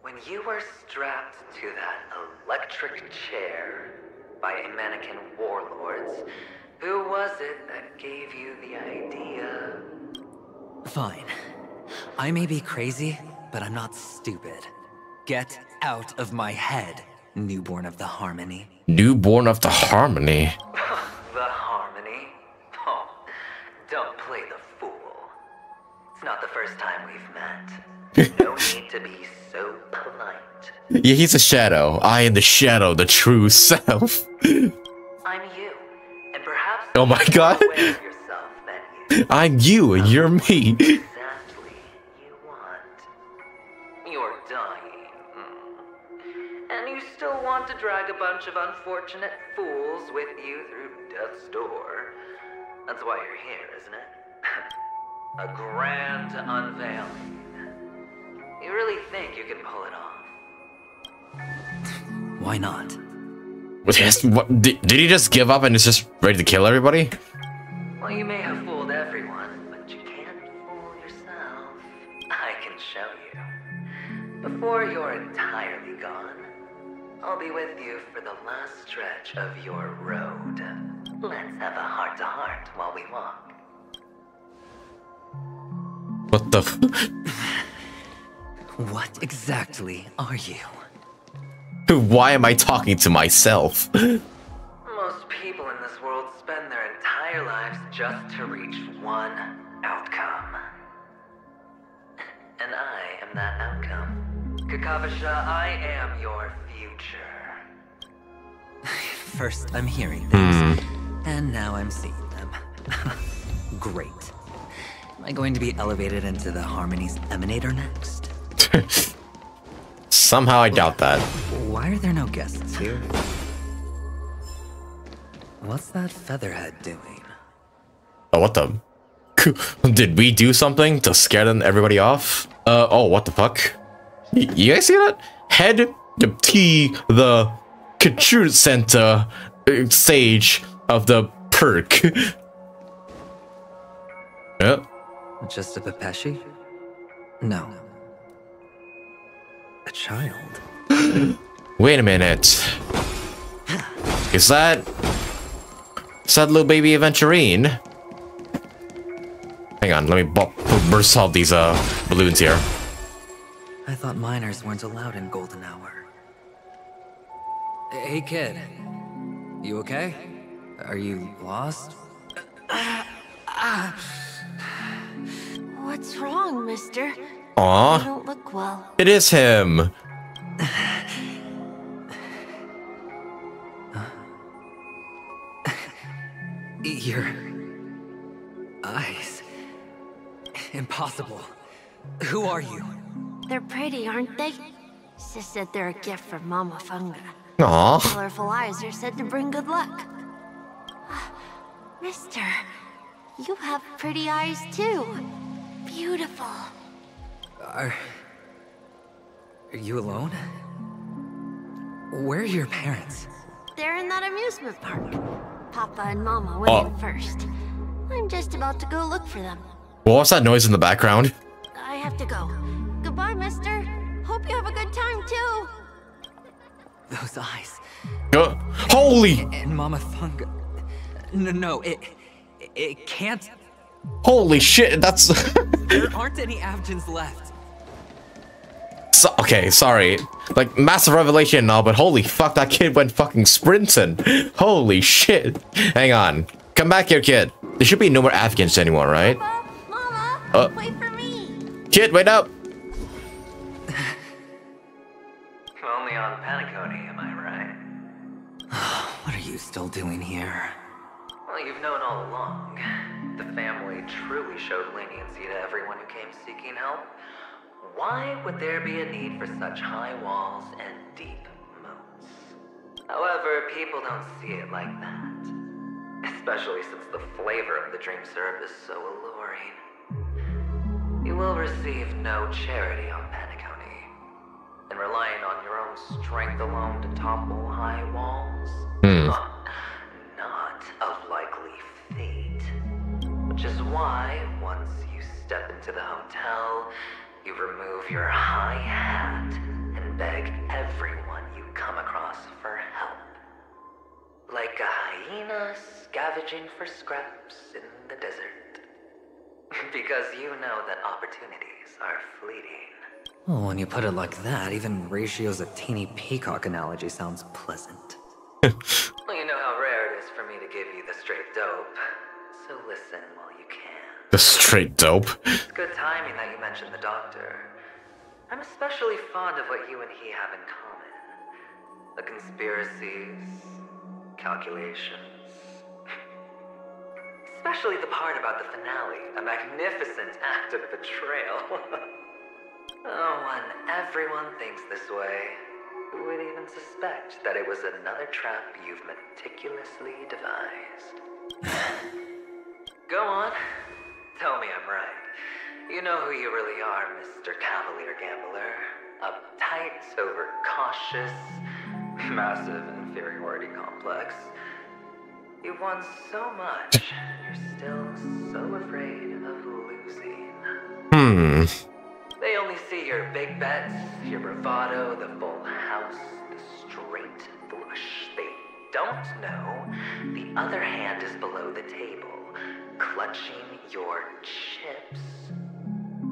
[SPEAKER 24] When you were strapped to that electric chair by a mannequin warlords, who was it that gave you the idea? Fine. I may be crazy, but I'm not stupid. Get out of my head, newborn of the Harmony.
[SPEAKER 1] Newborn of the Harmony. [LAUGHS]
[SPEAKER 24] the Harmony? Oh, don't play the fool. It's not the first time we've met. [LAUGHS] No need to be so polite.
[SPEAKER 1] Yeah, he's a shadow. I am the shadow, the true [LAUGHS] self.
[SPEAKER 24] I'm you, and perhaps
[SPEAKER 1] Oh my god.
[SPEAKER 24] that
[SPEAKER 1] I'm you and you're me.
[SPEAKER 24] Drag a bunch of unfortunate fools with you through death's door. That's why you're here, isn't it? [LAUGHS] a grand unveiling. You really think you can pull it off? [LAUGHS] Why not?
[SPEAKER 1] Was he- what, did, did he just give up and is just ready to kill everybody?
[SPEAKER 24] Well, you may have fooled everyone, but you can't fool yourself. I can show you. Before you're entirely gone, I'll be with you for the last stretch of your road. Let's have a heart to heart while we walk.
[SPEAKER 1] What the? f- [LAUGHS]
[SPEAKER 24] What exactly are you?
[SPEAKER 1] Why am I talking to myself?
[SPEAKER 24] Most people in this world spend their entire lives just to reach one outcome. And I am that outcome. Kakavasha, I am your future. [LAUGHS] First, I'm hearing things, and now I'm seeing them. [LAUGHS] Great. Am I going to be elevated into the Harmony's Emanator next? [LAUGHS]
[SPEAKER 1] Somehow I doubt that.
[SPEAKER 24] Why are there no guests here? What's that featherhead doing?
[SPEAKER 1] Oh, what the? Did we do something to scare them everybody off? Uh, oh, what the fuck? Y- you guys see that? Head the T the Couture Center uh, stage of the perk. [LAUGHS] yeah.
[SPEAKER 24] Just a Pepeshi? No. A child. [GASPS]
[SPEAKER 1] Wait a minute. Is that... Is that little baby Aventurine? Hang on, let me bu- burst all these uh balloons here.
[SPEAKER 24] I thought miners weren't allowed in Golden Hour. Hey, kid. You okay? Are you lost?
[SPEAKER 25] What's wrong, mister?
[SPEAKER 1] Aw.
[SPEAKER 25] You don't look well.
[SPEAKER 1] It is him.
[SPEAKER 24] Your eyes. Impossible. Who are you?
[SPEAKER 25] They're pretty, aren't they? Sis said they're a gift from Mama Funga.
[SPEAKER 1] Aw.
[SPEAKER 25] Colorful eyes are said to bring good luck. [SIGHS] Mister, you have pretty eyes too. Beautiful.
[SPEAKER 24] Are. Are you alone? Where are your parents?
[SPEAKER 25] They're in that amusement park. Papa and Mama went
[SPEAKER 1] Oh.
[SPEAKER 25] in first. I'm just about to go look for them.
[SPEAKER 1] What was that noise in the background?
[SPEAKER 25] I have to go. Goodbye, mister. Hope you have a good time too.
[SPEAKER 24] Those eyes.
[SPEAKER 1] Uh, holy!
[SPEAKER 24] And Mama Funga. No, no, it. It can't.
[SPEAKER 1] Holy shit, that's... [LAUGHS]
[SPEAKER 24] There aren't any Avgins left.
[SPEAKER 1] So, okay, sorry. Like, massive revelation and all, but holy fuck, that kid went fucking sprinting. Holy shit. Hang on. Come back here, kid. There should be no more Afghans anymore, right?
[SPEAKER 25] Mama,
[SPEAKER 1] Uh,
[SPEAKER 25] wait for me.
[SPEAKER 1] Kid, wait up.
[SPEAKER 24] On Penacony, am I right? [SIGHS] what are you still doing here? Well, you've known all along. The family truly showed leniency to everyone who came seeking help. Why would there be a need for such high walls and deep moats? However, people don't see it like that. Especially since the flavor of the dream syrup is so alluring. You will receive no charity. And relying on your own strength alone to topple high walls?
[SPEAKER 1] Hmm.
[SPEAKER 24] Not of likely fate. Which is why, once you step into the hotel, you remove your high hat and beg everyone you come across for help. Like a hyena scavenging for scraps in the desert. [LAUGHS] because you know that opportunities are fleeting. Well, when you put it like that, even Ratio's a teeny peacock analogy sounds pleasant. [LAUGHS] well, you know how rare it is for me to give you the straight dope. So listen while you can.
[SPEAKER 1] The straight dope.
[SPEAKER 24] It's good timing that you mentioned the doctor. I'm especially fond of what you and he have in common. The conspiracies, calculations. [LAUGHS] Especially the part about the finale, a magnificent act of betrayal. [LAUGHS] oh, everyone thinks this way, who would even suspect that it was another trap you've meticulously devised? Go on. Tell me I'm right. You know who you really are, Mr. Cavalier Gambler. Uptight, overcautious, [LAUGHS] massive inferiority complex. You've won so much, you're still so afraid of losing.
[SPEAKER 1] Hmm.
[SPEAKER 24] They only see your big bets, your bravado, the full house, the straight flush. They don't know the other hand is below the table, clutching your chips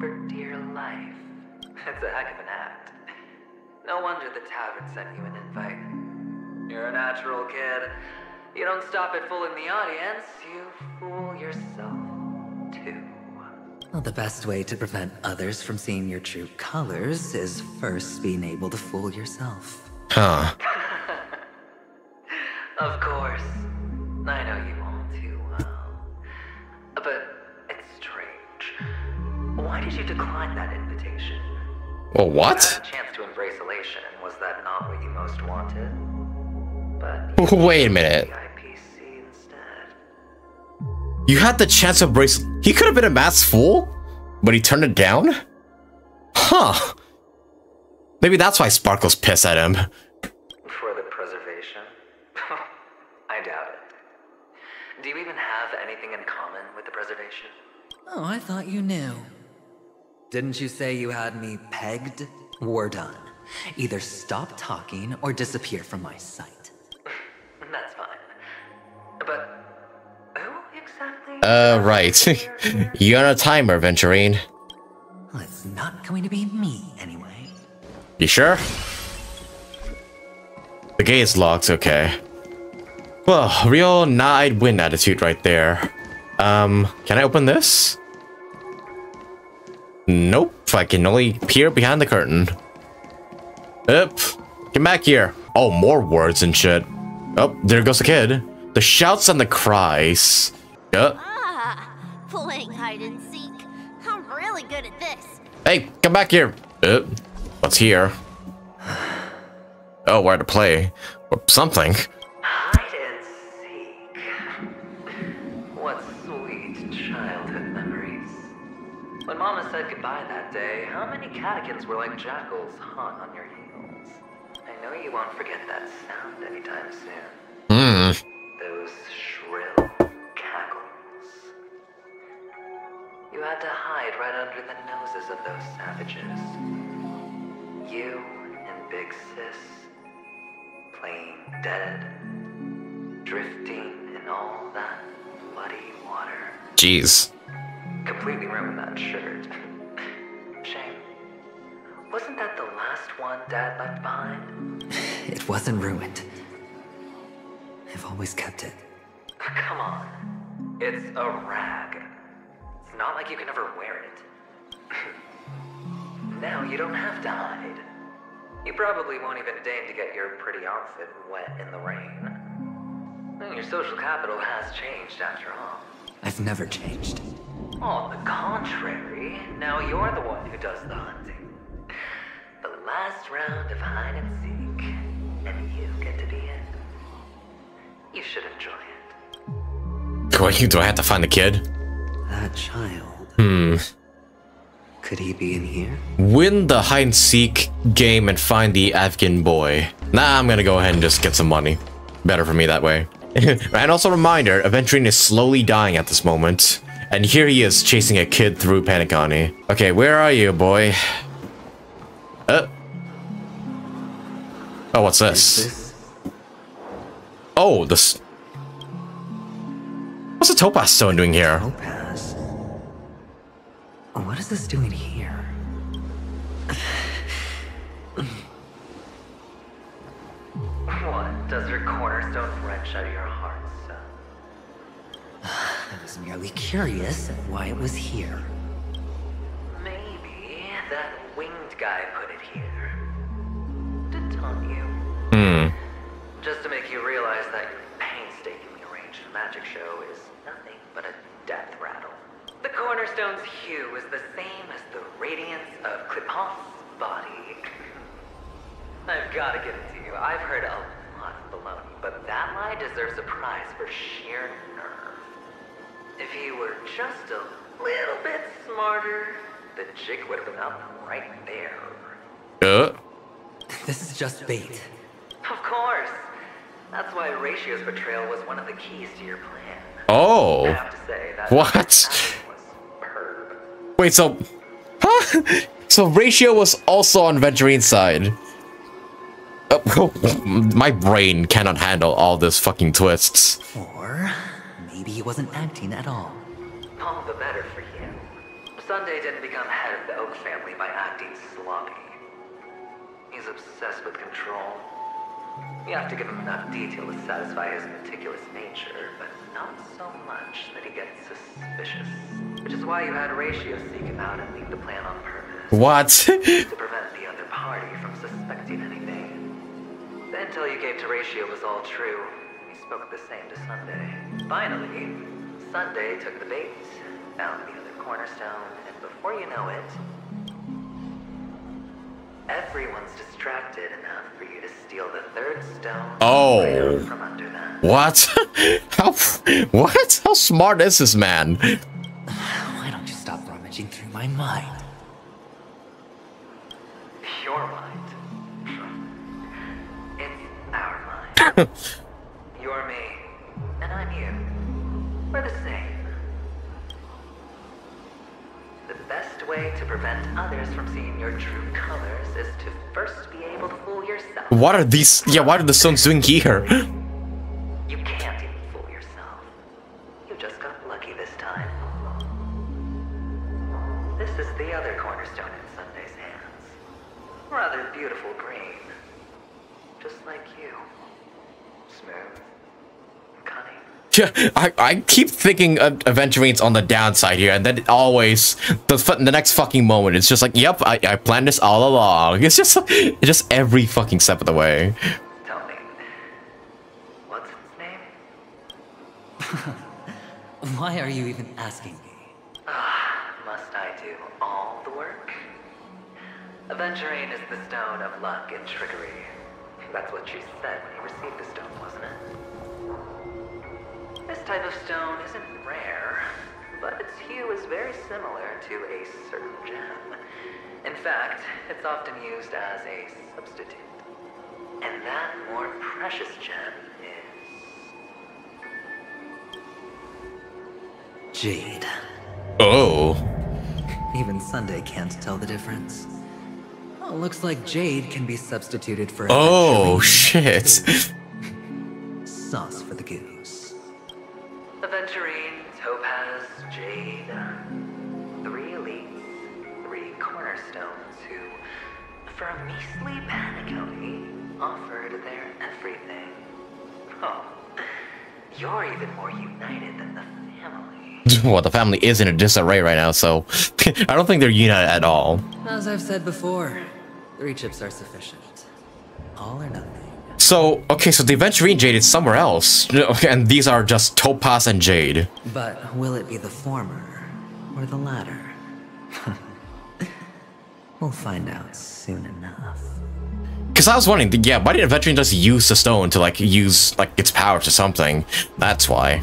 [SPEAKER 24] for dear life. It's a heck of an act. No wonder the tavern sent you an invite. You're a natural kid. You don't stop at fooling the audience, you fool yourself. Well, the best way to prevent others from seeing your true colors is first being able to fool yourself.
[SPEAKER 1] Huh. [LAUGHS]
[SPEAKER 24] Of course. I know you all too well. But it's strange. Why did you decline that invitation?
[SPEAKER 1] Well, what?
[SPEAKER 24] a chance to embrace elation. Was that not what you most wanted? But [LAUGHS]
[SPEAKER 1] Wait a minute. You had the chance to embrace. He could have been a mass fool, but he turned it down? Huh. Maybe that's why Sparkle's pissed at him.
[SPEAKER 24] for the preservation? [LAUGHS] I doubt it. Do you even have anything in common with the preservation? Oh, I thought you knew. Didn't you say you had me pegged? We're done. Either stop talking or disappear from my sight.
[SPEAKER 1] Uh, right. [LAUGHS] You're on a timer, Venturine.
[SPEAKER 24] Well, it's not going to be me anyway.
[SPEAKER 1] You sure? The gate is locked, okay. Well, real nah win attitude right there. Um, can I open this? Nope, I can only peer behind the curtain. Up, come back here. Oh, more words and shit. Oh, there goes the kid. The shouts and the cries. Yup.
[SPEAKER 25] Good at this.
[SPEAKER 1] Hey, come back here. Uh, what's here? Oh, where to play? Or something.
[SPEAKER 24] What sweet childhood memories. When Mama said goodbye that day, how many Katicans were like jackals hot on your heels? I know you won't forget that sound anytime soon.
[SPEAKER 1] Hmm.
[SPEAKER 24] Those shrill cackles. You had to hide right under the noses of those savages. You and Big Sis, playing dead, drifting in all that bloody water.
[SPEAKER 1] Jeez.
[SPEAKER 24] Completely ruined that shirt. [LAUGHS] Shame. Wasn't that the last one Dad left behind? [SIGHS]
[SPEAKER 2] It wasn't ruined. I've always kept it. [LAUGHS]
[SPEAKER 24] Come on. It's a rag. It's not like you can ever wear it. [LAUGHS] now you don't have to hide. You probably won't even deign to get your pretty outfit wet in the rain. And your social capital has changed after all.
[SPEAKER 2] I've never changed.
[SPEAKER 24] On the contrary, now you're the one who does the hunting. The last round of hide and seek, and you get to be it. You should enjoy it.
[SPEAKER 1] Wait, do I have to find the kid?
[SPEAKER 2] That child.
[SPEAKER 1] Hmm.
[SPEAKER 2] Could he be in here?
[SPEAKER 1] Win the hide and seek game and find the Avgin boy. Nah, I'm gonna go ahead and just get some money. Better for me that way. [LAUGHS] and also reminder, Aventurine is slowly dying at this moment. And here he is chasing a kid through Penacony. Okay, where are you, boy? Uh. Oh, what's this? Oh, this. What's the topaz stone doing here?
[SPEAKER 2] Topaz? What is this doing here?
[SPEAKER 24] What does your cornerstone wrench out of your heart, son? [SIGHS]
[SPEAKER 2] I was merely curious at why it was here.
[SPEAKER 24] Maybe that winged guy put it here. To taunt you.
[SPEAKER 1] Hmm.
[SPEAKER 24] Just to make you realize that your painstakingly arranged magic show is nothing but a death rattle. The cornerstone's hue is the same as the radiance of Qlipoth's body. I've gotta give it to you. I've heard a lot of baloney, but that lie deserves a prize for sheer nerve. If he were just a little bit smarter, the jig would have been up right there.
[SPEAKER 1] Uh.
[SPEAKER 2] This is just bait.
[SPEAKER 24] Of course. That's why Ratio's betrayal was one of the keys to your plan.
[SPEAKER 1] Oh.
[SPEAKER 24] I have to say, that
[SPEAKER 1] What? Wait, so... Huh? So Ratio was also on Venturine's side. Oh, [LAUGHS] my brain cannot handle all this fucking twists.
[SPEAKER 2] Or maybe he wasn't acting at all.
[SPEAKER 24] All the better for you. Sunday didn't become head of the Oak family by acting sloppy. He's obsessed with control. You have to give him enough detail to satisfy his meticulous nature, but not so much that he gets suspicious. Which is why you had Ratio seek him out and leave the plan on purpose.
[SPEAKER 1] What?
[SPEAKER 24] to prevent the other party from suspecting anything. The intel you gave to Ratio was all true. He spoke the same to Sunday. Finally, Sunday took the bait, found the other cornerstone, and before you know it, everyone's distracted enough for you to steal the third stone
[SPEAKER 1] Oh.
[SPEAKER 24] from under them.
[SPEAKER 1] What? [LAUGHS] How? What? How smart is this man?
[SPEAKER 2] Why don't you stop rummaging through my mind?
[SPEAKER 24] Your mind. It's our mind. [LAUGHS] You're me, and I'm you. We're the same. The best way to prevent others from seeing your true colors is to first be able to fool yourself.
[SPEAKER 1] What are these? Yeah, what are the stones doing here?
[SPEAKER 24] You can't even fool yourself. You just got lucky this time. This is the other cornerstone in Sunday's hands. Rather beautiful green. Just like you. Smooth. Cunning. [LAUGHS]
[SPEAKER 1] Yeah, I, I keep thinking of Aventurine's on the downside here, and then it always the the next fucking moment, it's just like, yep, I, I planned this all along. [LAUGHS] It's just it's just every fucking step of the way.
[SPEAKER 24] Tell me. What's its name? [LAUGHS]
[SPEAKER 2] Why are you even asking me?
[SPEAKER 24] Ah, must I do all the work? Aventurine is the stone of luck and trickery. That's what she said when you received the stone, wasn't it? This type of stone isn't rare, but its hue is very similar to a certain gem. In fact, it's often used as a substitute. And that more precious gem is
[SPEAKER 2] Jade.
[SPEAKER 1] Oh.
[SPEAKER 2] Even Sunday can't tell the difference. Oh, looks like Jade can be substituted for.
[SPEAKER 1] Oh shit. [LAUGHS]
[SPEAKER 2] Sauce for the goose. [LAUGHS]
[SPEAKER 1] well, the family is in a disarray right now, so [LAUGHS] I don't think they're united at all.
[SPEAKER 2] As I've said before, three chips are sufficient. All or nothing.
[SPEAKER 1] So, okay, so the Aventurine Jade is somewhere else, [LAUGHS] and these are just Topaz and Jade.
[SPEAKER 2] But will it be the former or the latter? we'll find out soon enough.
[SPEAKER 1] Because I was wondering, yeah, why did Aventurine just use the stone to, like, use, like, its power to something? That's why.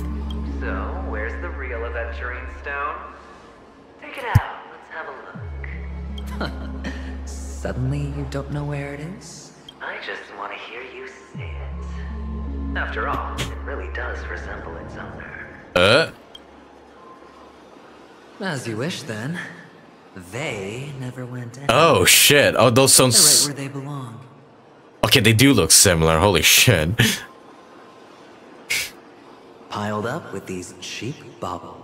[SPEAKER 2] Suddenly, you don't know where it is? I just want to hear you say it. After all, it really does resemble its owner.
[SPEAKER 1] Uh?
[SPEAKER 2] As you wish, then. They never went in.
[SPEAKER 1] Oh, shit. Oh, those
[SPEAKER 2] They're
[SPEAKER 1] stones...
[SPEAKER 2] right where they belong.
[SPEAKER 1] Okay, they do look similar. Holy shit.
[SPEAKER 2] Piled up with these cheap baubles.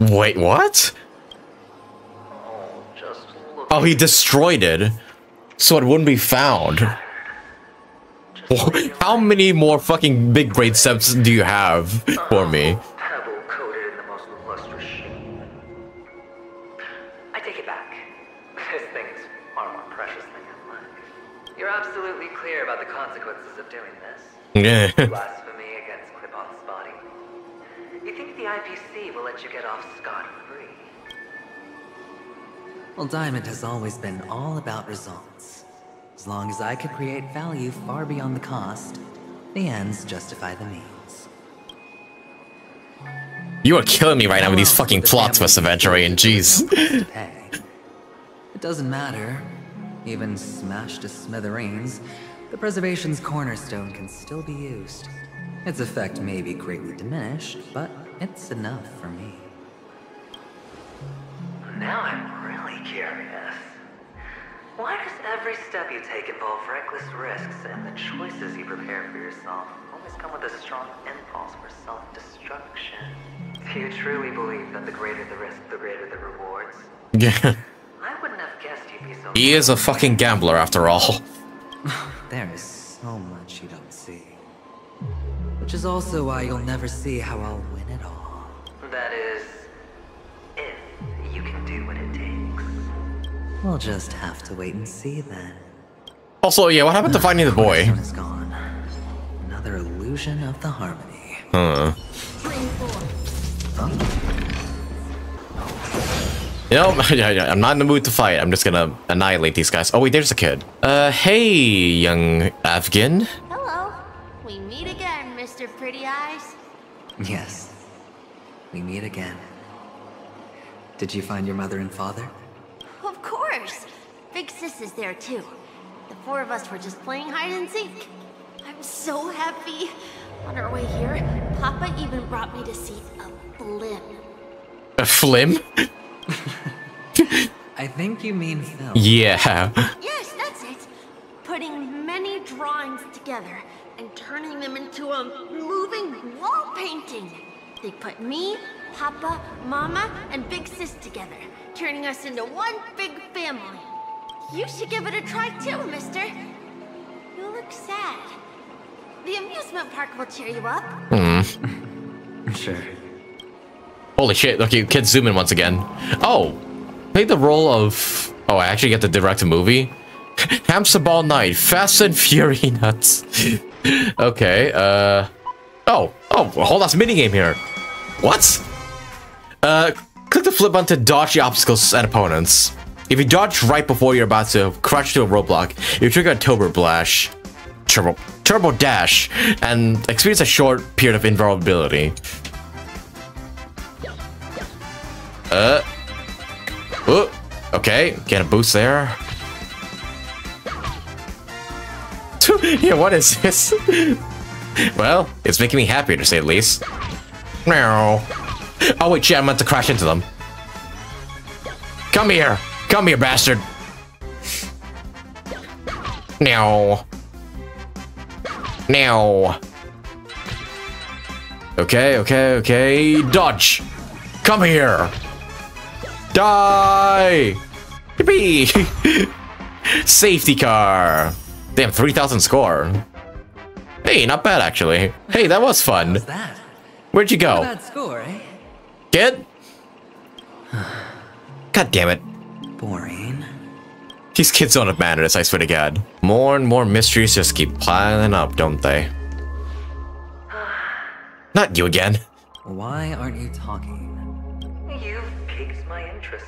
[SPEAKER 1] Wait, what?
[SPEAKER 2] Oh,
[SPEAKER 1] he destroyed it. So it wouldn't be found. [LAUGHS] How many more fucking big great steps do you have for me?
[SPEAKER 2] Pebble coated in the most lustrous sheen. I take it back. This thing's far more precious than your life. You're absolutely clear about the consequences of doing this. [LAUGHS]
[SPEAKER 1] Yeah.
[SPEAKER 2] Well, Diamond has always been all about results. As long as I could create value far beyond the cost, the ends justify the means.
[SPEAKER 1] You are killing me right now with these fucking plots, Miss Aventurine. Jeez. [LAUGHS]
[SPEAKER 2] It doesn't matter. Even smashed to smithereens, the preservation's cornerstone can still be used. Its effect may be greatly diminished, but it's enough for me. Now I'm really curious. Why does every step you take involve reckless risks, and the choices you prepare for yourself always come with a strong impulse for self-destruction? Do you truly believe that the greater the risk, the greater the rewards?
[SPEAKER 1] Yeah.
[SPEAKER 2] I wouldn't have guessed you'd be so.
[SPEAKER 1] He is a fucking gambler after all. [LAUGHS]
[SPEAKER 2] There is so much you don't see. Which is also why you'll never see how I'll win it all. That is, if you can do what it takes. We'll just have to wait and see then.
[SPEAKER 1] Also, yeah, what happened to finding the boy?
[SPEAKER 2] Is gone. Another illusion of the harmony.
[SPEAKER 1] Huh. You [LAUGHS] know, I'm not in the mood to fight. I'm just gonna annihilate these guys. Oh wait, there's a kid. Uh, hey, young Avgin.
[SPEAKER 25] Hello. We meet again, Mr. Pretty Eyes.
[SPEAKER 2] Yes. We meet again. Did you find your mother and father?
[SPEAKER 25] Of course. Big Sis is there too. The four of us were just playing hide and seek. I'm so happy. On our way here, Papa even brought me to see a blimp.
[SPEAKER 1] A flim? [LAUGHS]
[SPEAKER 2] I think you mean film.
[SPEAKER 1] Yeah.
[SPEAKER 25] Yes, that's it. Putting many drawings together and turning them into a moving wall painting. They put me, Papa, Mama, and Big Sis together, turning us into one big family. You should give it a try too, mister. You look sad. The amusement park will cheer you up.
[SPEAKER 1] Hmm. [LAUGHS]
[SPEAKER 2] Sure.
[SPEAKER 1] Holy shit. Okay, kids zoom in once again. Oh, play the role of... Oh, I actually get to direct a movie? [LAUGHS] Hamster Ball Night, Fast and Fury Nuts. [LAUGHS] okay, uh... Oh, oh, a whole last minigame here. What? Uh, click the flip button to dodge the obstacles and opponents. If you dodge right before you're about to crash to a roadblock, you trigger a Turbo Blash. Turbo, Turbo Dash, and experience a short period of invulnerability. Uh. Oh, okay, get a boost there. [LAUGHS] yeah, what is this? [LAUGHS] well, it's making me happier to say the least. Meow. [LAUGHS] Oh wait, shit, I meant to crash into them. Come here! Come here, bastard! Now. Now. Okay, okay, okay. Dodge! Come here! Die! Yippee! [LAUGHS] Safety car! Damn, 3,000 score. Hey, not bad actually. Hey, that was fun. Where'd you go?
[SPEAKER 2] Bad?
[SPEAKER 1] Kid? God damn it.
[SPEAKER 2] Boring.
[SPEAKER 1] These kids don't have manners, I swear to God. More and more mysteries just keep piling up, don't they? [SIGHS] Not you again.
[SPEAKER 2] Why aren't you talking?
[SPEAKER 24] You've piqued my interest.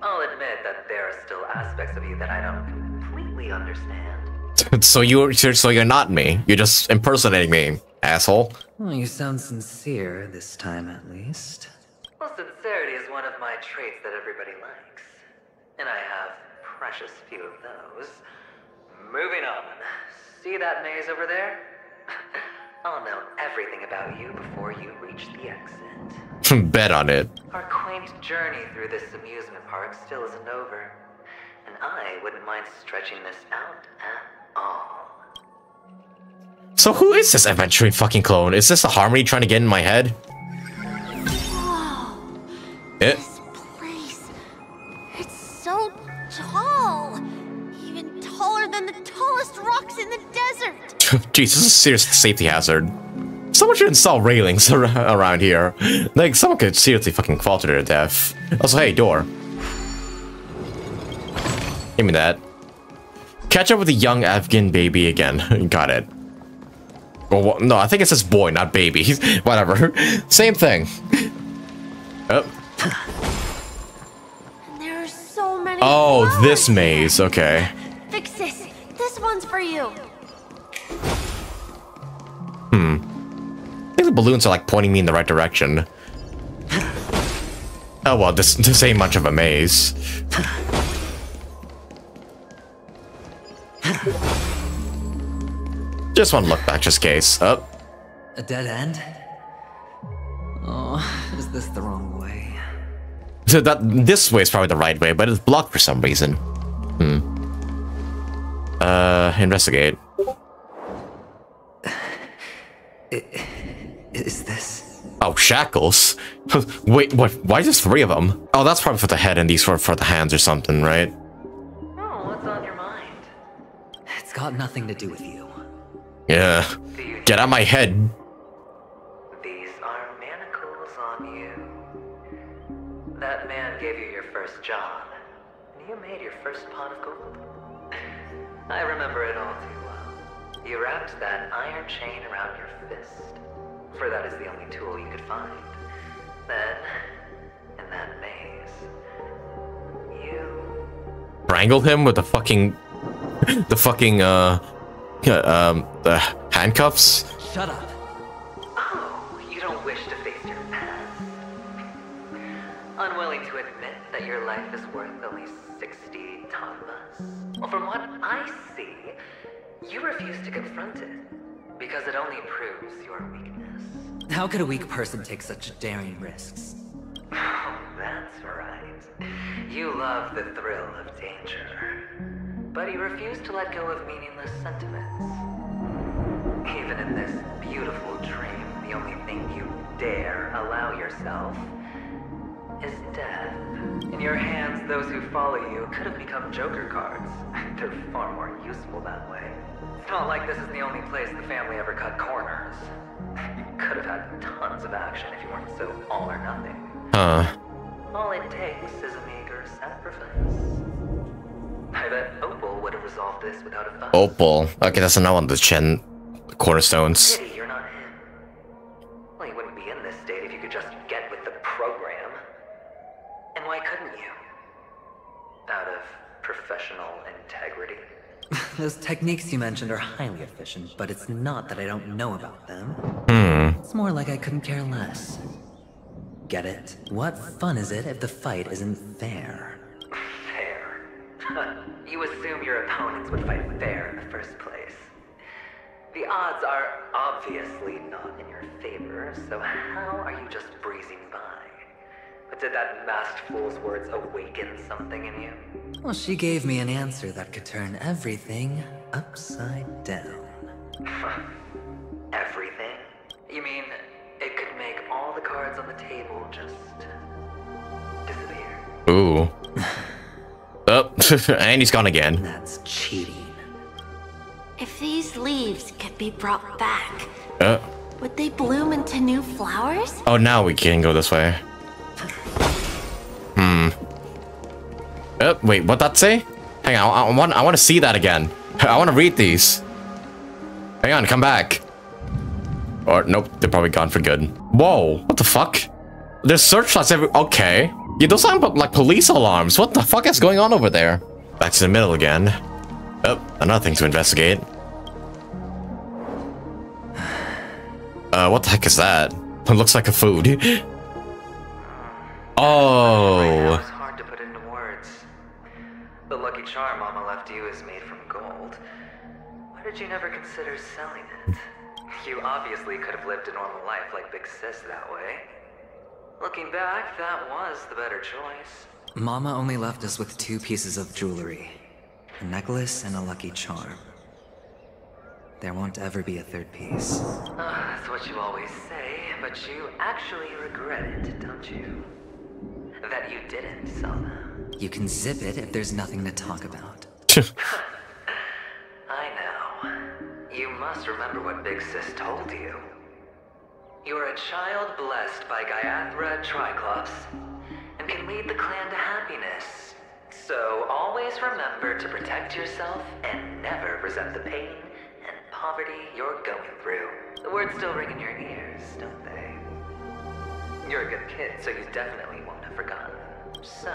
[SPEAKER 24] I'll admit that there are still aspects of you that I don't completely understand. [LAUGHS]
[SPEAKER 1] so you're so you're not me. You're just impersonating me, asshole.
[SPEAKER 2] Well, you sound sincere this time, at least.
[SPEAKER 24] Well, sincerity is one of my traits that everybody likes. And I have precious few of those. Moving on. See that maze over there? [LAUGHS] I'll know everything about you before you reach the exit. [LAUGHS]
[SPEAKER 1] Bet on it.
[SPEAKER 24] Our quaint journey through this amusement park still isn't over. And I wouldn't mind stretching this out at all.
[SPEAKER 1] So who is this Aventurine fucking clone? Is this a harmony trying to get in my head? Eh? It.
[SPEAKER 10] Place. It's so tall. Even taller than the tallest rocks in the desert. [LAUGHS]
[SPEAKER 1] Jesus, this is a serious safety hazard. Someone should install railings [LAUGHS] ar around here. Like, someone could seriously fucking fall to their death. Also, hey, door. Give me that. Catch up with the young Avgin baby again. [LAUGHS] Got it. Well, no, I think it says boy, not baby. [LAUGHS] Whatever. Same thing. Oh.
[SPEAKER 10] So many.
[SPEAKER 1] Oh,
[SPEAKER 10] flowers.
[SPEAKER 1] this maze. Okay.
[SPEAKER 10] Fix this. This one's for you.
[SPEAKER 1] Hmm. I think the balloons are like pointing me in the right direction. Oh well, this, this ain't much of a maze. Just one look back, just case. Oh,
[SPEAKER 2] A dead end? Oh, is this the wrong way?
[SPEAKER 1] so that this way is probably the right way, but it's blocked for some reason. Hmm. Uh, investigate.
[SPEAKER 2] Is this?
[SPEAKER 1] Oh, shackles. [LAUGHS] Wait, what? Why just three of them? Oh, that's probably for the head, and these were for the hands or something, right?
[SPEAKER 24] Oh, what's on your mind?
[SPEAKER 2] It's got nothing to do with you.
[SPEAKER 1] Yeah. Get out of my head.
[SPEAKER 24] These are manacles on you. That man gave you your first job, and you made your first pot of gold. [LAUGHS] I remember it all too well. You wrapped that iron chain around your fist, for that is the only tool you could find. Then, in that maze, you
[SPEAKER 1] Wrangled him with the fucking, the fucking uh, um, the handcuffs.
[SPEAKER 2] Shut up.
[SPEAKER 24] Oh, you don't wish to face your past. Unwilling to admit that your life is worth only 60 tonmas. Well, from what I see, you refuse to confront it. Because it only proves your weakness.
[SPEAKER 2] How could a weak person take such daring risks?
[SPEAKER 24] Oh, [SIGHS] that's right. You love the thrill of danger. But he refused to let go of meaningless sentiments. Even in this beautiful dream, the only thing you dare allow yourself is death. In your hands, those who follow you could have become Joker cards. [LAUGHS] They're far more useful that way. It's not like this is the only place the family ever cut corners. [LAUGHS] You could have had tons of action if you weren't so all or nothing.
[SPEAKER 1] Huh.
[SPEAKER 24] All it takes is a meager sacrifice. I bet Opal would have resolved this without a fuss.
[SPEAKER 1] Opal. Okay, that's another one of the Chen cornerstones.
[SPEAKER 24] Pity you're not him. Well, you wouldn't be in this state if you could just get with the program. And why couldn't you? Out of professional integrity. [LAUGHS]
[SPEAKER 2] Those techniques you mentioned are highly efficient, but it's not that I don't know about them.
[SPEAKER 1] Hmm.
[SPEAKER 2] It's more like I couldn't care less. Get it? What fun is it if the fight isn't fair?
[SPEAKER 24] Fair. you assume your opponents would fight fair in the first place. The odds are obviously not in your favor, so how are you just breezing by? But did that masked fool's words awaken something in you?
[SPEAKER 2] Well, she gave me an answer that could turn everything upside down. [LAUGHS]
[SPEAKER 24] Everything? You mean it could make all the cards on the table just disappear?
[SPEAKER 1] Ooh. [LAUGHS] Oh, [LAUGHS] and he's gone again.
[SPEAKER 2] That's cheating.
[SPEAKER 10] If these leaves could be brought back,
[SPEAKER 1] Uh,
[SPEAKER 10] would they bloom into new flowers?
[SPEAKER 1] oh, now we can go this way. Hmm. Oh, wait, what that say? Hang on, I, I want I want to see that again. [LAUGHS] I want to read these. Hang on, come back. Or nope, they're probably gone for good. Whoa, what the fuck? There's searchlights every. Okay, yeah, those sound like police alarms. What the fuck is going on over there? Back to the middle again. Oh, another thing to investigate. Uh, what the heck is that? It looks like a food. [GASPS] oh.
[SPEAKER 24] It's hard to put into words. The lucky charm Mama left you is made from gold. Why did you never consider selling it? You obviously could have lived a normal life like Big Sis that way. Looking back, that was the better choice.
[SPEAKER 2] Mama only left us with two pieces of jewelry a necklace and a lucky charm. There won't ever be a third piece.
[SPEAKER 24] Ah, that's what you always say, but you actually regret it, don't you? That you didn't sell them.
[SPEAKER 2] You can zip it if there's nothing to talk about. [LAUGHS]
[SPEAKER 24] I know. You must remember what Big Sis told you. You're a child blessed by Gaiathra Triclops, and can lead the clan to happiness. So always remember to protect yourself and never resent the pain and poverty you're going through. The words still ring in your ears, don't they? You're a good kid, so you definitely won't have forgotten. So,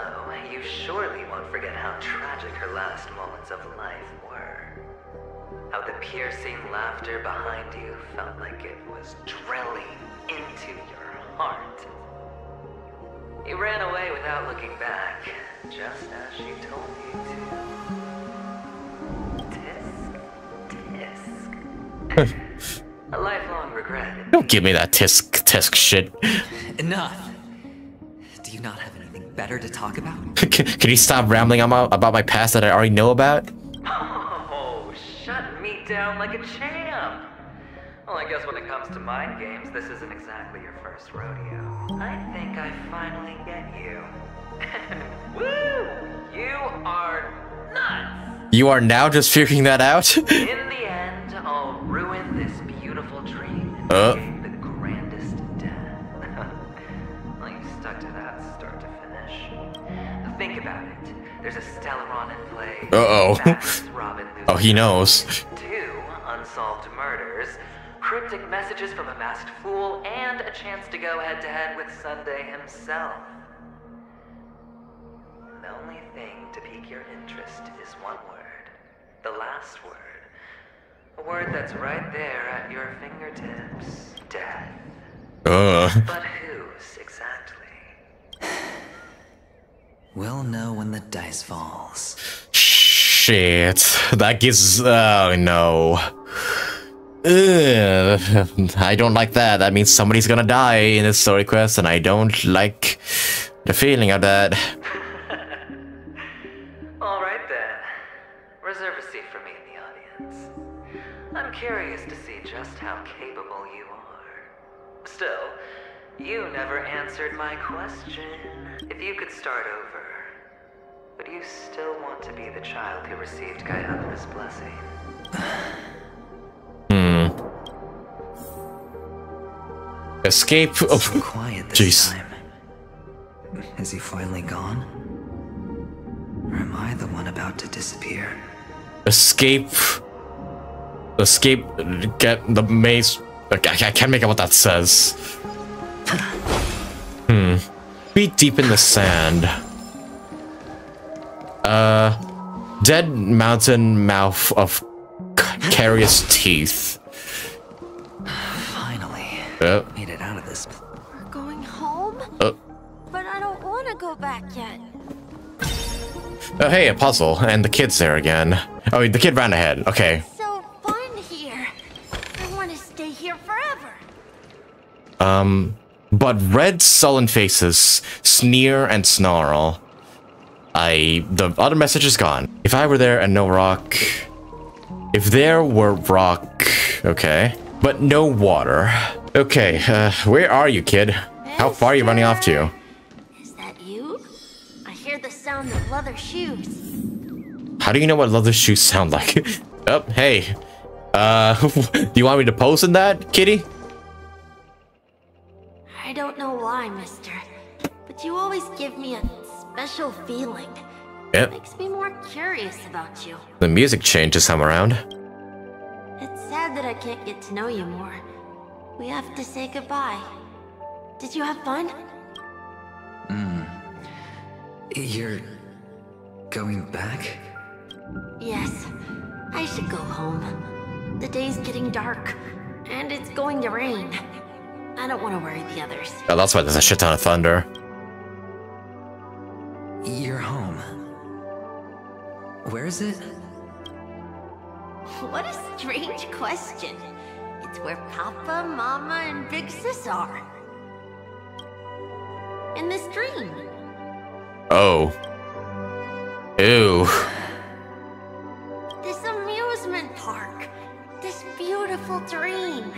[SPEAKER 24] you surely won't forget how tragic her last moments of life were. How the piercing laughter behind you felt like it was drilling into your heart. You ran away without looking back, just as she told you to. Tisk, tisk. [LAUGHS] A lifelong regret.
[SPEAKER 1] Don't give me that tisk tisk shit.
[SPEAKER 2] Enough! Do you not have anything better to talk about? [LAUGHS]
[SPEAKER 1] Can, can you stop rambling about, about my past that I already know about?
[SPEAKER 24] Oh, shut me down like a champ. Well, I guess when it comes to mind games, this isn't exactly your first rodeo. I think I finally get you. [LAUGHS] Woo! You are nuts!
[SPEAKER 1] You are now just figuring that out? [LAUGHS]
[SPEAKER 24] In the end, I'll ruin this beautiful dream and
[SPEAKER 1] Uh.
[SPEAKER 24] the grandest death. [LAUGHS] well, you stuck to that start to finish. Think about it. There's a Stellaron in play.
[SPEAKER 1] Uh-oh. Oh, he knows.
[SPEAKER 24] Two unsolved cryptic messages from a masked fool, and a chance to go head to head with Sunday himself. The only thing to pique your interest is one word. The last word. A word that's right there at your fingertips. Death.
[SPEAKER 1] Uh.
[SPEAKER 24] But whose exactly? [SIGHS]
[SPEAKER 2] We'll know when the dice falls.
[SPEAKER 1] Shit. That gives. Oh no. Ugh. I don't like that. That means somebody's gonna die in this story quest, and I don't like the feeling of that.
[SPEAKER 24] All right then. Reserve a seat for me in the audience. I'm curious to see just how capable you are. Still, you never answered my question. If you could start over, would you still want to be the child who received Gaiathra's blessing?
[SPEAKER 1] Escape. Oh,
[SPEAKER 2] So quiet
[SPEAKER 1] jeez.
[SPEAKER 2] Is he finally gone? Or am I the one about to disappear?
[SPEAKER 1] Escape. Escape. Get the maze. I can't make out what that says. Hmm. Feet deep in the sand. Uh. Dead mountain mouth of carious teeth. [SIGHS]
[SPEAKER 2] Finally.
[SPEAKER 1] Uh, oh, hey, a puzzle. And the kid's there again. Oh, the kid ran ahead. Okay.
[SPEAKER 10] So fun here. I want to stay here forever.
[SPEAKER 1] Um, but red sullen faces sneer and snarl. I the other message is gone. If I were there and no rock, if there were rock, okay, but no water. Okay, uh, where are you, kid? How far are you running off to?
[SPEAKER 10] Is that you? I hear
[SPEAKER 25] sound of leather shoes.
[SPEAKER 1] How do you know what leather shoes sound like? [LAUGHS] oh, hey. Uh, do [LAUGHS] you want me to pose in that, kitty?
[SPEAKER 25] I don't know why, mister, but you always give me a special feeling.
[SPEAKER 1] Yep.
[SPEAKER 25] Makes me more curious about you.
[SPEAKER 1] The music changes time around.
[SPEAKER 25] It's sad that I can't get to know you more. We have to say goodbye. Did you have fun?
[SPEAKER 2] Hmm. You're going back?
[SPEAKER 25] Yes. I should go home. The day's getting dark, and it's going to rain. I don't want to worry the others.
[SPEAKER 1] Oh, that's why there's a shit ton of thunder.
[SPEAKER 2] You're home. Where is it?
[SPEAKER 25] What a strange question. It's where Papa, Mama, and Big Sis are. In this dream.
[SPEAKER 1] Oh. Ew.
[SPEAKER 25] This amusement park. This beautiful dream.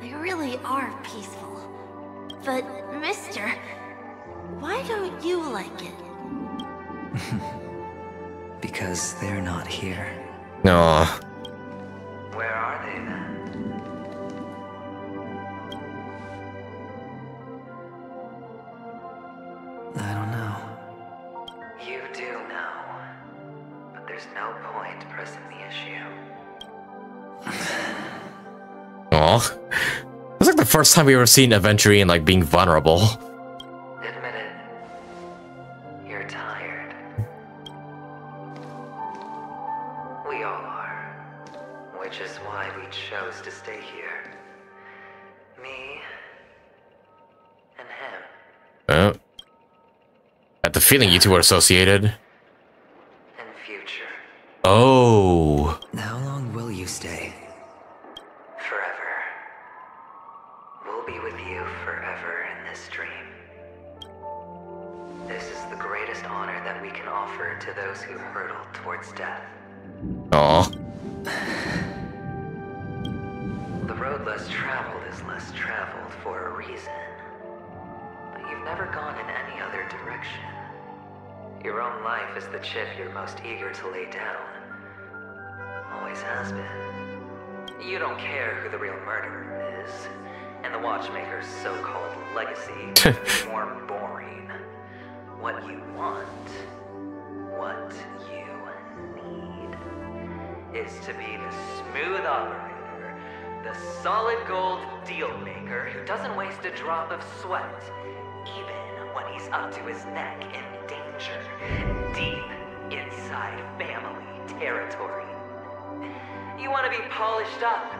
[SPEAKER 25] They really are peaceful. But, mister, why don't you like it? [LAUGHS]
[SPEAKER 2] Because they're not here.
[SPEAKER 1] No.
[SPEAKER 24] Where are they then?
[SPEAKER 2] I don't know.
[SPEAKER 24] Know. But there's no point pressing the issue. [LAUGHS]
[SPEAKER 1] Aw. It's like the first time we ever seen Aventurine like being vulnerable.
[SPEAKER 24] Admit it. You're tired. We all are. Which is why we chose to stay here. Me and him.
[SPEAKER 1] Oh. I had the feeling you two were associated.
[SPEAKER 24] And future.
[SPEAKER 1] Oh.
[SPEAKER 2] How long will you stay?
[SPEAKER 24] Forever. We'll be with you forever in this dream. This is the greatest honor that we can offer to those who hurtle towards death.
[SPEAKER 1] Aw.
[SPEAKER 24] The road less traveled is less traveled for a reason. But you've never gone in any other direction. Your own life is the chip you're most eager to lay down. Always has been. You don't care who the real murderer is, and the Watchmaker's so-called legacy [LAUGHS] is more boring. What you want, what you need, is to be the smooth operator, the solid gold deal maker who doesn't waste a drop of sweat, even when he's up to his neck in danger, deep inside family territory. You want to be polished up,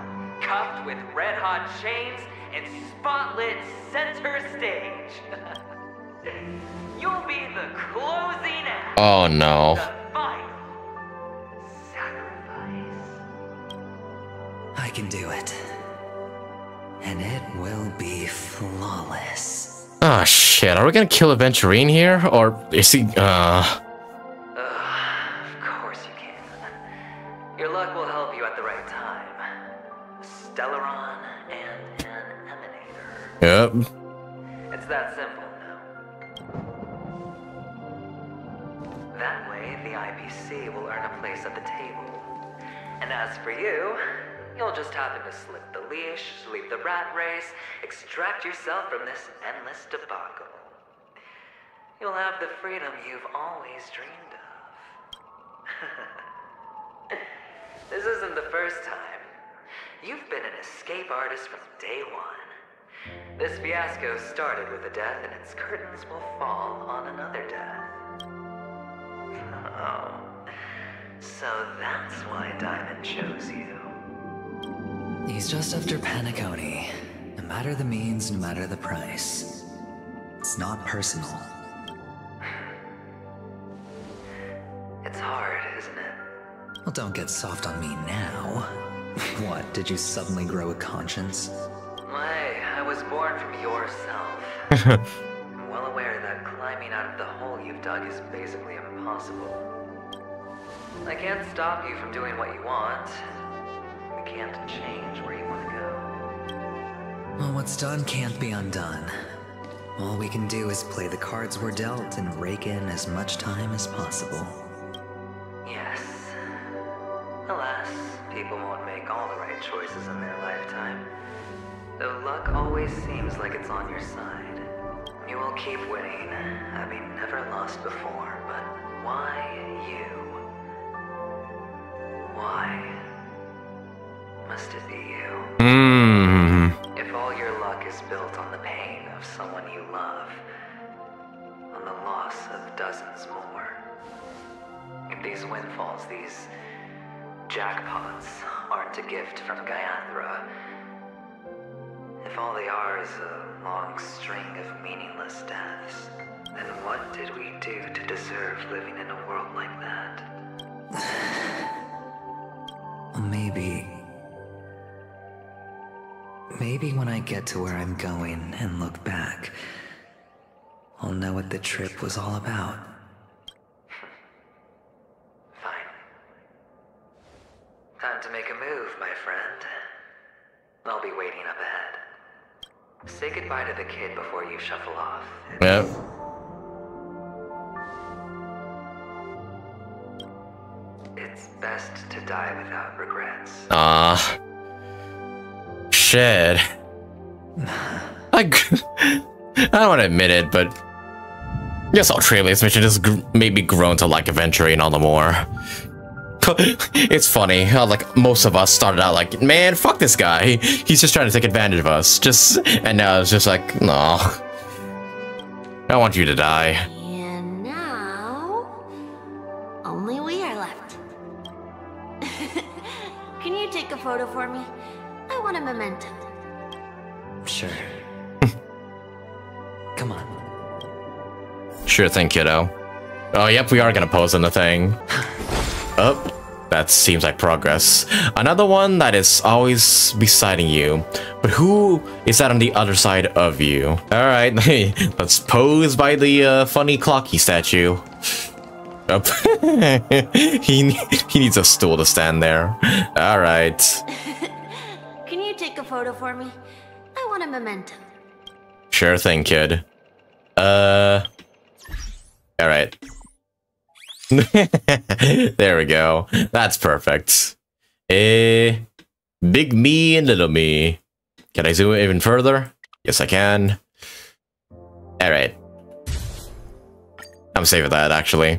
[SPEAKER 24] cuffed with red hot chains, and spotlit center stage. [LAUGHS] You'll be the closing act.
[SPEAKER 1] Oh no.
[SPEAKER 24] The final sacrifice.
[SPEAKER 2] I can do it. And it will be flawless.
[SPEAKER 1] Ah shit, are we gonna kill Aventurine here? Or is he, uh...
[SPEAKER 24] Of course you can. Your luck will help
[SPEAKER 1] Yep.
[SPEAKER 24] It's that simple now. That way, the IPC will earn a place at the table. And as for you, you'll just happen to slip the leash, leave the rat race, extract yourself from this endless debacle. You'll have the freedom you've always dreamed of. [LAUGHS] this isn't the first time. You've been an escape artist from day one. This fiasco started with a death, and its curtains will fall on another death. Oh. So that's why Diamond chose you.
[SPEAKER 2] He's just after Penacony. No matter the means, no matter the price. It's not personal.
[SPEAKER 24] It's hard, isn't it?
[SPEAKER 2] Well, don't get soft on me now. [LAUGHS] What, did you suddenly grow a conscience?
[SPEAKER 24] Hey, I was born from yourself. [LAUGHS] I'm well aware that climbing out of the hole you've dug is basically impossible. I can't stop you from doing what you want. We can't change where you want to go.
[SPEAKER 2] Well, what's done can't be undone. All we can do is play the cards we're dealt and rake in as much time as possible.
[SPEAKER 24] Yes. Alas, people won't make all the right choices in their lifetime. Though luck always seems like it's on your side. You will keep winning, having never lost before, but why you? Why? Must it be you?
[SPEAKER 1] Hmm.
[SPEAKER 24] If all your luck is built on the pain of someone you love, on the loss of dozens more, if these windfalls, these jackpots, aren't a gift from Gaiathra, all they are is a long string of meaningless deaths, then what did we do to deserve living in a world like that? [SIGHS]
[SPEAKER 2] Maybe. Maybe when I get to where I'm going and look back, I'll know what the trip was all about.
[SPEAKER 24] Time to make a move, my friend. I'll be waiting up ahead. Say goodbye to the you shuffle off.
[SPEAKER 1] Yep.
[SPEAKER 24] It's best to die without regrets.
[SPEAKER 1] Ah. Shit. I, [LAUGHS] I don't want to admit it, but I guess Australia's mission just gr- made me grown to like Aventurine all the more. [LAUGHS] it's funny how like most of us started out like, man, fuck this guy. He's just trying to take advantage of us. Just and now it's just like, no. I want you to die.
[SPEAKER 10] And now, only we are left. [LAUGHS] Can you take a photo for me? I want a memento.
[SPEAKER 2] Sure. [LAUGHS] Come on.
[SPEAKER 1] Sure thing, kiddo. Oh, yep, we are gonna pose in the thing. [SIGHS] Oh, that seems like progress. Another one that is always beside you. But who is that on the other side of you? Alright, [LAUGHS] let's pose by the uh, funny clocky statue. Oh. [LAUGHS] he, he needs a stool to stand there. Alright. [LAUGHS]
[SPEAKER 10] Can you take a photo for me? I want a memento.
[SPEAKER 1] Sure thing, kid. Uh... Alright. [LAUGHS] there we go. That's perfect. Eh, big me and little me. Can I zoom even further? Yes, I can. Alright. I'm safe with that, actually.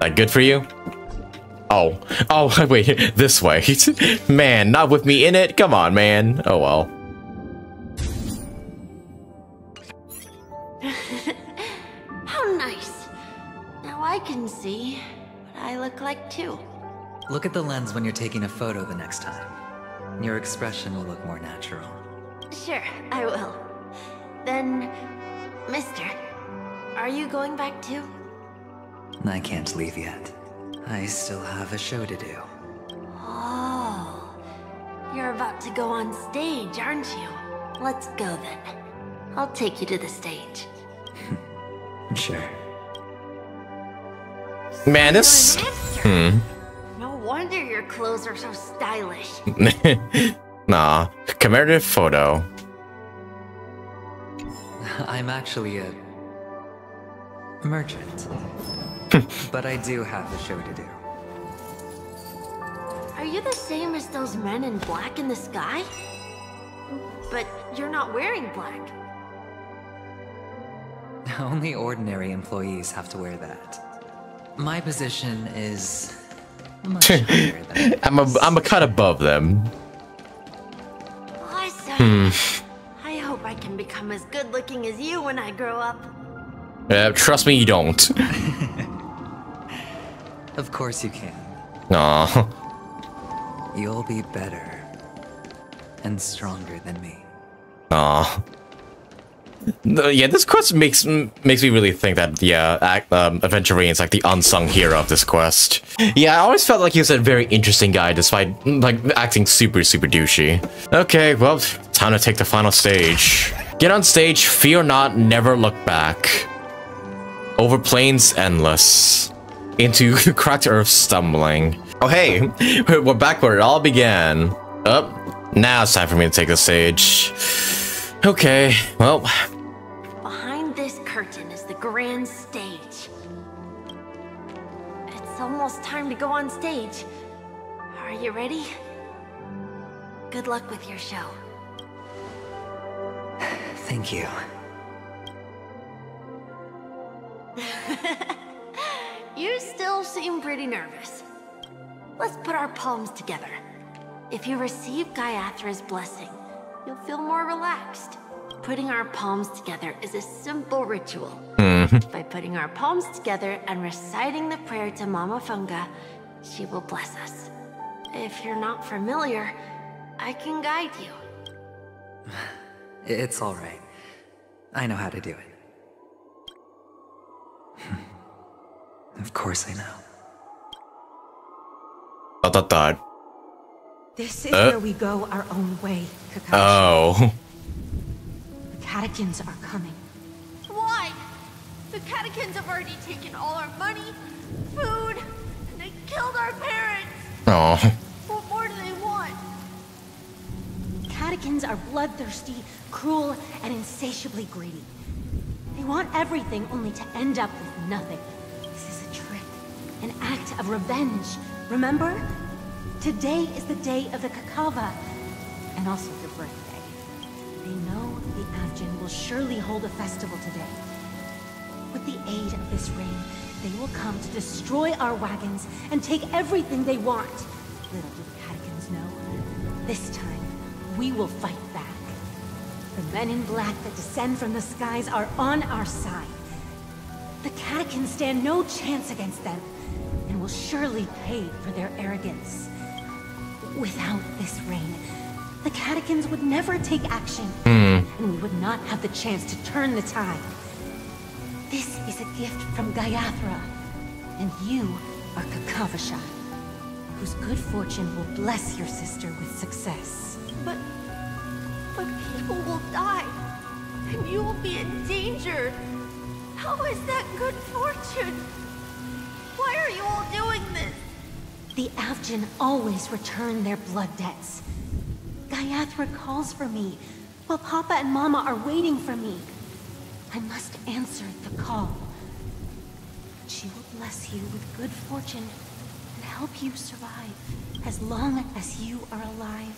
[SPEAKER 1] That good for you? Oh. Oh, [LAUGHS] wait, this way. [LAUGHS] man, not with me in it? Come on, man. Oh, well.
[SPEAKER 10] I look like too.
[SPEAKER 2] Look at the lens when you're taking a photo the next time. Your expression will look more natural.
[SPEAKER 10] Sure, I will. Then, Mister, are you going back too?
[SPEAKER 2] I can't leave yet. I still have a show to do.
[SPEAKER 10] Oh, you're about to go on stage, aren't you? Let's go then. I'll take you to the stage. [LAUGHS]
[SPEAKER 2] Sure.
[SPEAKER 1] Man, this... Hmm.
[SPEAKER 10] No wonder your clothes are so stylish. [LAUGHS]
[SPEAKER 1] nah. Commemorative photo.
[SPEAKER 2] I'm actually a merchant. [LAUGHS] but I do have a show to do.
[SPEAKER 10] Are you the same as those men in black in the sky? But you're not wearing black. [LAUGHS]
[SPEAKER 2] Only ordinary employees have to wear that. My position is much higher [LAUGHS] than
[SPEAKER 1] I'm a, I'm a cut above them.
[SPEAKER 10] Awesome.
[SPEAKER 1] Hmm.
[SPEAKER 10] I hope I can become as good looking as you when I grow up.
[SPEAKER 1] Uh, trust me, you don't. [LAUGHS]
[SPEAKER 2] Of course you can.
[SPEAKER 1] Aw.
[SPEAKER 2] You'll be better and stronger than me.
[SPEAKER 1] Aw. Yeah, this quest makes makes me really think that the act, um, Aventurine is like the unsung hero of this quest. Yeah, I always felt like he was a very interesting guy, despite like acting super super douchey. Okay, well, time to take the final stage. Get on stage, fear not, never look back. Over plains endless, into [LAUGHS] cracked earth stumbling. Oh hey, [LAUGHS] we're back where it all began. Up, now it's time for me to take the stage. Okay, well, Behind this curtain is the
[SPEAKER 25] grand stage. It's almost time to go on stage. Are you ready? Good luck with your show. [SIGHS]
[SPEAKER 2] Thank you. [LAUGHS]
[SPEAKER 25] you still seem pretty nervous. Let's put our palms together. If you receive Gaiathra's blessing, you'll feel more relaxed. Putting our palms together is a simple ritual. Mm-hmm. By putting our palms together and reciting the prayer to Mama Funga, she will bless us. If you're not familiar, I can guide you. [LAUGHS]
[SPEAKER 2] It's alright. I know how to do it. [LAUGHS] of course I know.
[SPEAKER 1] Dot dot dot.
[SPEAKER 26] This is
[SPEAKER 1] Uh.
[SPEAKER 26] where we go our own way, Kakavasha.
[SPEAKER 1] Oh.
[SPEAKER 26] The Katicans are coming.
[SPEAKER 25] Why? The Katicans have already taken all our money, food, and they killed our parents.
[SPEAKER 1] Oh.
[SPEAKER 25] What more do they want?
[SPEAKER 26] Katicans are bloodthirsty, cruel, and insatiably greedy. They want everything only to end up with nothing. This is a trick, an act of revenge. Remember? Today is the day of the Kakava, and also your birthday. They know the Avgin will surely hold a festival today. With the aid of this rain, they will come to destroy our wagons and take everything they want. Little do the Katicans know, this time we will fight back. The men in black that descend from the skies are on our side. The Katicans stand no chance against them, and will surely pay for their arrogance. Without this rain, the Katicans would never take action,
[SPEAKER 1] Hmm.
[SPEAKER 26] and we would not have the chance to turn the tide. This is a gift from Gaiathra, and you are Kakavasha, whose good fortune will bless your sister with success.
[SPEAKER 25] But, but people will die, and you will be in danger. How is that good fortune? Why are you all doing this?
[SPEAKER 26] The Avgin always return their blood debts. Gaiathra calls for me, while Papa and Mama are waiting for me. I must answer the call. She will bless you with good fortune and help you survive as long as you are alive.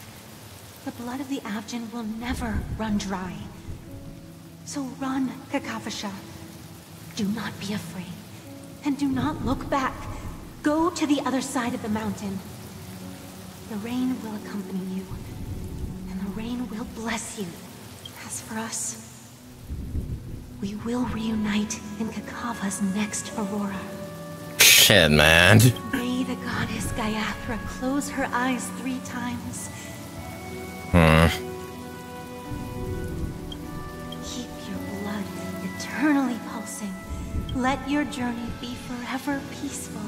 [SPEAKER 26] The blood of the Avgin will never run dry. So run, Kakavasha. Do not be afraid, and do not look back. Go to the other side of the mountain. The rain will accompany you, and the rain will bless you. As for us, we will reunite in Kakava's next aurora.
[SPEAKER 1] Shit, man.
[SPEAKER 26] May the goddess Gaiathra close her eyes three times.
[SPEAKER 1] Hmm.
[SPEAKER 26] Keep your blood eternally pulsing. Let your journey be forever peaceful,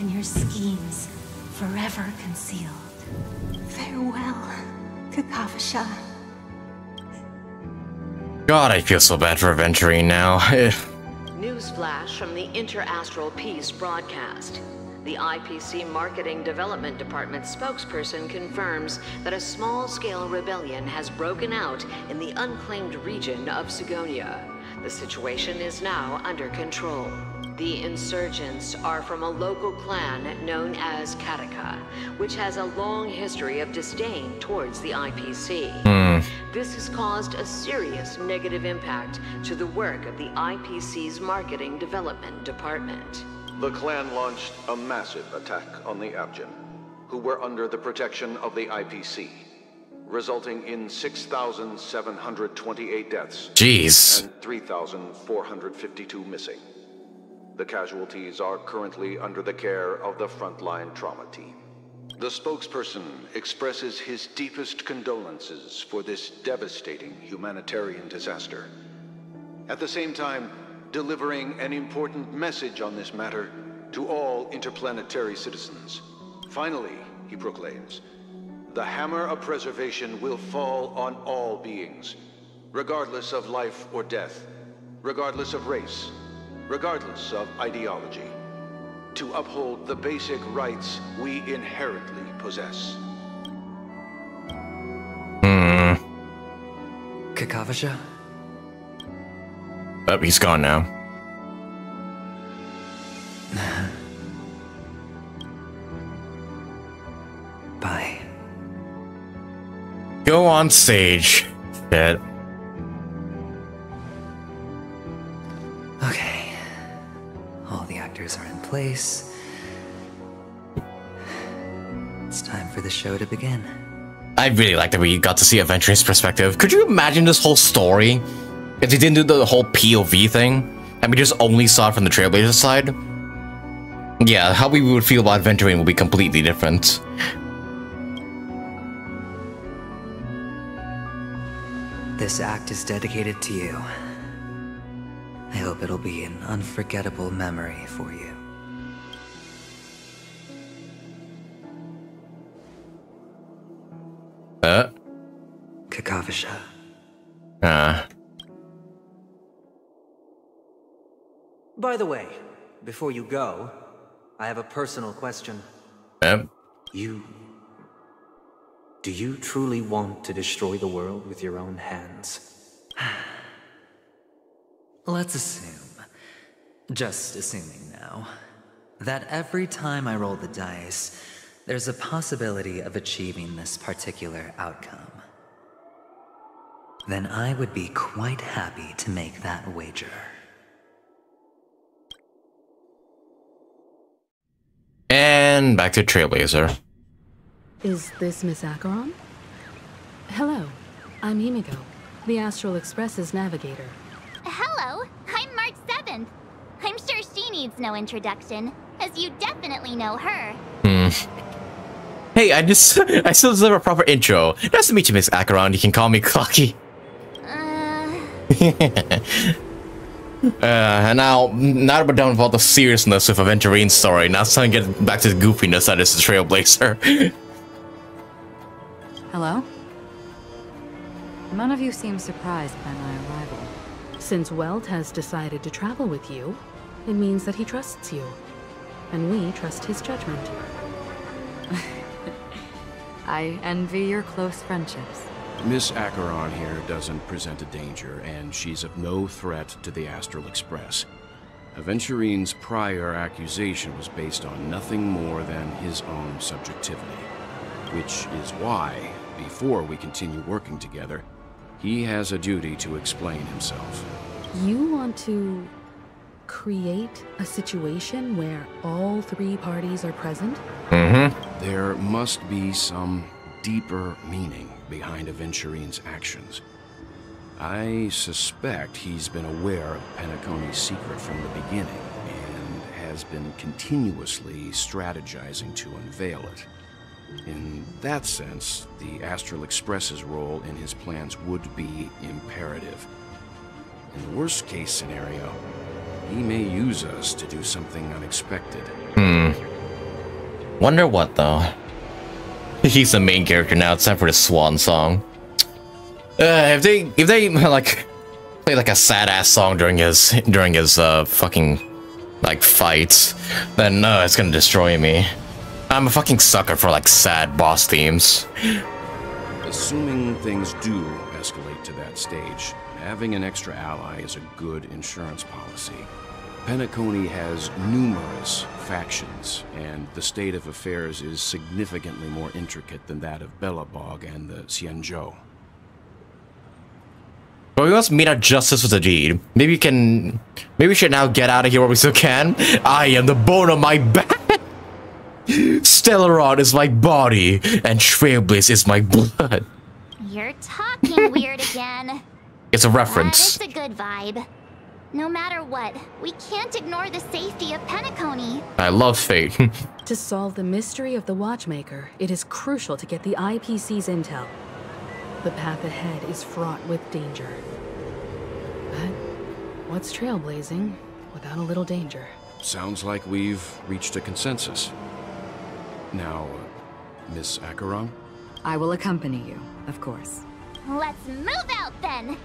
[SPEAKER 26] and your schemes forever concealed. Farewell, Kakavasha.
[SPEAKER 1] God, I feel so bad for venturing now. Eh.
[SPEAKER 22] Newsflash from the Interastral Peace broadcast. The IPC Marketing Development Department spokesperson confirms that a small-scale rebellion has broken out in the unclaimed region of Sigonia. The situation is now under control. The insurgents are from a local clan known as Kataka, which has a long history of disdain towards the IPC.
[SPEAKER 1] Hmm.
[SPEAKER 22] This has caused a serious negative impact to the work of the IPC's Marketing Development Department.
[SPEAKER 21] The clan launched a massive attack on the Avgin, who were under the protection of the IPC, resulting in 6,728 deaths
[SPEAKER 1] Jeez.
[SPEAKER 21] and 3,452 missing. The casualties are currently under the care of the frontline trauma team. The spokesperson expresses his deepest condolences for this devastating humanitarian disaster. At the same time, delivering an important message on this matter to all interplanetary citizens. Finally, he proclaims, the hammer of preservation will fall on all beings, regardless of life or death, regardless of race, regardless of ideology, to uphold the basic rights we inherently possess.
[SPEAKER 1] Hmm.
[SPEAKER 2] Kakavasha?
[SPEAKER 1] Oh, he's gone now. [LAUGHS] Bye. Go on stage. Dead.
[SPEAKER 2] Okay. Are in place. It's time for the show to begin.
[SPEAKER 1] I really like that we got to see Aventure's perspective. Could you imagine this whole story if they didn't do the whole POV thing and we just only saw it from the Trailblazer side? Yeah, how we would feel about Venturine would be completely different.
[SPEAKER 2] This act is dedicated to you. I hope it'll be an unforgettable memory for you.
[SPEAKER 1] Uh?
[SPEAKER 2] Kakavasha.
[SPEAKER 1] Uh.
[SPEAKER 20] By the way, before you go, I have a personal question.
[SPEAKER 1] Yep.
[SPEAKER 20] You. Do you truly want to destroy the world with your own hands? [SIGHS] [SIGHS]
[SPEAKER 2] Let's assume, just assuming now, that every time I roll the dice, there's a possibility of achieving this particular outcome. Then I would be quite happy to make that wager.
[SPEAKER 1] And back to Trailblazer.
[SPEAKER 15] Is this Miss Acheron? Hello, I'm Himeko, the Astral Express's navigator.
[SPEAKER 27] Hello, I'm March 7th. I'm sure she needs no introduction, as you definitely know her.
[SPEAKER 1] Hmm. Hey, I just [LAUGHS] I still deserve a proper intro. Nice to meet you, Miss Acheron. You can call me [LAUGHS] Clockie. Uh, and [LAUGHS] now, now that we're done with all the seriousness of Aventurine's story, now it's time to get back to the goofiness that is the Trailblazer.
[SPEAKER 17] Hello? None of you seem surprised by my arrival.
[SPEAKER 15] Since Welt has decided to travel with you, it means that he trusts you. And we trust his judgment. [LAUGHS]
[SPEAKER 17] I envy your close friendships.
[SPEAKER 18] Miss Acheron here doesn't present a danger, and she's of no threat to the Astral Express. Aventurine's prior accusation was based on nothing more than his own subjectivity. Which is why, before we continue working together, he has a duty to explain himself.
[SPEAKER 15] You want to create a situation where all three parties are present?
[SPEAKER 1] Mm-hmm.
[SPEAKER 18] There must be some deeper meaning behind Aventurine's actions. I suspect he's been aware of Penacony's secret from the beginning and has been continuously strategizing to unveil it. In that sense, the Astral Express's role in his plans would be imperative. In the worst case scenario, he may use us to do something unexpected.
[SPEAKER 1] Hmm. Wonder what, though? [LAUGHS] He's the main character now. It's time for the swan song. Uh, if they, if they, [LAUGHS] like, play like a sad ass song during his, during his, uh, fucking, like, fights, then, uh, it's gonna destroy me. I'm a fucking sucker for, like, sad boss themes.
[SPEAKER 18] Assuming things do escalate to that stage, having an extra ally is a good insurance policy. Penacony has numerous factions, and the state of affairs is significantly more intricate than that of Belobog and the Xianzhou.
[SPEAKER 1] But we must meet our justice with a deed. Maybe we can... Maybe we should now get out of here while we still can. I am the bone of my back! Stellaron is my body, and Trailblaze is my blood.
[SPEAKER 27] You're talking weird again.
[SPEAKER 1] It's a reference.
[SPEAKER 27] But it's a good vibe. No matter what, we can't ignore the safety of Penacony.
[SPEAKER 1] I love fate. [LAUGHS]
[SPEAKER 15] to solve the mystery of the Watchmaker, it is crucial to get the IPC's intel. The path ahead is fraught with danger. But what's trailblazing without a little danger?
[SPEAKER 18] Sounds like we've reached a consensus. Now, Miss Acheron?
[SPEAKER 17] I will accompany you, of course.
[SPEAKER 27] Let's move out then!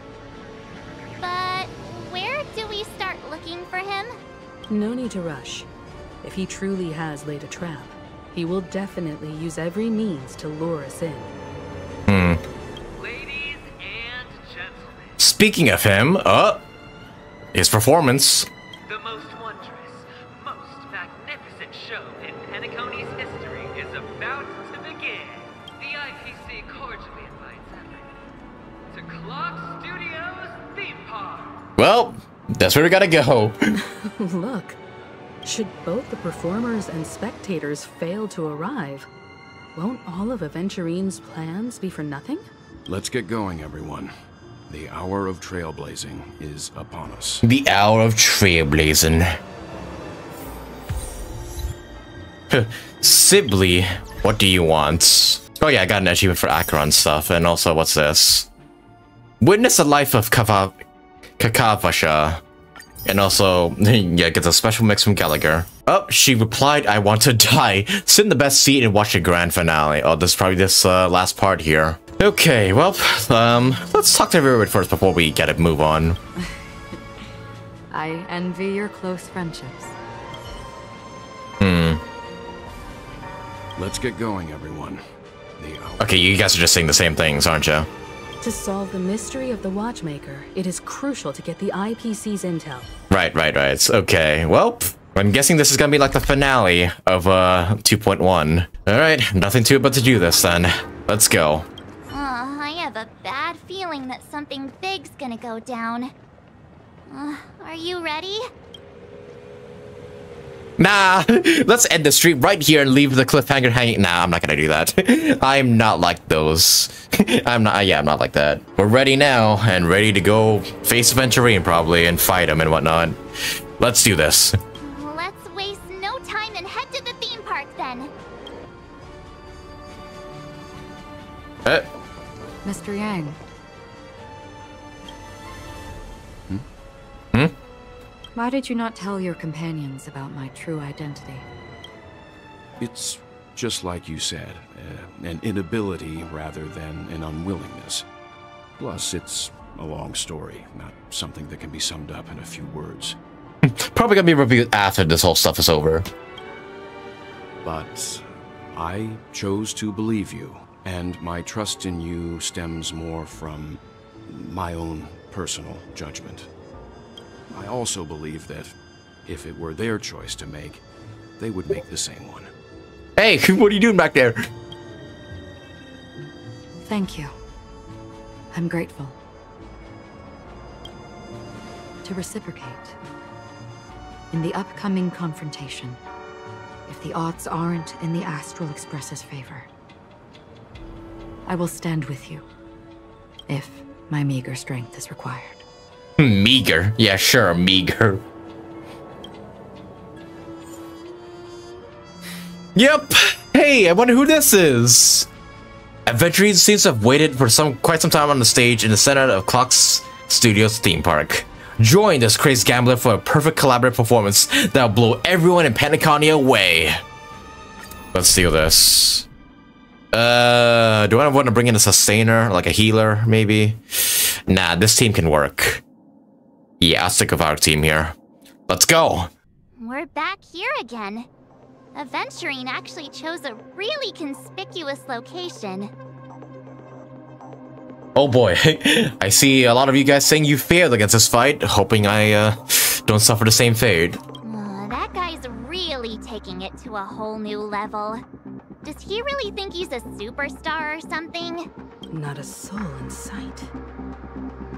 [SPEAKER 27] But where do we start looking for him?
[SPEAKER 15] No need to rush. If he truly has laid a trap, he will definitely use every means to lure us in.
[SPEAKER 1] Hmm. Ladies and gentlemen. Speaking of him, uh, his performance. Well, that's where we gotta go. [LAUGHS]
[SPEAKER 15] Look, should both the performers and spectators fail to arrive, won't all of Aventurine's plans be for nothing?
[SPEAKER 18] Let's get going, everyone. The hour of trailblazing is upon us.
[SPEAKER 1] The hour of trailblazing. Sibley, what do you want? Oh yeah, I got an achievement for Acheron stuff, and also, what's this? Witness the life of Kava Kakavasha. And also, [LAUGHS] yeah, gets a special mix from Gallagher. Oh, she replied, I want to [LAUGHS] die. Sit in the best seat and watch the grand finale. Oh, this is probably this uh, last part here. Okay, well, um, let's talk to everyone first before we get it move on. [LAUGHS]
[SPEAKER 17] I envy your close friendships.
[SPEAKER 1] Hmm.
[SPEAKER 18] Let's get going, everyone. The
[SPEAKER 1] Okay, you guys are just saying the same things, aren't you?
[SPEAKER 15] To solve the mystery of the Watchmaker, it is crucial to get the IPC's intel.
[SPEAKER 1] Right, right, right. Okay, well, I'm guessing this is gonna be like the finale of uh 2.1. Alright, nothing to it but to do this then. Let's go.
[SPEAKER 27] Oh, I have a bad feeling that something big's gonna go down. Uh, are you ready?
[SPEAKER 1] Nah, [LAUGHS] let's end the stream right here and leave the cliffhanger hanging. Nah, I'm not gonna do that. [LAUGHS] I'm not like those. [LAUGHS] I'm not, yeah, I'm not like that. We're ready now and ready to go face Venturine probably and fight him and whatnot. Let's do this.
[SPEAKER 27] Let's waste no time and head to the theme park then.
[SPEAKER 1] Uh,
[SPEAKER 17] Mr. Yang, why did you not tell your companions about my true identity?
[SPEAKER 18] It's just like you said, uh, an inability rather than an unwillingness. Plus, it's a long story, not something that can be summed up in a few words. [LAUGHS]
[SPEAKER 1] Probably gonna be reviewed after this whole stuff is over.
[SPEAKER 18] But I chose to believe you, and my trust in you stems more from my own personal judgment. I also believe that if it were their choice to make, they would make the same one.
[SPEAKER 1] Hey, [LAUGHS] what are you doing back there?
[SPEAKER 17] Thank you. I'm grateful. To reciprocate, in the upcoming confrontation, if the odds aren't in the Astral Express's favor, I will stand with you, if my meager strength is required. [LAUGHS]
[SPEAKER 1] Meager. Yeah, sure, meager. Yep. Hey, I wonder who this is. Adventurine seems to have waited for some quite some time on the stage in the center of Clocks Studios theme park. Join this crazed gambler for a perfect collaborative performance that'll blow everyone in Penacony away. Let's do this. Uh, do I want to bring in a sustainer, like a healer, maybe? Nah, this team can work. Yeah, I'll stick with our team here. Let's go.
[SPEAKER 27] We're back here again. Aventurine actually chose a really conspicuous location.
[SPEAKER 1] Oh boy, [LAUGHS] I see a lot of you guys saying you failed against this fight, hoping I uh, don't suffer the same fate.
[SPEAKER 27] Uh, that guy's really taking it to a whole new level. Does he really think he's a superstar or something?
[SPEAKER 15] Not a soul in sight.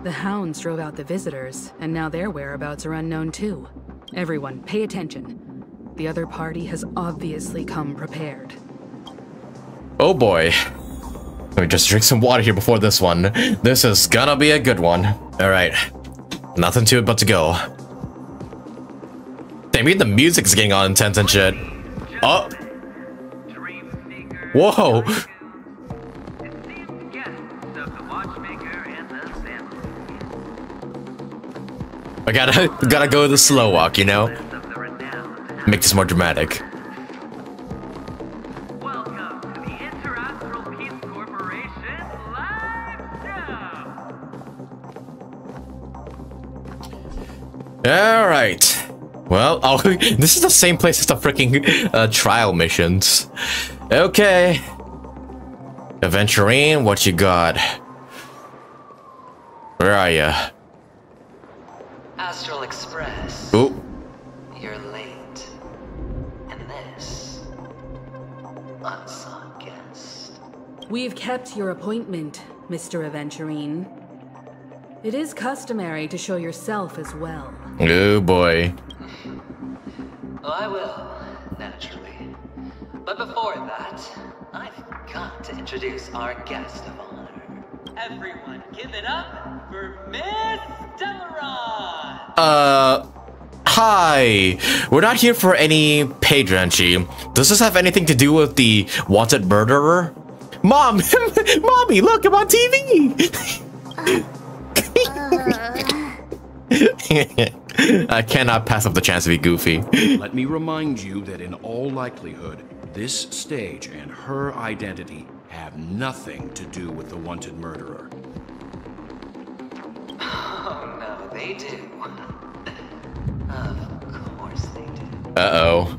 [SPEAKER 15] The hounds drove out the visitors, and now their whereabouts are unknown too. Everyone, pay attention. The other party has obviously come prepared.
[SPEAKER 1] Oh boy. Let me just drink some water here before this one. This is gonna be a good one. Alright. Nothing to it but to go. Damn, even the music's getting all intense and shit. Oh! Whoa! I gotta, [LAUGHS] gotta go the slow walk, you know? Make this more dramatic. All right. Well, [LAUGHS] oh, this is the same place as the freaking uh, trial missions. Okay. Aventurine, what you got? Where are you?
[SPEAKER 24] Astral Express.
[SPEAKER 1] Oh.
[SPEAKER 24] You're late. And this, unsung guest.
[SPEAKER 15] We've kept your appointment, Mr. Aventurine. It is customary to show yourself as well.
[SPEAKER 1] Oh boy.
[SPEAKER 24] Oh, I will, naturally. But before that, I've got to introduce our guest of honor. Everyone, give it up for Miss Demaron!
[SPEAKER 1] Uh, hi. We're not here for any pageantry. Does this have anything to do with the wanted murderer? Mom, [LAUGHS] mommy, look, I'm on TV. [LAUGHS] I cannot pass up the chance to be goofy.
[SPEAKER 18] Let me remind you that in all likelihood, this stage and her identity have nothing to do with the wanted murderer.
[SPEAKER 24] Oh no, they do. [LAUGHS] Of course they do.
[SPEAKER 1] Uh-oh.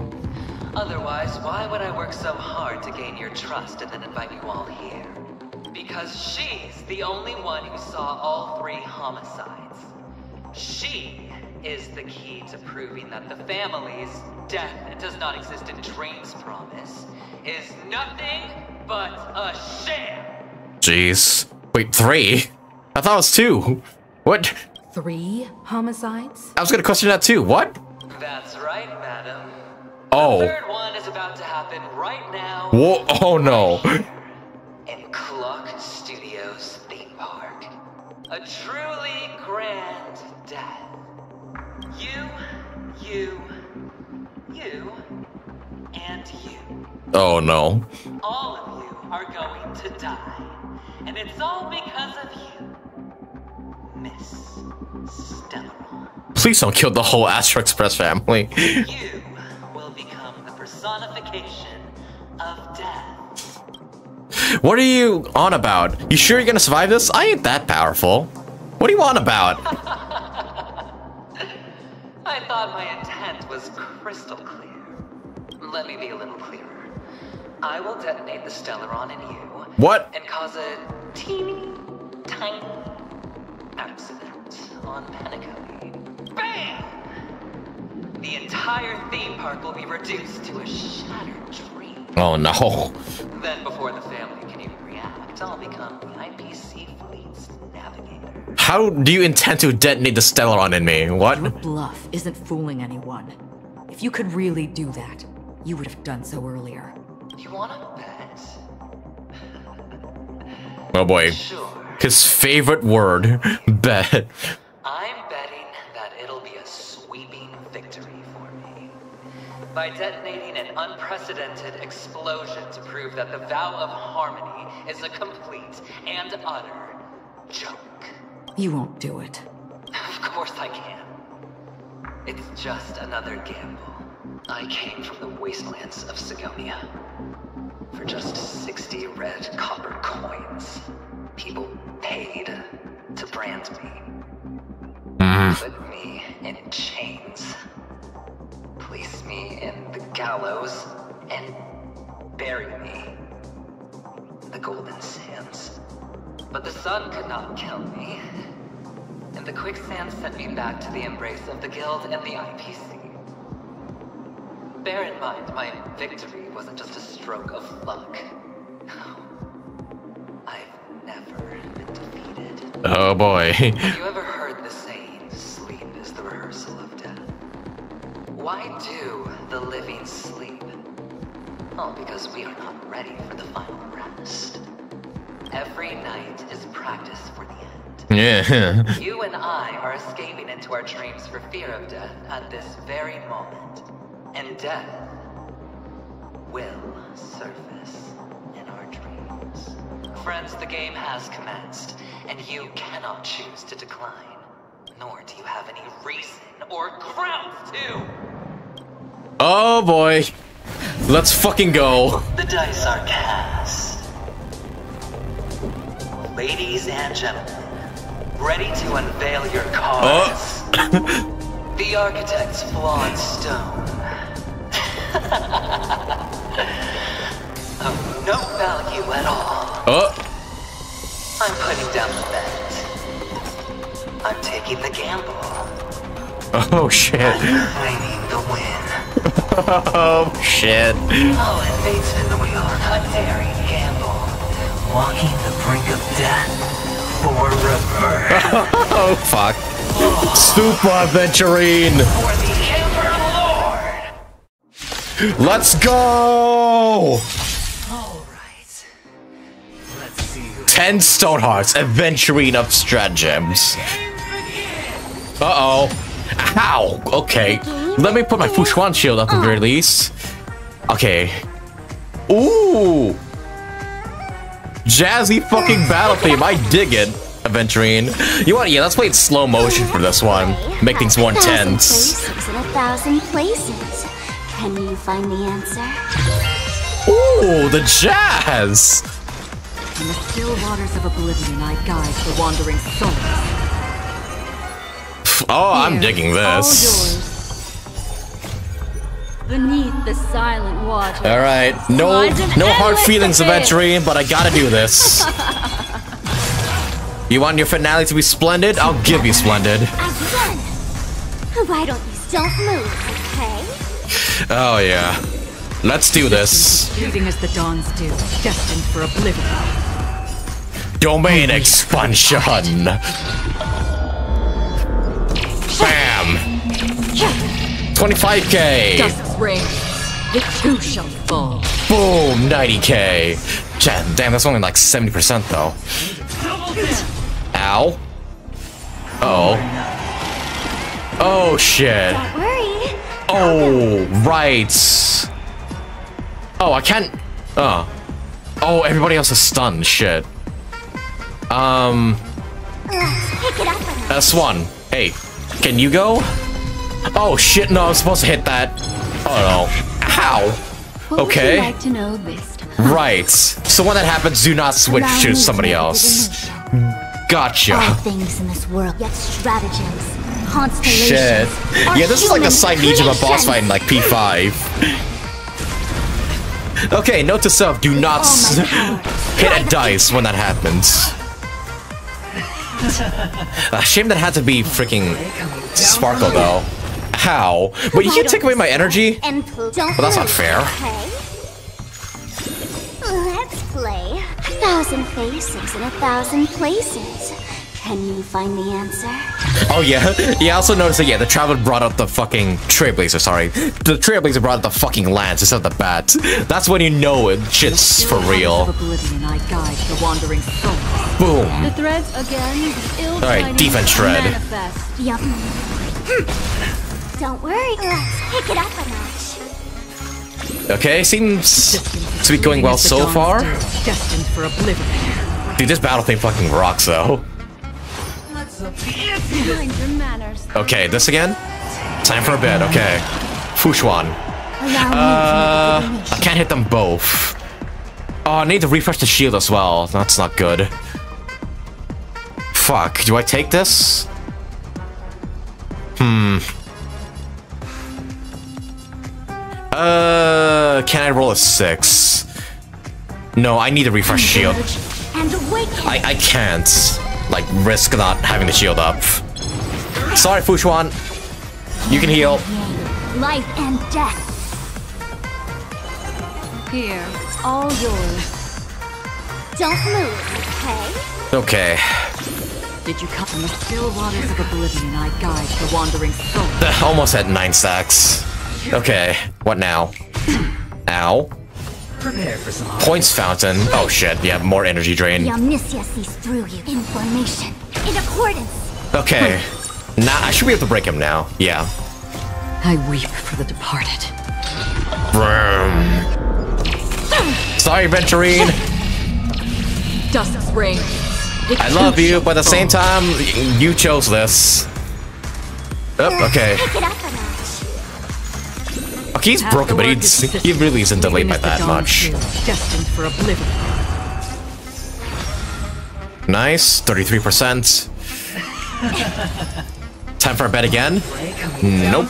[SPEAKER 24] Otherwise, why would I work so hard to gain your trust and then invite you all here? Because she's the only one who saw all three homicides. She is the key to proving that the family's death does not exist in Dream's promise is nothing but a sham.
[SPEAKER 1] Jeez. Wait, three? I thought it was two. What?
[SPEAKER 15] Three homicides?
[SPEAKER 1] I was gonna question that too. What?
[SPEAKER 24] That's right, madam.
[SPEAKER 1] Oh.
[SPEAKER 24] Third one is about to happen right now
[SPEAKER 1] Whoa. Oh no.
[SPEAKER 24] in Clock Studios theme park. A truly grand death. You, you, you, and you.
[SPEAKER 1] Oh no.
[SPEAKER 24] All of you are going to die. And it's all because of you, Miss Stellaron.
[SPEAKER 1] Please don't kill the whole Astral Express family.
[SPEAKER 24] You will become the personification of death.
[SPEAKER 1] What are you on about? You sure you're gonna survive this? I ain't that powerful. What are you on about? [LAUGHS]
[SPEAKER 24] I thought my intent was crystal clear. Let me be a little clearer. I will detonate the Stellaron in you.
[SPEAKER 1] What?
[SPEAKER 24] And cause a teeny, tiny accident on Penacony. Bam! The entire theme park will be reduced to a shattered dream.
[SPEAKER 1] Oh no.
[SPEAKER 24] Then, before the family can even react, I'll become the IPC fleet's navigator.
[SPEAKER 1] How do you intend to detonate the Stellaron in me? What?
[SPEAKER 17] Your bluff isn't fooling anyone. If you could really do that, you would have done so earlier.
[SPEAKER 24] You wanna bet? [LAUGHS]
[SPEAKER 1] Oh boy. His favorite word. [LAUGHS] Bet.
[SPEAKER 24] I'm betting that it'll be a sweeping victory for me. By detonating an unprecedented explosion to prove that the vow of harmony is a complete and utter joke.
[SPEAKER 17] You won't do it.
[SPEAKER 24] Of course I can. It's just another gamble. I came from the wastelands of Sigonia. For just 60 red copper coins, people paid to brand me. Mm-hmm. Put me in chains. Place me in the gallows and bury me in the golden sands. But the sun could not kill me. And the quicksand sent me back to the embrace of the guild and the IPC. Bear in mind, my victory wasn't just a stroke of luck. I've never been defeated.
[SPEAKER 1] Oh boy.
[SPEAKER 24] Have you ever heard the saying, sleep is the rehearsal of death? Why do the living sleep? Oh, because we are not ready for the final rest. Every night is practice for the end.
[SPEAKER 1] Yeah. [LAUGHS]
[SPEAKER 24] You and I are escaping into our dreams for fear of death at this very moment. And death will surface in our dreams. Friends, the game has commenced, and you cannot choose to decline. Nor do you have any reason or grounds to.
[SPEAKER 1] Oh boy. Let's fucking go.
[SPEAKER 24] The dice are cast. Ladies and gentlemen, ready to unveil your oh. cards. [LAUGHS] the architect's flawed stone. [LAUGHS] of no value at all.
[SPEAKER 1] Oh.
[SPEAKER 24] I'm putting down the bet. I'm taking the gamble.
[SPEAKER 1] Oh shit.
[SPEAKER 24] Claiming the win.
[SPEAKER 1] oh shit.
[SPEAKER 24] Oh, and fate's in the wheel. A daring gamble. Walking the brink of death [LAUGHS]
[SPEAKER 1] oh fuck. Oh. Super Aventurine! Let's go! Ten stone hearts, Aventurine of stratagems. Uh oh. Ow! Okay. Let me put my Fu Xuan shield up at the very least. Okay. Ooh! Jazzy fucking battle theme, I dig it, Aventurine. You want, yeah, let's play it slow motion for this one. Make things more intense.
[SPEAKER 10] Can you find the answer?
[SPEAKER 1] Ooh, the jazz!
[SPEAKER 19] In the still waters of oblivion, I guide the wandering souls.
[SPEAKER 1] Oh, I'm digging this.
[SPEAKER 19] Beneath the silent water.
[SPEAKER 1] All right, no, no hard feelings. Aventurine, but I gotta do this. [LAUGHS] You want your finale to be splendid? I'll give you splendid.
[SPEAKER 10] Again! Why don't you don't move, okay?
[SPEAKER 1] Oh yeah. Let's do this.
[SPEAKER 19] Fleeting as the dawns do, destined for oblivion.
[SPEAKER 1] Domain expansion. Bam. 25k.
[SPEAKER 19] Dusk's reign, it too shall fall.
[SPEAKER 1] Boom, 90k. Damn, damn, that's only like 70% though. Ow. Uh oh. Oh shit. Oh, right. Oh, I can't. Oh. Oh, everybody else is stunned. Shit. Um.
[SPEAKER 10] Let's pick it up a notch.
[SPEAKER 1] S1. Hey, can you go? Oh shit, no, I'm supposed to hit that. Oh no. Ow.
[SPEAKER 10] What
[SPEAKER 1] Okay.
[SPEAKER 10] like to know this time?
[SPEAKER 1] Right. So when that happens, do not switch
[SPEAKER 10] Allow
[SPEAKER 1] to somebody else.
[SPEAKER 10] All
[SPEAKER 1] Gotcha.
[SPEAKER 10] things in this world, yet stratagems, constellations.
[SPEAKER 1] Shit. Yeah, this is like the side niche of a boss fight in like P5. Okay, note to self, do not s- [LAUGHS] hit a dice when that happens. Uh, shame that had to be freaking Sparkle though. How? But you can't take away my energy? Well, that's not fair.
[SPEAKER 10] Let's play. A thousand faces in a thousand places. Can you find the answer?
[SPEAKER 1] Oh yeah, [LAUGHS] yeah. I also noticed that yeah, the Traveler brought up the fucking Trailblazer. Sorry, the Trailblazer brought up the fucking lance instead of the bat. That's when you know it shit's for real.
[SPEAKER 19] I guide the wandering souls.
[SPEAKER 1] Boom.
[SPEAKER 19] The threads again,
[SPEAKER 1] Alright, defense shred.
[SPEAKER 19] Manifest.
[SPEAKER 10] Yup. Don't worry. Let's pick it up a notch.
[SPEAKER 1] Okay, seems to be going well so far.
[SPEAKER 19] Destined for oblivion.
[SPEAKER 1] Dude, this battle thing fucking rocks though.
[SPEAKER 19] Mind your manners.
[SPEAKER 1] Okay, this again. Time for a bed. Okay, Fu
[SPEAKER 10] Xuan.
[SPEAKER 1] Uh, I can't hit them both. Oh, I need to refresh the shield as well. That's not good. Fuck, do I take this? Hmm. Uh, can I roll a six? No, I need to refresh shield. I, I can't, like, risk not having the shield up. Sorry, Fu Xuan. You can heal.
[SPEAKER 10] Life and death.
[SPEAKER 19] Here, it's all yours.
[SPEAKER 10] Don't move, okay?
[SPEAKER 1] Okay.
[SPEAKER 19] Did you come from the still waters of oblivion? I guide the wandering souls. [LAUGHS]
[SPEAKER 1] Almost at nine stacks. Okay, what now? [CLEARS THROAT] Ow.
[SPEAKER 2] Prepare for some
[SPEAKER 1] Points fountain. Oh shit, yeah, more energy drain.
[SPEAKER 10] The Omniscia sees through you. Information. In accordance.
[SPEAKER 1] Okay. Nah, I should be able to break him now. Yeah.
[SPEAKER 19] I weep for the departed.
[SPEAKER 1] Vroom. Sorry, Venturine.
[SPEAKER 19] Dust reign. It
[SPEAKER 1] I love you, but at the same time, you chose this. Oh, okay. Okay, he's broken, but he's, he really isn't delayed by that much.
[SPEAKER 19] for.
[SPEAKER 1] Nice, 33%. Time for a bet again? Nope.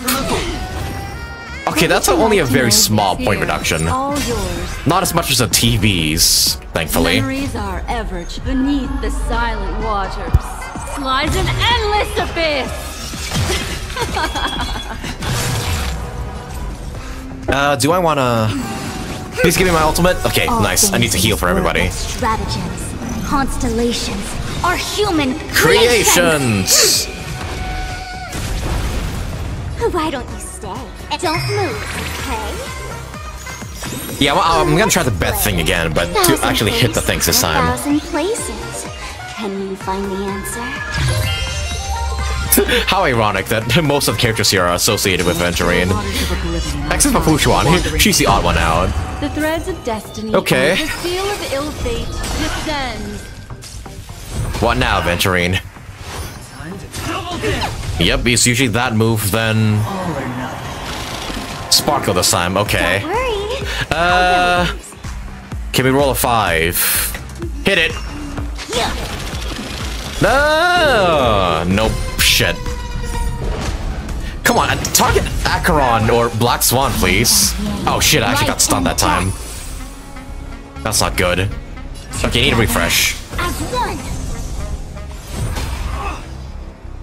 [SPEAKER 1] Okay, that's only a very small point reduction. Not as much as the TVs, thankfully.
[SPEAKER 19] Memories are beneath the silent waters. Lies an endless abyss. [LAUGHS]
[SPEAKER 1] Uh, do I wanna... Please give me my ultimate? Okay,
[SPEAKER 10] All
[SPEAKER 1] nice. I need to heal for everybody.
[SPEAKER 10] Stratagems, constellations, are human creations.
[SPEAKER 1] Creations!
[SPEAKER 10] Why don't you stay? Don't move, okay?
[SPEAKER 1] Yeah, well, I'm gonna try the bed thing again, but to actually hit the things this time.
[SPEAKER 10] Can you find the answer? [LAUGHS]
[SPEAKER 1] How ironic that most of the characters here are associated with Venturine. Except for Fu Xuan, she's the odd one out.
[SPEAKER 19] The threads of destiny.
[SPEAKER 1] Okay.
[SPEAKER 19] The seal of ill fate descends.
[SPEAKER 1] What now, Venturine? Yep, it's usually that move, then... Sparkle this time, okay. Uh... Can we roll a five? Hit it! No! Nope, shit. Come on, target Acheron or Black Swan, please. Oh shit, I actually got stunned that time. That's not good. Okay, need a refresh.
[SPEAKER 10] As one.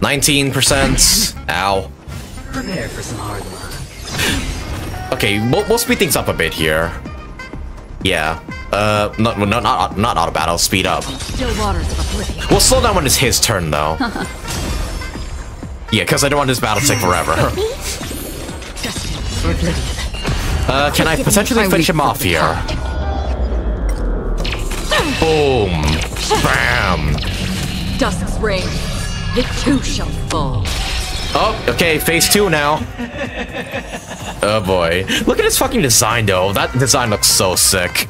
[SPEAKER 1] 19%. Ow. Okay, we'll, we'll speed things up a bit here. Yeah. Uh, not, not, not, not auto battle, speed up.
[SPEAKER 19] Still waters of oblivion.
[SPEAKER 1] We'll slow down when it's his turn, though. [LAUGHS] Yeah, because I don't want this battle to take forever. [LAUGHS] [LAUGHS] Uh, can I potentially finish him off here? Boom. Bam.
[SPEAKER 19] Dusk's reign. It too shall fall.
[SPEAKER 1] Oh, okay, phase two now. Oh boy. Look at his fucking design though. That design looks so sick.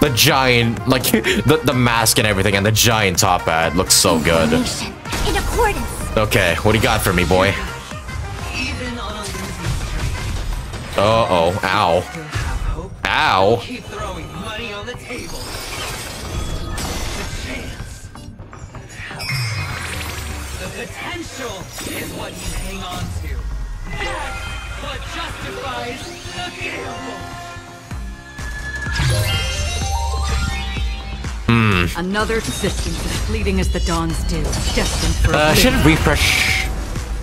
[SPEAKER 1] The giant, like, [LAUGHS] the, the mask and everything, and the giant top hat looks so good.
[SPEAKER 10] In accordance.
[SPEAKER 1] Okay, what do you got for me, boy? Uh-oh, ow. Ow.
[SPEAKER 28] Keep throwing money on the table. The chance. The potential is what you hang on to. That's what justifies the gamble.
[SPEAKER 1] Hmm.
[SPEAKER 19] Another existence as fleeting as the dawn's dew, destined for
[SPEAKER 1] Uh, should refresh.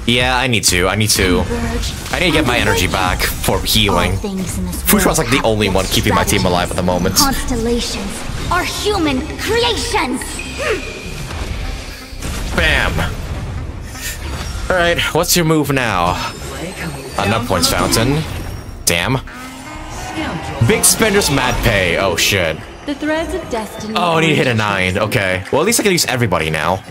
[SPEAKER 1] Yeah, I need to. I need to. I need to get my energy back for healing.
[SPEAKER 10] Things in
[SPEAKER 1] Fu
[SPEAKER 10] Xuan's
[SPEAKER 1] like the only one keeping my team alive at the moment.
[SPEAKER 10] Constellations are human creations.
[SPEAKER 1] Bam. Alright, what's your move now? Another points fountain. Damn. Big spenders mad pay. Oh shit.
[SPEAKER 19] The threads of destiny.
[SPEAKER 1] Oh, I need to hit a nine. Okay. Well, at least I can use everybody now.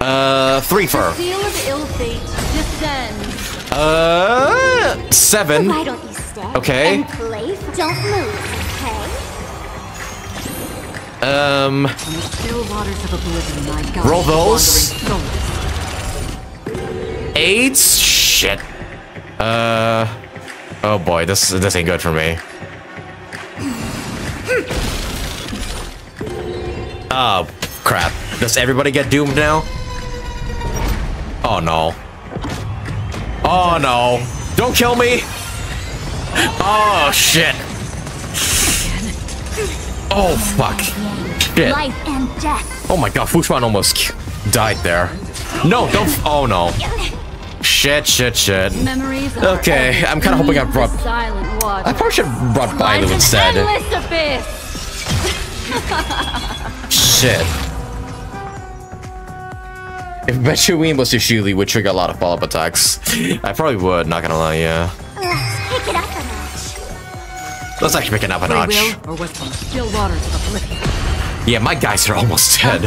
[SPEAKER 1] Uh, three
[SPEAKER 19] The
[SPEAKER 1] for.
[SPEAKER 19] seal of ill fate descends.
[SPEAKER 1] Uh, seven.
[SPEAKER 10] Why don't you stay?
[SPEAKER 1] Okay.
[SPEAKER 10] And play. Don't move, okay?
[SPEAKER 1] Um,
[SPEAKER 19] On the still waters of oblivion, I guide
[SPEAKER 1] Roll those. eight. Shit. Uh, oh boy, this this ain't good for me. Oh crap! Does everybody get doomed now? Oh no. Oh no! Don't kill me! Oh shit! Oh fuck! Shit!
[SPEAKER 10] Life and death.
[SPEAKER 1] Oh my god, Fu Xuan almost died there. No, don't. Oh no. Shit, shit, shit.
[SPEAKER 19] Memories
[SPEAKER 1] Okay, I'm kind of hoping I brought.
[SPEAKER 19] the silent water.
[SPEAKER 1] I probably should have brought Bailu instead. Shit. If Mechuin was Yashili, would trigger a lot of follow-up attacks. I probably would, not gonna lie, yeah.
[SPEAKER 10] Let's pick it up a notch.
[SPEAKER 1] Let's actually pick it up a notch.
[SPEAKER 19] will, or what's from the still waters of oblivion.
[SPEAKER 1] Yeah, my guys are almost dead.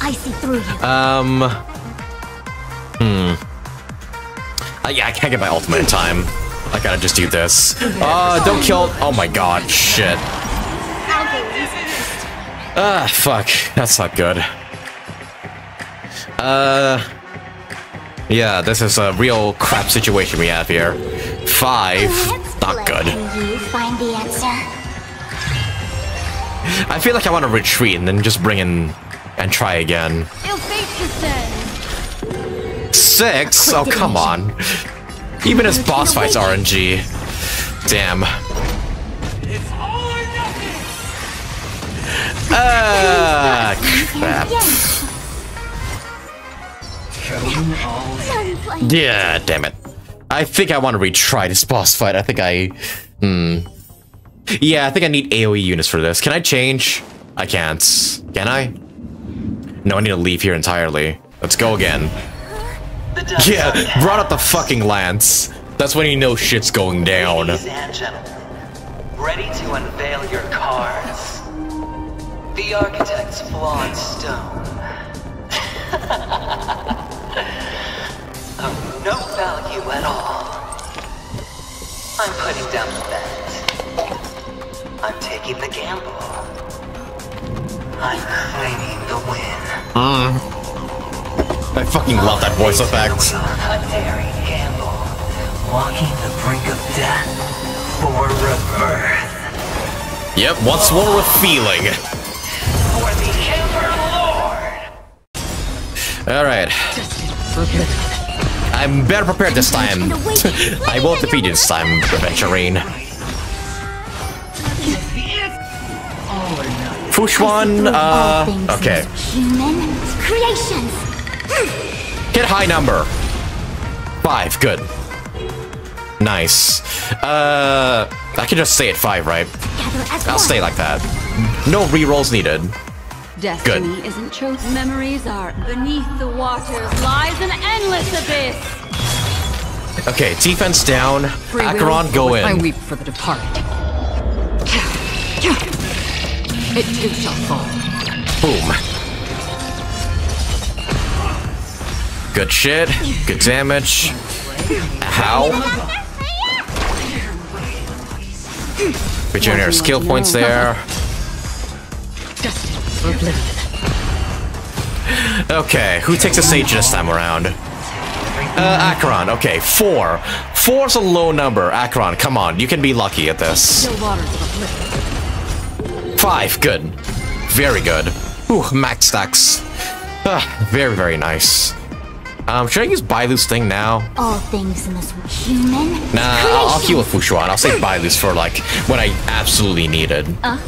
[SPEAKER 10] I see through you.
[SPEAKER 1] Um. Hmm. Uh, yeah, I can't get my ultimate in time. I gotta just do this. [LAUGHS] Uh, don't kill. Oh my god, shit.
[SPEAKER 10] I'll go easy.
[SPEAKER 1] Ah, fuck. That's not good. Uh. Yeah, this is a real crap situation we have here. Five. Not good.
[SPEAKER 10] Can you find the answer?
[SPEAKER 1] I feel like I want to retreat and then just bring in and try again. Six? Oh, [LAUGHS] come on. Even his boss fights RNG. Damn. Ah, crap. Yeah, damn it. I think I want to retry this boss fight. I think I... Hmm. Yeah, I think I need AoE units for this. Can I change? I can't. Can I? No, I need to leave here entirely. Let's go again. Yeah, brought up the fucking lance. That's when you know shit's going down.
[SPEAKER 24] Ladies and gentlemen, ready to unveil your cards? The architect's flawed stone. [LAUGHS] of no value at all. I'm putting down the bet. I'm taking the gamble. I'm claiming the win.
[SPEAKER 1] Mm. I fucking love that voice effect.
[SPEAKER 24] A daring gamble. Walking the brink of death for rebirth.
[SPEAKER 1] Yep, once more with feeling.
[SPEAKER 24] For the Ember Lord.
[SPEAKER 1] Alright. I'm better prepared this time. [LAUGHS] I won't defeat you this time, Adventurine. Fu Xuan, uh, okay.
[SPEAKER 10] Human creations.
[SPEAKER 1] Hit high number. Five, good. Nice. Uh, I can just stay at five, right? I'll stay like that. No rerolls needed.
[SPEAKER 19] Destiny isn't chosen. Memories are beneath the waters lies an endless abyss.
[SPEAKER 1] Okay, defense down.
[SPEAKER 17] Free
[SPEAKER 1] Acheron, go
[SPEAKER 17] I
[SPEAKER 1] in.
[SPEAKER 17] weep for the departed. It too shall fall.
[SPEAKER 1] Boom. Good shit. Good damage. How? Put your skill points there. Okay, who takes a sage this time around? Uh, Acheron. Okay, four. Four's a low number. Acheron, come on. You can be lucky at this. Five. Good. Very good. Ooh, max stacks. Ah, very, very nice. Um, should I use Bailu's thing now?
[SPEAKER 10] All things in this human
[SPEAKER 1] Nah, I'll, I'll heal with Fu Xuan. I'll save Bailu's for, like, when I absolutely need it.
[SPEAKER 10] Uh,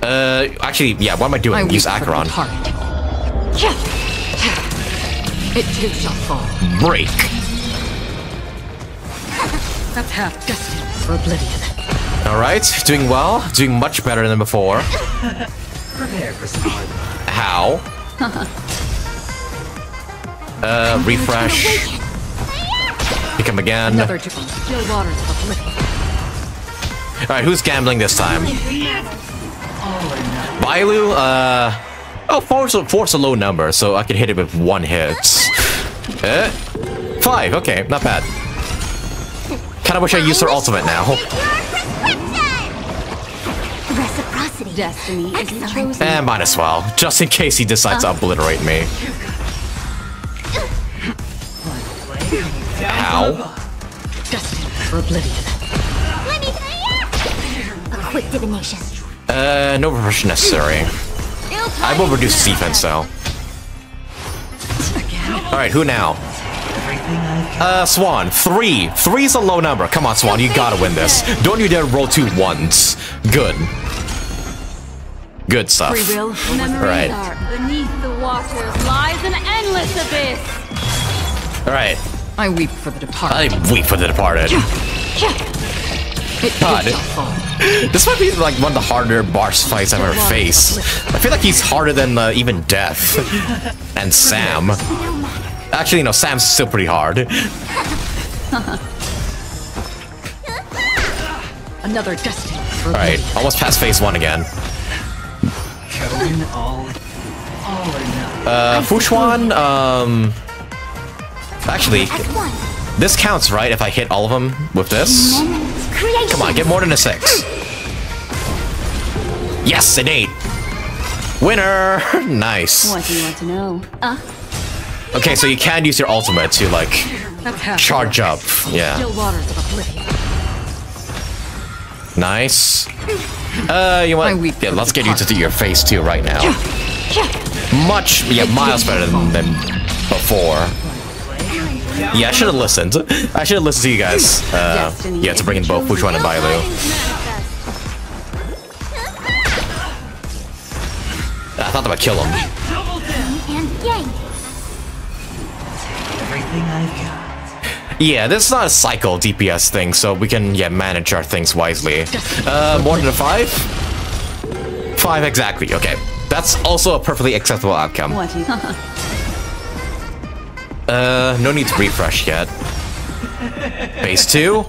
[SPEAKER 1] Uh, actually, yeah, what am I doing?
[SPEAKER 17] I
[SPEAKER 1] use
[SPEAKER 17] weep for the
[SPEAKER 1] Acheron.
[SPEAKER 17] It too shall fall.
[SPEAKER 1] Break.
[SPEAKER 17] That's half destined for oblivion.
[SPEAKER 1] Alright, doing well. Doing much better than before. [LAUGHS]
[SPEAKER 24] Prepare for some
[SPEAKER 1] How? [LAUGHS] Uh, refresh. Pick him again.
[SPEAKER 17] Another to still waters of oblivion.
[SPEAKER 1] Alright, who's gambling this time? Bailu, uh... Oh, a, four's a low number, so I can hit it with one hit. Eh? Five, okay, not bad. Kinda wish I used her ultimate now.
[SPEAKER 10] Reciprocity.
[SPEAKER 19] Destiny isn't chosen.
[SPEAKER 1] Eh, might as well, just in case he decides to obliterate me. How?
[SPEAKER 17] Destined for oblivion.
[SPEAKER 10] A quick divination.
[SPEAKER 1] Uh, no reversion necessary. I will reduce his defense though. Alright, who now? Uh, Swan, three. Three's a low number. Come on, Swan, you gotta win this. Don't you dare roll two ones. Good. Good stuff.
[SPEAKER 19] Free will. Are beneath the waters lies an endless abyss.
[SPEAKER 1] Alright.
[SPEAKER 17] I weep for the departed.
[SPEAKER 1] I weep for the departed. God. This might be like one of the harder boss fights I've ever faced. I feel like he's harder than uh, even Death. [LAUGHS] and Sam. Actually, no, Sam's still pretty hard. [LAUGHS]
[SPEAKER 17] Another destined for
[SPEAKER 1] Alright, almost past phase one again.
[SPEAKER 24] Going all, all or nothing.
[SPEAKER 1] Uh, Fu Xuan, um... Actually, this counts, right? If I hit all of them with this? Come on, get more than a six. Yes, an eight. Winner! [LAUGHS] nice.
[SPEAKER 19] What do you want to know? Uh,
[SPEAKER 1] Okay, so you can use your ultimate to, like, charge up. Yeah.
[SPEAKER 17] Still waters of oblivion.
[SPEAKER 1] Nice. Uh, you want? Yeah, let's get you to do your face too right now. Much, yeah, miles better than, than before. Yeah, I should have listened. I should have listened to you guys. Uh, yeah, to bring in both Fu Xuan and Bailu. I thought that would kill him.
[SPEAKER 24] Everything I've got.
[SPEAKER 1] Yeah, this is not a cycle DPS thing, so we can yeah manage our things wisely. Uh, more than a five? five exactly. Okay, that's also a perfectly acceptable outcome. Uh, no need to refresh yet. Base two.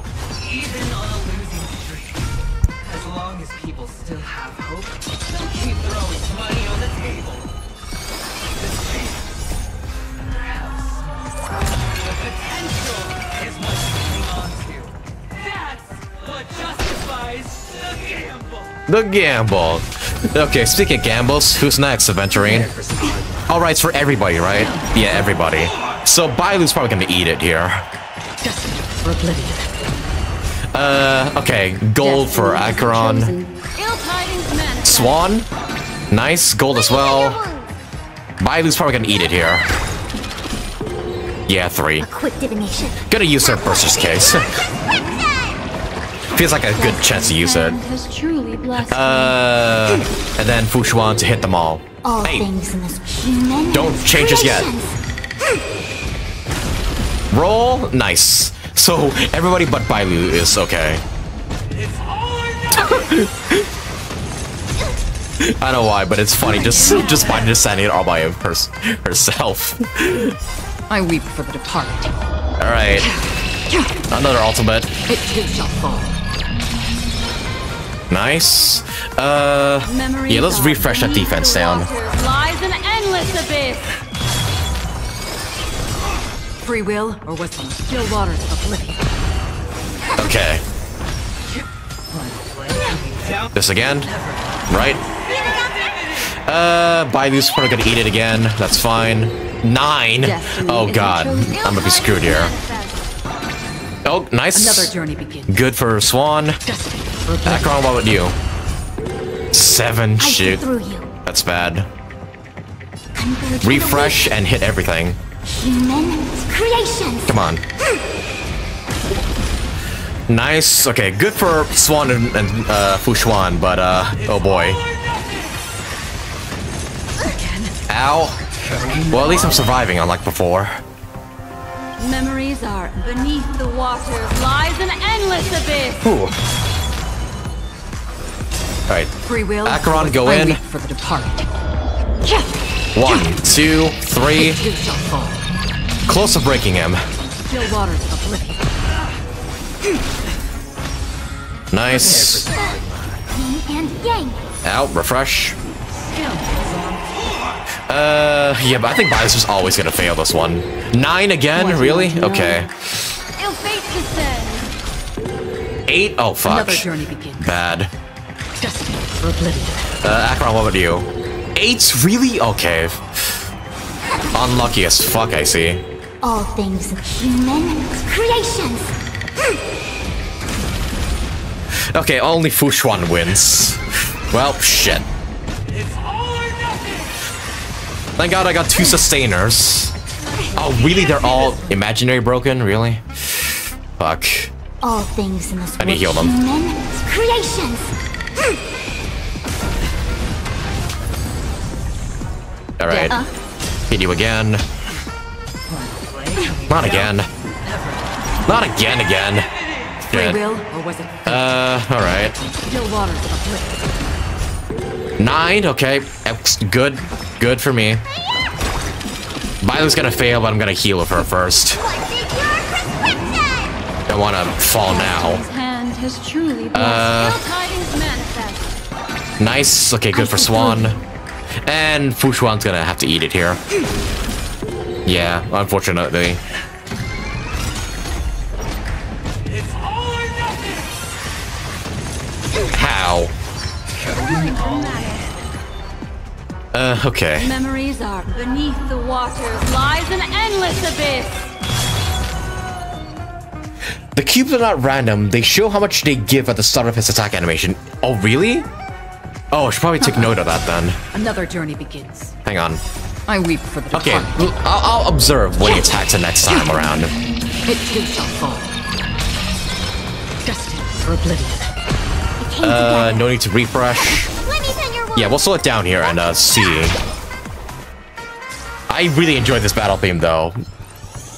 [SPEAKER 28] The gamble.
[SPEAKER 1] Okay, speaking of gambles, who's next, Aventurine? Alright, it's for everybody, right? Yeah, everybody. So Bailu's probably gonna eat it here.
[SPEAKER 17] For oblivion.
[SPEAKER 1] Uh, okay, gold for Acheron.
[SPEAKER 19] Ill tidings manifest.
[SPEAKER 1] Swan. Nice, gold as well. Bailu's probably gonna eat it here. Yeah, three.
[SPEAKER 10] Quick divination.
[SPEAKER 1] Gonna use her Burster's case. Feels like a good chance to use it.
[SPEAKER 19] Hand has truly blessed
[SPEAKER 1] Uh, and then Fu Xuan to hit them all.
[SPEAKER 10] All
[SPEAKER 1] Hey,
[SPEAKER 10] things in this human
[SPEAKER 1] don't change this yet. Roll, nice. So everybody but Bailu is okay. [LAUGHS] I don't know why, but it's funny. Just just by just sending it all by her, herself. [LAUGHS]
[SPEAKER 17] I weep for the departed.
[SPEAKER 1] All right, another ultimate.
[SPEAKER 17] It too shall fall.
[SPEAKER 1] Nice. Uh,
[SPEAKER 19] Memories
[SPEAKER 1] yeah. Let's
[SPEAKER 19] are
[SPEAKER 1] refresh that defense
[SPEAKER 19] the
[SPEAKER 1] down.
[SPEAKER 19] Lies an endless abyss.
[SPEAKER 17] Free will, or was the still waters of oblivion?
[SPEAKER 1] Okay. This again, right? Uh, Bailu's probably gonna eat it again. That's fine. Nine. Oh god, I'm gonna be screwed here. Oh, nice.
[SPEAKER 17] Another journey begins.
[SPEAKER 1] Good for Swan. Acheron, what about you? Seven. Shoot. That's bad. Refresh and hit everything.
[SPEAKER 10] Human creations.
[SPEAKER 1] Come on. Nice. Okay, good for Swan and, and uh, Fu Xuan, but uh, oh boy. Ow. Well, at least I'm surviving, unlike before.
[SPEAKER 19] Memories are beneath the waters lies an endless abyss.
[SPEAKER 1] Ooh. All right.
[SPEAKER 17] Free will.
[SPEAKER 1] Acheron, go
[SPEAKER 17] I
[SPEAKER 1] in.
[SPEAKER 17] for the departed.
[SPEAKER 1] One, two, three.
[SPEAKER 17] It too shall fall.
[SPEAKER 1] Close to breaking him.
[SPEAKER 17] Still waters of oblivion.
[SPEAKER 1] Nice.
[SPEAKER 10] Yin and yang.
[SPEAKER 1] Out. Refresh. Uh, yeah, but I think Bias is always gonna fail this one. Nine again? Really? Okay.
[SPEAKER 19] Ill.
[SPEAKER 1] Eight? Oh, fuck.
[SPEAKER 17] Another journey begins.
[SPEAKER 1] Bad.
[SPEAKER 17] Destiny for oblivion.
[SPEAKER 1] Uh, Acheron, what about you? Eight? Really? Okay. Unlucky as fuck, I see.
[SPEAKER 10] All things human creations.
[SPEAKER 1] Okay, only Fu Xuan wins. Well, shit. Thank god I got two sustainers. Oh, really? They're all imaginary broken? Really? Fuck.
[SPEAKER 10] All things in this
[SPEAKER 1] I need to heal them.
[SPEAKER 10] human creations.
[SPEAKER 1] Alright.
[SPEAKER 10] Uh,
[SPEAKER 1] Hit you again. Not again. Not again, again.
[SPEAKER 17] Free will, or was it
[SPEAKER 1] Uh, alright.
[SPEAKER 17] still waters of oblivion?
[SPEAKER 1] Nine, okay. Ex- Good. Good for me. Bailu's gonna fail, but I'm gonna heal with her first. Don't wanna fall now.
[SPEAKER 19] His hand has truly blessed.
[SPEAKER 1] Uh,
[SPEAKER 19] Ill tidings manifest.
[SPEAKER 1] Nice. Okay, good for Swan. And Fu Xuan's gonna have to eat it here. Yeah, unfortunately. How? Uh, okay.
[SPEAKER 19] Memories are beneath the waters lies an endless abyss.
[SPEAKER 1] The cubes are not random. They show how much they give at the start of his attack animation. Oh, really? Oh, I should probably take note of that then.
[SPEAKER 17] Another journey begins.
[SPEAKER 1] Hang on.
[SPEAKER 17] I weep for the
[SPEAKER 1] Okay,
[SPEAKER 17] departed.
[SPEAKER 1] l- I'll, I'll observe when he attacks the next time around.
[SPEAKER 17] It too shall fall. Destined for oblivion.
[SPEAKER 1] Uh, no need to refresh. Yeah, we'll slow it down here and uh, see. I really enjoyed this battle theme though.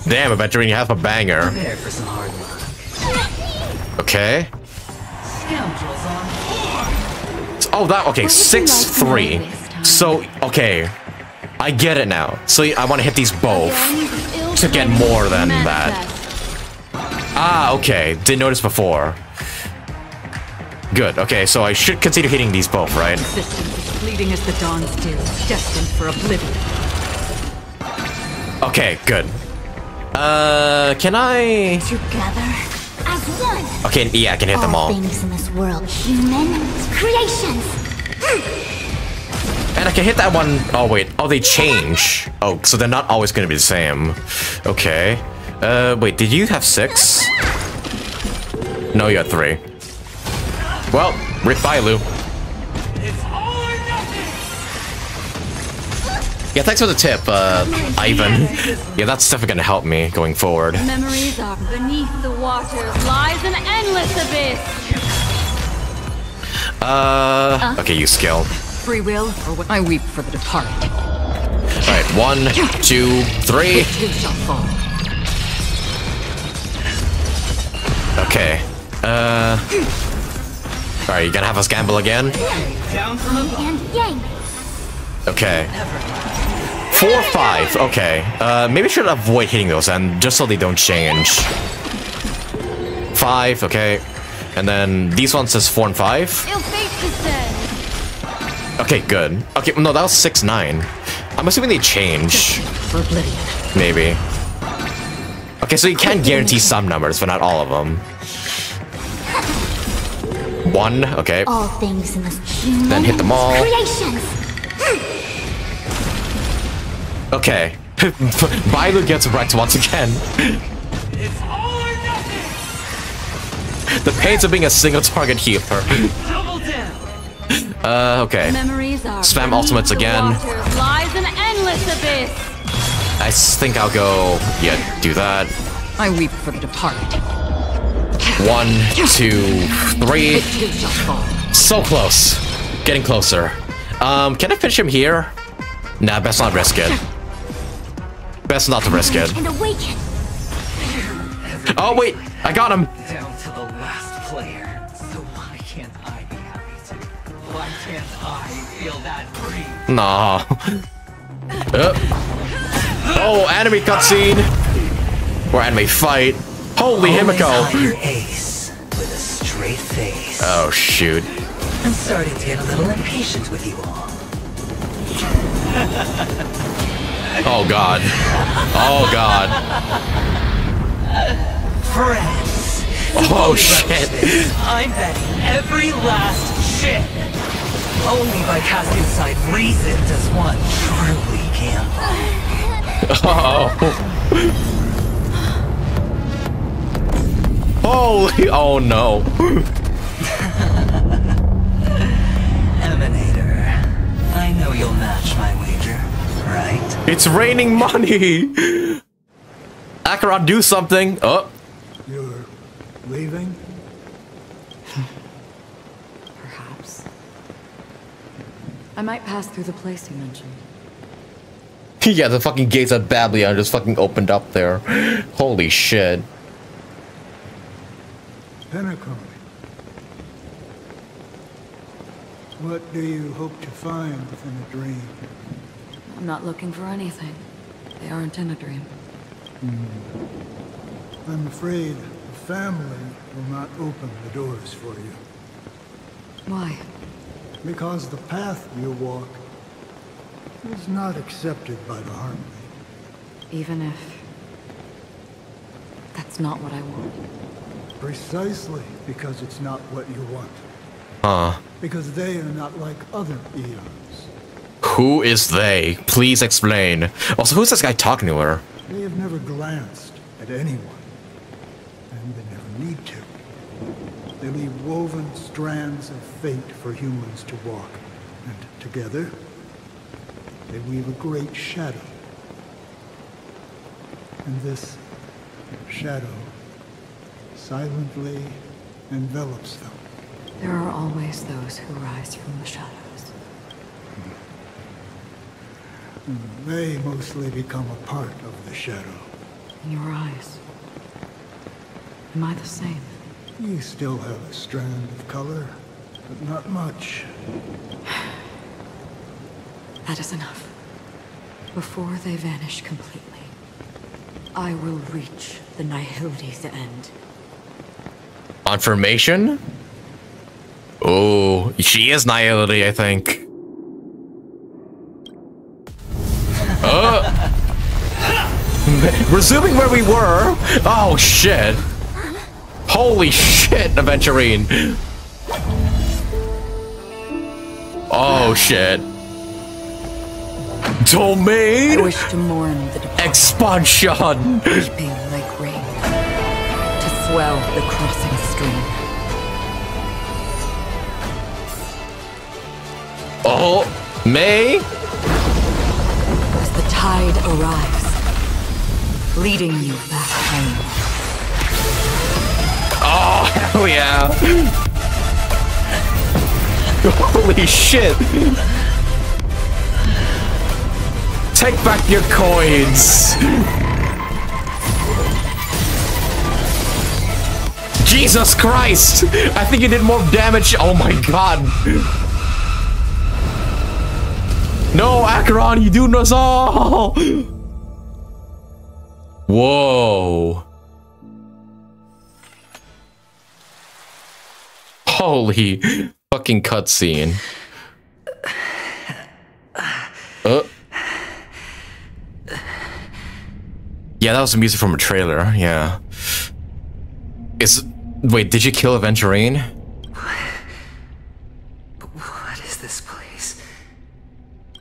[SPEAKER 1] Damn, Aventurine, you have a banger.
[SPEAKER 2] Prepare for some hard luck.
[SPEAKER 1] Okay.
[SPEAKER 2] Scoundrels on
[SPEAKER 1] It's Oh, that okay. Six three. So okay, I get it now. So I want to hit these both to get more than that. Ah, okay. Didn't notice before. Good. Okay, so I should consider hitting these both, right?
[SPEAKER 17] Resistance as the dawn's dew, destined for oblivion.
[SPEAKER 1] Okay, good. Uh, can I?
[SPEAKER 25] Together as one.
[SPEAKER 1] Okay, yeah, I can hit them all.
[SPEAKER 25] things in this world, human creations.
[SPEAKER 1] And I can hit that one. Oh wait. Oh, they change. Oh, so they're not always gonna be the same. Okay. Uh, wait. Did you have six? No, you had three. Well, rip Bailu. Yeah, thanks for the tip, uh, Ivan. Yeah, that's definitely gonna help me going forward.
[SPEAKER 19] Memories are beneath the waters lies an endless abyss.
[SPEAKER 1] Uh, okay, you skill.
[SPEAKER 17] Free will, or what I weep for the departed.
[SPEAKER 1] Alright, one, two, three.
[SPEAKER 17] It too shall fall.
[SPEAKER 1] Okay. Uh. Alright, you gonna have us gamble again?
[SPEAKER 28] Down from above.
[SPEAKER 1] Okay. Four, five. Okay. Uh, maybe I should avoid hitting those and just so they don't change. Five. Okay. And then these ones says four and five.
[SPEAKER 19] Ill fate descend.
[SPEAKER 1] Okay, good. Okay, no, that was six, nine. I'm assuming they change. Maybe. Okay, so you can [LAUGHS] guarantee some numbers, but not all of them. One. Okay.
[SPEAKER 25] All things in this
[SPEAKER 1] Then hit them all.
[SPEAKER 25] creations.
[SPEAKER 1] Okay. [LAUGHS] Bailu gets wrecked once again. The pains of being a single target healer.
[SPEAKER 28] Double [LAUGHS] down.
[SPEAKER 1] Uh, okay.
[SPEAKER 19] Memories are
[SPEAKER 1] Spam ultimates again.
[SPEAKER 19] waters lies an endless abyss.
[SPEAKER 1] I s- think I'll go, yeah, do that.
[SPEAKER 17] I weep for the departed.
[SPEAKER 1] One, two, three.
[SPEAKER 17] It too shall fall.
[SPEAKER 1] So close. Getting closer. Um, can I finish him here? Nah, best not risk it. Best not to risk it. Oh, wait. I got him.
[SPEAKER 28] Down to the last player. So why can't I be happy too? Why can't I feel that free?
[SPEAKER 1] Nah. Uh. Oh, anime cutscene. Or anime fight. Holy
[SPEAKER 28] Always
[SPEAKER 1] Himiko.
[SPEAKER 28] hire ace with a straight face.
[SPEAKER 1] Oh, shoot.
[SPEAKER 28] I'm starting to get a little impatient with you all.
[SPEAKER 1] Oh, God. Oh, God.
[SPEAKER 28] Friends.
[SPEAKER 1] Oh, shit.
[SPEAKER 28] I'm betting every last shit. Only by casting aside reason does one truly gamble.
[SPEAKER 1] Oh. [LAUGHS] Holy. Oh, no.
[SPEAKER 28] Emanator, I know you'll match my wager, right?
[SPEAKER 1] It's raining money. Akarat, do something. Oh.
[SPEAKER 29] You're leaving?
[SPEAKER 17] Perhaps. I might pass through the place you mentioned. [LAUGHS]
[SPEAKER 1] yeah, the fucking gates of Babylon just fucking opened up there. Holy shit.
[SPEAKER 29] Penacon. What do you hope to find within a dream?
[SPEAKER 17] I'm not looking for anything. They aren't in a dream. Hmm.
[SPEAKER 29] I'm afraid the family will not open the doors for you.
[SPEAKER 17] Why?
[SPEAKER 29] Because the path you walk is not accepted by the Harmony.
[SPEAKER 17] Even if... That's not what I want.
[SPEAKER 29] Precisely because it's not what you want.
[SPEAKER 1] Huh.
[SPEAKER 29] Because they are not like other eons.
[SPEAKER 1] Who is they? Please explain. Also, who's this guy talking to her?
[SPEAKER 29] They have never glanced at anyone. And they never need to. They leave woven strands of fate for humans to walk. And together, they weave a great shadow. And this shadow silently envelops them.
[SPEAKER 17] There are always those who rise from the shadows.
[SPEAKER 29] They mostly become a part of the shadow.
[SPEAKER 17] In your eyes. Am I the same?
[SPEAKER 29] You still have a strand of color, but not much. [SIGHS]
[SPEAKER 17] That is enough. Before they vanish completely, I will reach the Nihility's end.
[SPEAKER 1] Confirmation? Oh, she is Nihility, I think. Uh, [LAUGHS] resuming where we were. Oh shit. Holy shit, Aventurine. Oh shit. Domain
[SPEAKER 17] I wish to mourn the
[SPEAKER 1] expansion.
[SPEAKER 17] weeping like rain to swell the crossing
[SPEAKER 1] May.
[SPEAKER 17] As the tide arrives, leading you back home.
[SPEAKER 1] Oh, hell [LAUGHS] yeah. Holy shit. Take back your coins. Jesus Christ! I think you did more damage. Oh my god. No, Acheron, you do us all! Whoa. Holy fucking cutscene. Uh. Yeah, that was the music from a trailer, yeah. Is wait, did you kill Aventurine?
[SPEAKER 2] What is this place?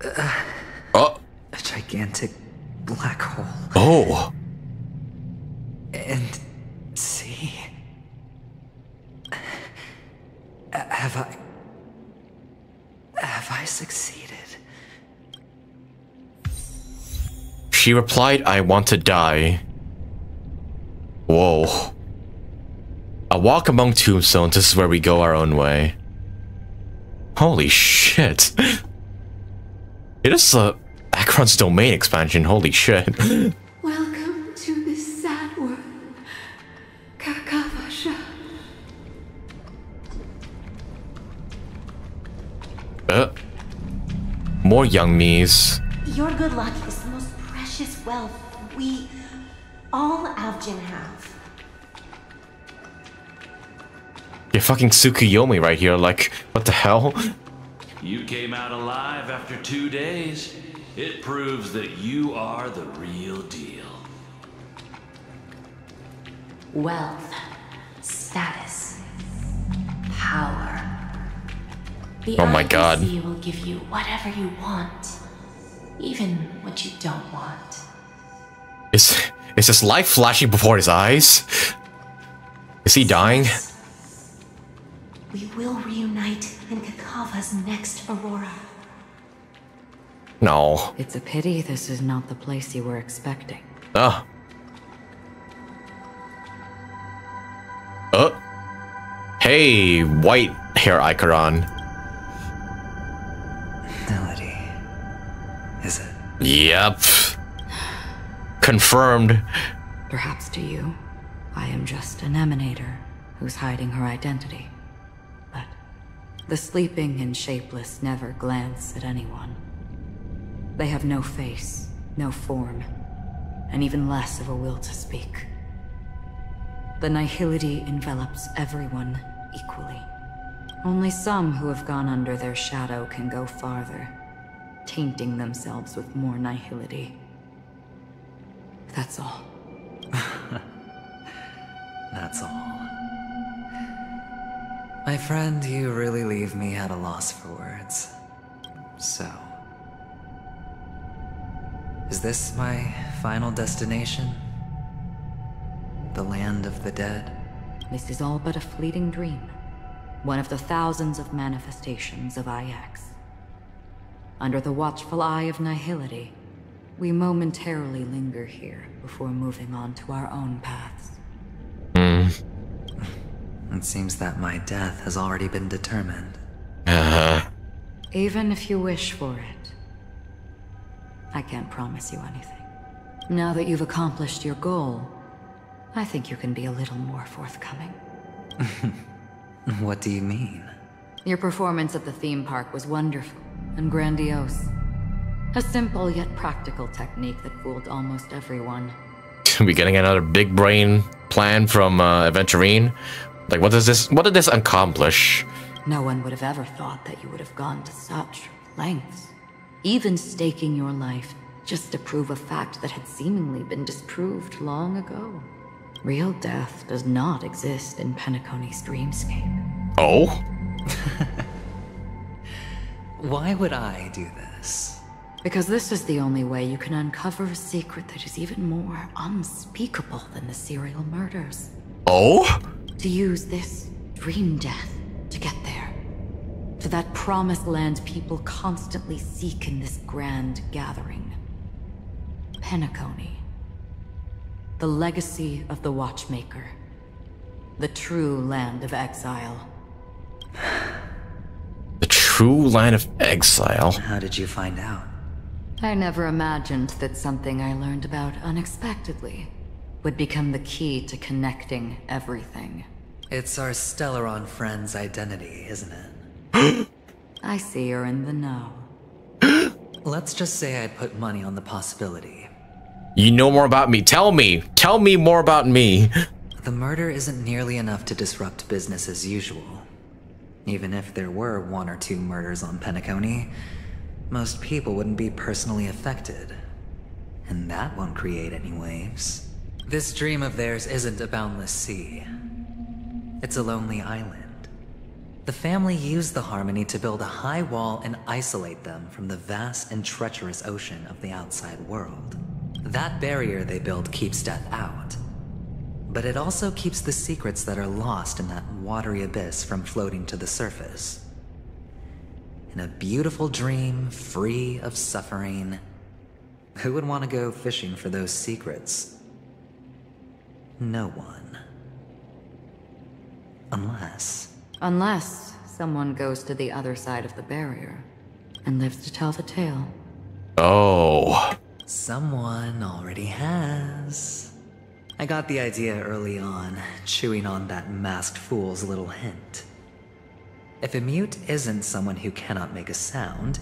[SPEAKER 2] Uh,
[SPEAKER 1] Oh.
[SPEAKER 2] a gigantic black
[SPEAKER 1] Oh.
[SPEAKER 2] And see. Have I. Have I succeeded?
[SPEAKER 1] She replied, I want to die. Whoa. A walk among tombstones, this is where we go our own way. Holy shit. It is uh, Acheron's [LAUGHS] domain expansion, holy shit. More young me's.
[SPEAKER 26] Your good luck is the most precious wealth we, all Avgin have.
[SPEAKER 1] You're fucking Tsukuyomi right here, like, what the hell?
[SPEAKER 30] You came out alive after two days. It proves that you are the real deal.
[SPEAKER 23] Wealth, status, power. The
[SPEAKER 1] Oh my God.
[SPEAKER 23] IPC will give you whatever you want, even what you don't want.
[SPEAKER 1] Is, is his life flashing before his eyes? Is he dying?
[SPEAKER 26] We will reunite in Kakava's next Aurora.
[SPEAKER 1] No.
[SPEAKER 17] It's a pity this is not the place you were expecting.
[SPEAKER 1] Ah. Uh. Hey, white hair Acheron.
[SPEAKER 2] Melody. Is it?
[SPEAKER 1] Yep. Confirmed.
[SPEAKER 17] Perhaps to you, I am just an emanator who's hiding her identity. But the sleeping and shapeless never glance at anyone. They have no face, no form, and even less of a will to speak. The nihility envelops everyone equally. Only some who have gone under their shadow can go farther, tainting themselves with more nihility. That's all. [LAUGHS]
[SPEAKER 2] That's all. My friend, you really leave me at a loss for words. So. Is this my final destination? The land of the dead?
[SPEAKER 17] This is all but a fleeting dream. One of the thousands of manifestations of IX. Under the watchful eye of nihility, we momentarily linger here before moving on to our own paths.
[SPEAKER 2] It seems that my death has already been determined.
[SPEAKER 1] Uh,
[SPEAKER 17] Even if you wish for it, I can't promise you anything. Now that you've accomplished your goal, I think you can be a little more forthcoming. [LAUGHS]
[SPEAKER 2] What do you mean?
[SPEAKER 17] Your performance at the theme park was wonderful and grandiose. A simple yet practical technique that fooled almost everyone. [LAUGHS]
[SPEAKER 1] we getting another big brain plan from uh, Aventurine? Like, what does this? What did this accomplish?
[SPEAKER 17] No one would have ever thought that you would have gone to such lengths. Even staking your life just to prove a fact that had seemingly been disproved long ago. Real death does not exist in Penacony's dreamscape.
[SPEAKER 1] Oh? [LAUGHS]
[SPEAKER 2] Why would I do this?
[SPEAKER 17] Because this is the only way you can uncover a secret that is even more unspeakable than the serial murders.
[SPEAKER 1] Oh?
[SPEAKER 17] To use this dream death to get there. To that promised land people constantly seek in this grand gathering. Penacony. The legacy of the Watchmaker. The true land of exile.
[SPEAKER 1] The true land of exile?
[SPEAKER 2] How did you find out?
[SPEAKER 17] I never imagined that something I learned about unexpectedly would become the key to connecting everything.
[SPEAKER 2] It's our Stellaron friend's identity, isn't it? [GASPS]
[SPEAKER 17] I see you're in the know.
[SPEAKER 2] Let's just say I'd put money on the possibility.
[SPEAKER 1] You know more about me. Tell me. Tell me more about me.
[SPEAKER 2] The murder isn't nearly enough to disrupt business as usual. Even if there were one or two murders on Penacony, most people wouldn't be personally affected. And that won't create any waves. This dream of theirs isn't a boundless sea. It's a lonely island. The family used the Harmony to build a high wall and isolate them from the vast and treacherous ocean of the outside world. That barrier they built keeps death out. But it also keeps the secrets that are lost in that watery abyss from floating to the surface. In a beautiful dream, free of suffering, who would want to go fishing for those secrets? No one. Unless.
[SPEAKER 17] Unless someone goes to the other side of the barrier and lives to tell the tale.
[SPEAKER 1] Oh.
[SPEAKER 2] Someone already has. I got the idea early on, chewing on that masked fool's little hint. If a mute isn't someone who cannot make a sound,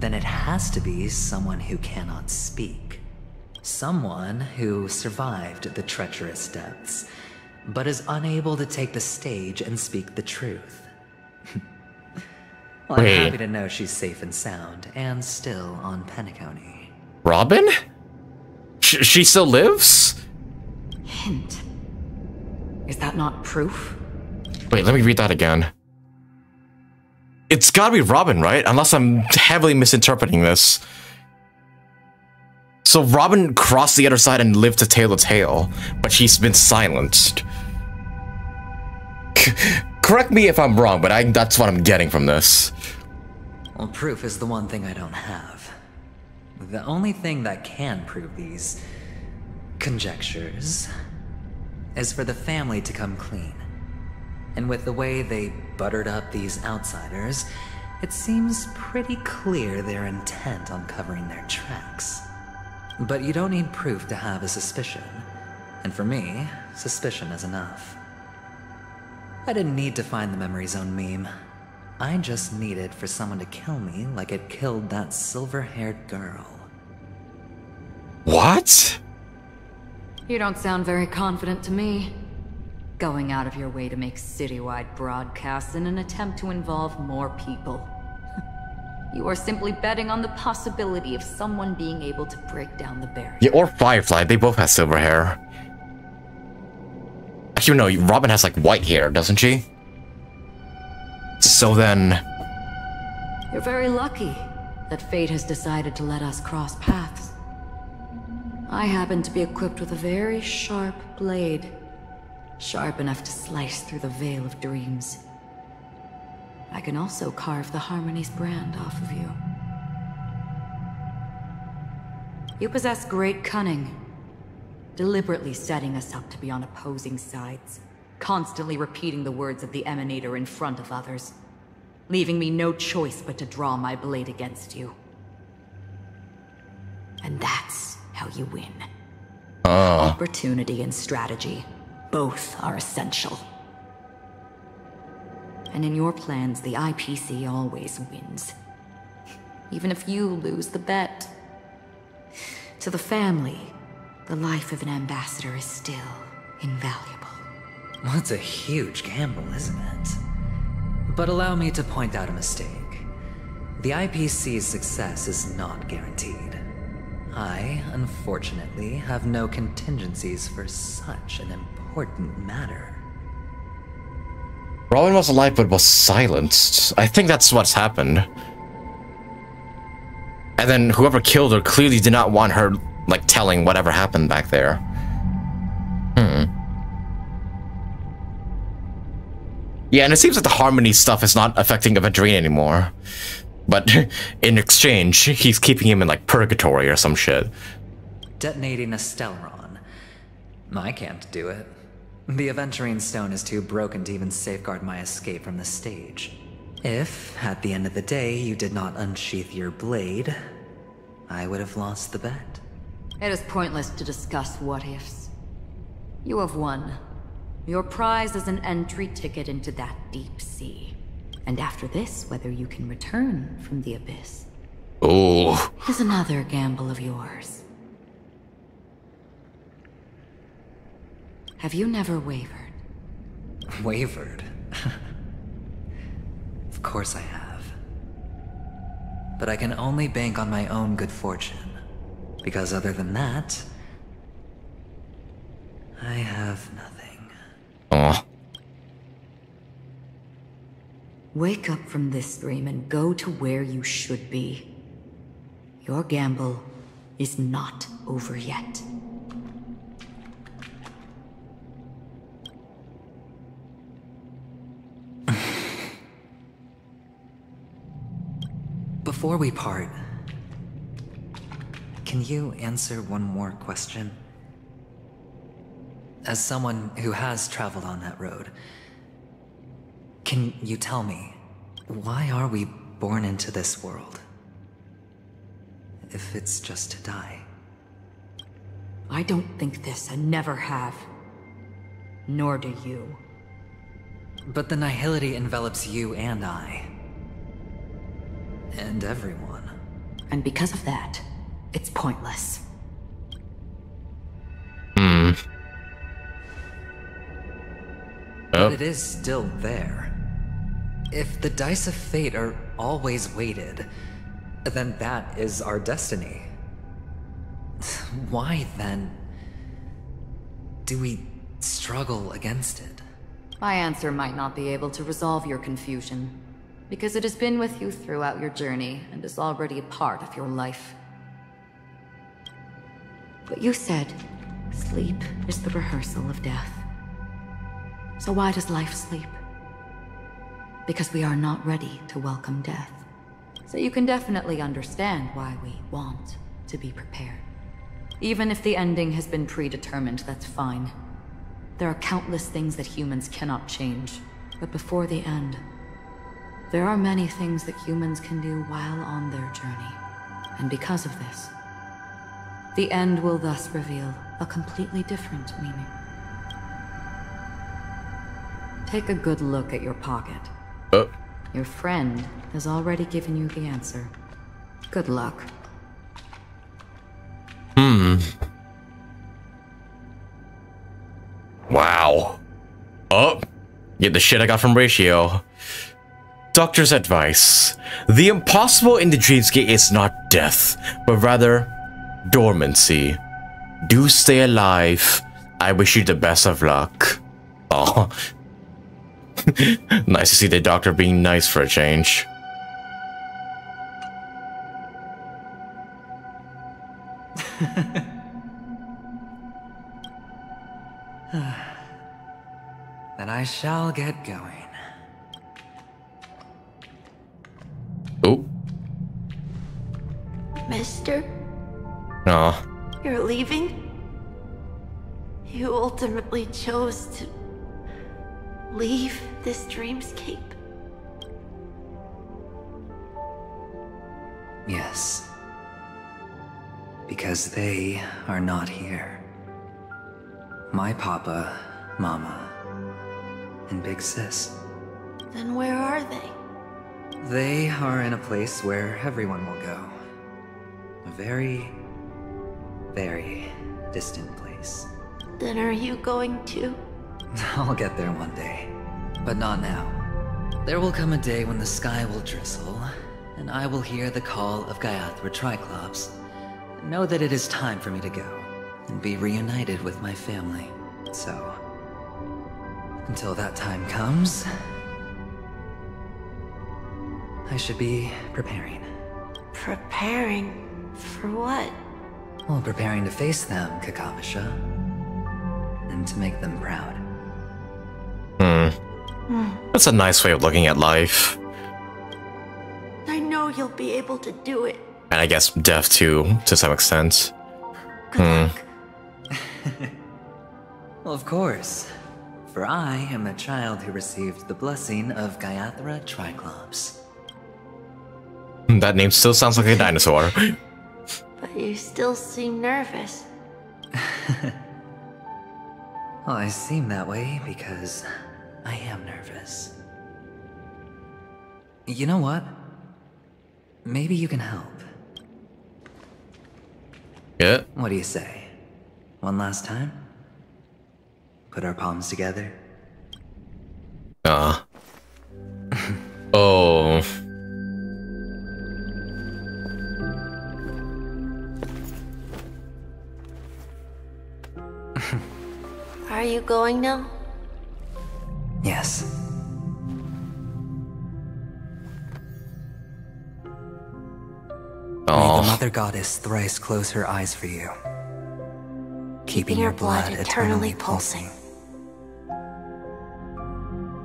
[SPEAKER 2] then it has to be someone who cannot speak. Someone who survived the treacherous depths, but is unable to take the stage and speak the truth. [LAUGHS] well, I'm happy to know she's safe and sound, and still on Penacony.
[SPEAKER 1] Robin? Sh- she still lives?
[SPEAKER 17] Hint. Is that not proof?
[SPEAKER 1] Wait, let me read that again. It's gotta be Robin, right? Unless I'm heavily misinterpreting this. So Robin crossed the other side and lived to tell the tale, but she's been silenced. Correct me if I'm wrong, but I, that's what I'm getting from this.
[SPEAKER 2] Well, proof is the one thing I don't have. The only thing that can prove these conjectures is for the family to come clean. And with the way they buttered up these outsiders, it seems pretty clear they're intent on covering their tracks. But you don't need proof to have a suspicion. And for me, suspicion is enough. I didn't need to find the memory zone meme. I just needed for someone to kill me like it killed that silver haired girl.
[SPEAKER 1] What?
[SPEAKER 17] You don't sound very confident to me. Going out of your way to make citywide broadcasts in an attempt to involve more people. [LAUGHS] you are simply betting on the possibility of someone being able to break down the barrier.
[SPEAKER 1] Yeah, or Firefly, they both have silver hair. Actually, no, Robin has like white hair, doesn't she? So then,
[SPEAKER 17] You're very lucky that fate has decided to let us cross paths. I happen to be equipped with a very sharp blade. Sharp enough to slice through the veil of dreams. I can also carve the Harmony's brand off of you. You possess great cunning, deliberately setting us up to be on opposing sides, constantly repeating the words of the Emanator in front of others, leaving me no choice but to draw my blade against you. And that's how you win.
[SPEAKER 1] oh,
[SPEAKER 17] Opportunity and strategy, both are essential. And in your plans, the IPC always wins. Even if you lose the bet. To the family, the life of an ambassador is still invaluable.
[SPEAKER 2] Well, it's a huge gamble, isn't it? But allow me to point out a mistake. The IPC's success is not guaranteed. I, unfortunately, have no contingencies for such an important matter.
[SPEAKER 1] Robin was alive but was silenced. I think that's what's happened. And then whoever killed her clearly did not want her, like, telling whatever happened back there. Hmm. Yeah, and it seems that the Harmony stuff is not affecting Aventurine anymore. But [LAUGHS] in exchange, he's keeping him in, like, purgatory or some shit.
[SPEAKER 2] Detonating a Stellaron. I can't do it. The Aventurine Stone is too broken to even safeguard my escape from the stage. If, at the end of the day, you did not unsheath your blade, I would have lost the bet.
[SPEAKER 17] It is pointless to discuss what ifs. You have won. Your prize is an entry ticket into that deep sea. And after this, whether you can return from the abyss
[SPEAKER 1] Oh.
[SPEAKER 17] is another gamble of yours. Have you never wavered?
[SPEAKER 2] Wavered? [LAUGHS] of course I have. But I can only bank on my own good fortune. Because other than that, I have nothing.
[SPEAKER 1] Aw.
[SPEAKER 17] Wake up from this dream and go to where you should be. Your gamble is not over yet. [SIGHS]
[SPEAKER 2] Before we part, can you answer one more question? As someone who has traveled on that road, can you tell me, why are we born into this world? If it's just to die.
[SPEAKER 17] I don't think this and never have. Nor do you.
[SPEAKER 2] But the nihility envelops you and I. And everyone.
[SPEAKER 17] And because of that, it's pointless.
[SPEAKER 2] But it is still there. If the dice of fate are always weighted, then that is our destiny. [SIGHS] Why then do we struggle against it?
[SPEAKER 17] My answer might not be able to resolve your confusion, because it has been with you throughout your journey and is already a part of your life. But you said sleep is the rehearsal of death. So why does life sleep? Because we are not ready to welcome death. So you can definitely understand why we want to be prepared. Even if the ending has been predetermined, that's fine. There are countless things that humans cannot change. But before the end, there are many things that humans can do while on their journey. And because of this, the end will thus reveal a completely different meaning. Take a good look at your pocket.
[SPEAKER 1] Uh.
[SPEAKER 17] Your friend has already given you the answer. Good luck.
[SPEAKER 1] Hmm. Wow. Oh. Get the shit I got from Ratio. Doctor's advice. The impossible in the dreamscape is not death, but rather dormancy. Do stay alive. I wish you the best of luck. Oh. [LAUGHS] nice to see the doctor being nice for a change. [SIGHS]
[SPEAKER 2] then I shall get going.
[SPEAKER 1] Oh.
[SPEAKER 25] Mister,
[SPEAKER 1] Aw.
[SPEAKER 25] you're leaving? You ultimately chose to leave this dreamscape?
[SPEAKER 2] Yes. Because they are not here. My papa, mama, and big sis.
[SPEAKER 25] Then where are they?
[SPEAKER 2] They are in a place where everyone will go. A very, very distant place.
[SPEAKER 25] Then are you going to? [LAUGHS]
[SPEAKER 2] I'll get there one day, but not now. There will come a day when the sky will drizzle, and I will hear the call of Gaiathra Triclops. Know that it is time for me to go, and be reunited with my family. So, until that time comes, I should be preparing.
[SPEAKER 25] Preparing? For what?
[SPEAKER 2] Well, preparing to face them, Kakavasha. And to make them proud.
[SPEAKER 1] Hmm. That's a nice way of looking at life.
[SPEAKER 25] I know you'll be able to do it.
[SPEAKER 1] And I guess death too, to some extent. Hmm. [LAUGHS]
[SPEAKER 2] Well, of course. For I am a child who received the blessing of Gaiathra Triclops.
[SPEAKER 1] That name still sounds like a dinosaur. [LAUGHS]
[SPEAKER 25] But you still seem nervous. [LAUGHS]
[SPEAKER 2] Well, I seem that way because I am nervous. You know what? Maybe you can help.
[SPEAKER 1] Yeah.
[SPEAKER 2] What do you say? One last time? Put our palms together?
[SPEAKER 1] Ah. [LAUGHS] oh.
[SPEAKER 25] Are you going now?
[SPEAKER 2] Yes. May the Mother Goddess thrice close her eyes for you, keeping your blood eternally pulsing.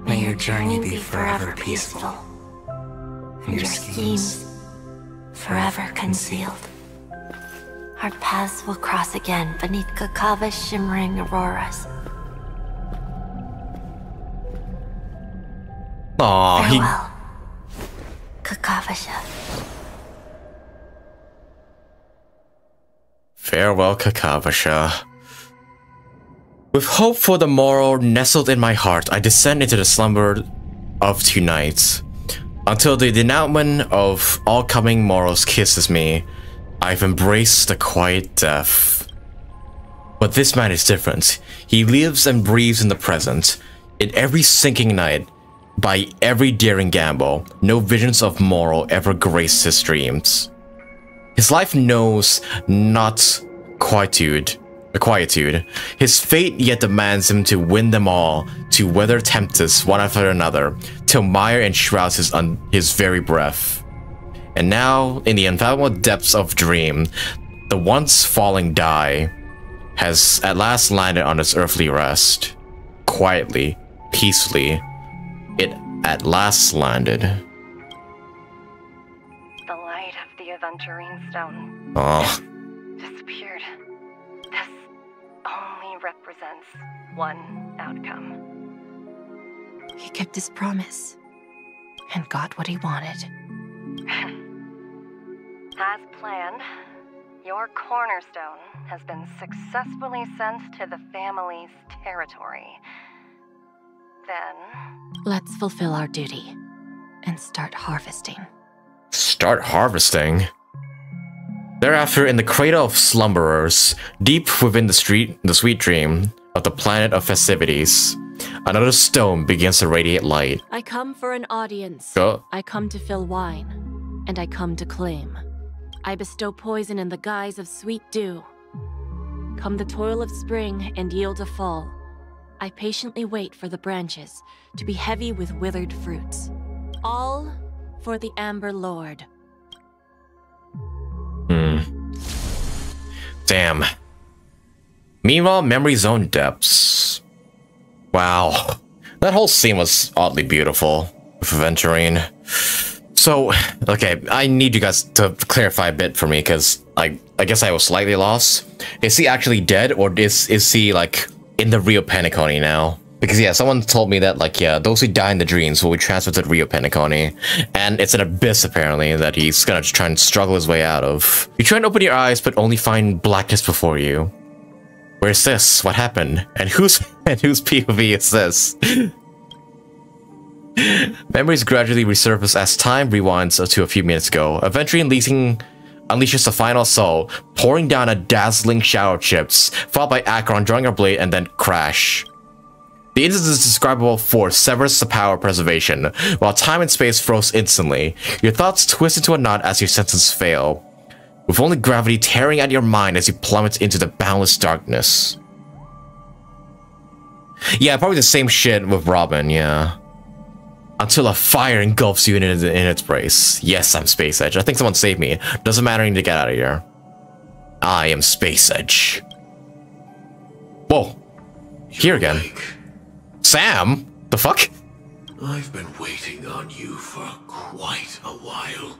[SPEAKER 2] May your journey be forever peaceful, and your schemes
[SPEAKER 25] forever concealed. Our paths will cross again beneath Kakava's shimmering auroras.
[SPEAKER 1] Aw, he.
[SPEAKER 25] Farewell, Kakavasha.
[SPEAKER 1] Farewell, Kakavasha. With hope for the morrow nestled in my heart, I descend into the slumber of tonight. Until the denouement of all coming morrows kisses me, I've embraced the quiet death. But this man is different. He lives and breathes in the present. In every sinking night, by every daring gamble, no visions of morrow ever grace his dreams. His life knows not quietude, a quietude. His fate yet demands him to win them all, to weather tempests one after another, till mire enshrouds his, his very breath. And now, in the unfathomable depths of dream, the once falling die has at last landed on its earthly rest. Quietly, peacefully, it at last landed.
[SPEAKER 31] The light of the Aventurine Stone
[SPEAKER 1] Oh,
[SPEAKER 31] disappeared. This only represents one outcome.
[SPEAKER 32] He kept his promise and got what he wanted. [CLEARS THROAT]
[SPEAKER 31] As planned, your cornerstone has been successfully sent to the family's territory. Then,
[SPEAKER 32] Let's fulfill our duty and start harvesting.
[SPEAKER 1] start harvesting. Thereafter, in the cradle of slumberers, deep within the street, the sweet dream of the planet of festivities, another stone begins to radiate light.
[SPEAKER 23] I come for an audience.
[SPEAKER 1] Go.
[SPEAKER 23] I come to fill wine, and I come to claim. I bestow poison in the guise of sweet dew. Come the toil of spring and yield a fall. I patiently wait for the branches to be heavy with withered fruits. All for the Amber Lord.
[SPEAKER 1] Hmm. Damn. Meanwhile, Memory Zone depths. Wow. That whole scene was oddly beautiful with. So, okay, I need you guys to clarify a bit for me because I I guess I was slightly lost. Is he actually dead or is is he like in the Rio Paniconi now? Because yeah, someone told me that like yeah, those who die in the dreams will be transferred to Rio Paniconi, and it's an abyss apparently that he's gonna try and struggle his way out of. You try and open your eyes, but only find blackness before you. Where's this? What happened? And whose [LAUGHS] and whose POV is this? [LAUGHS] Memories gradually resurface as time rewinds to a few minutes ago. Eventually unleashing unleashes the final soul, pouring down a dazzling shower of chips, followed by Acheron drawing her blade and then crash. The indescribable force severs the power of preservation, while time and space froze instantly. Your thoughts twist into a knot as your senses fail, with only gravity tearing at your mind as you plummet into the boundless darkness. Yeah, probably the same shit with Robin, yeah. Until a fire engulfs you in, in, in its brace. Yes, I'm Space Edge. I think someone saved me. Doesn't matter, I need to get out of here. I am Space Edge. Whoa. Here again. Sam? The fuck?
[SPEAKER 33] I've been waiting on you for quite a while.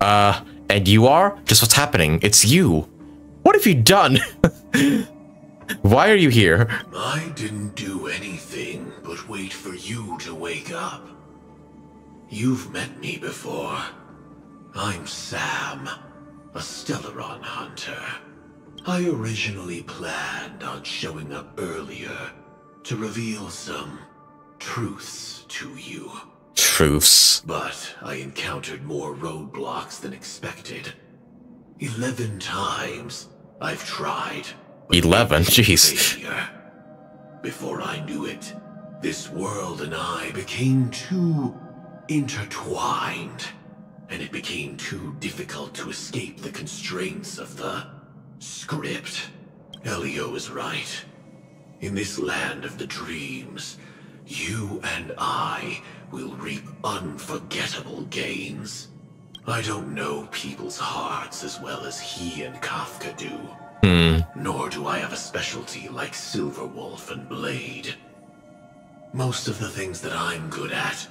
[SPEAKER 1] Uh, and you are? Just what's happening? It's you. What have you done? [LAUGHS] Why are you here?
[SPEAKER 33] I didn't do anything but wait for you to wake up. You've met me before. I'm Sam, a Stellaron hunter. I originally planned on showing up earlier to reveal some truths to you.
[SPEAKER 1] Truths.
[SPEAKER 33] But I encountered more roadblocks than expected. Eleven times I've tried.
[SPEAKER 1] 11, jeez.
[SPEAKER 33] Before I knew it, this world and I became too intertwined, and it became too difficult to escape the constraints of the script. Elio is right. In this land of the dreams, you and I will reap unforgettable gains. I don't know people's hearts as well as he and Kafka do.
[SPEAKER 1] Hmm.
[SPEAKER 33] Nor do I have a specialty like Silver Wolf and Blade. Most of the things that I'm good at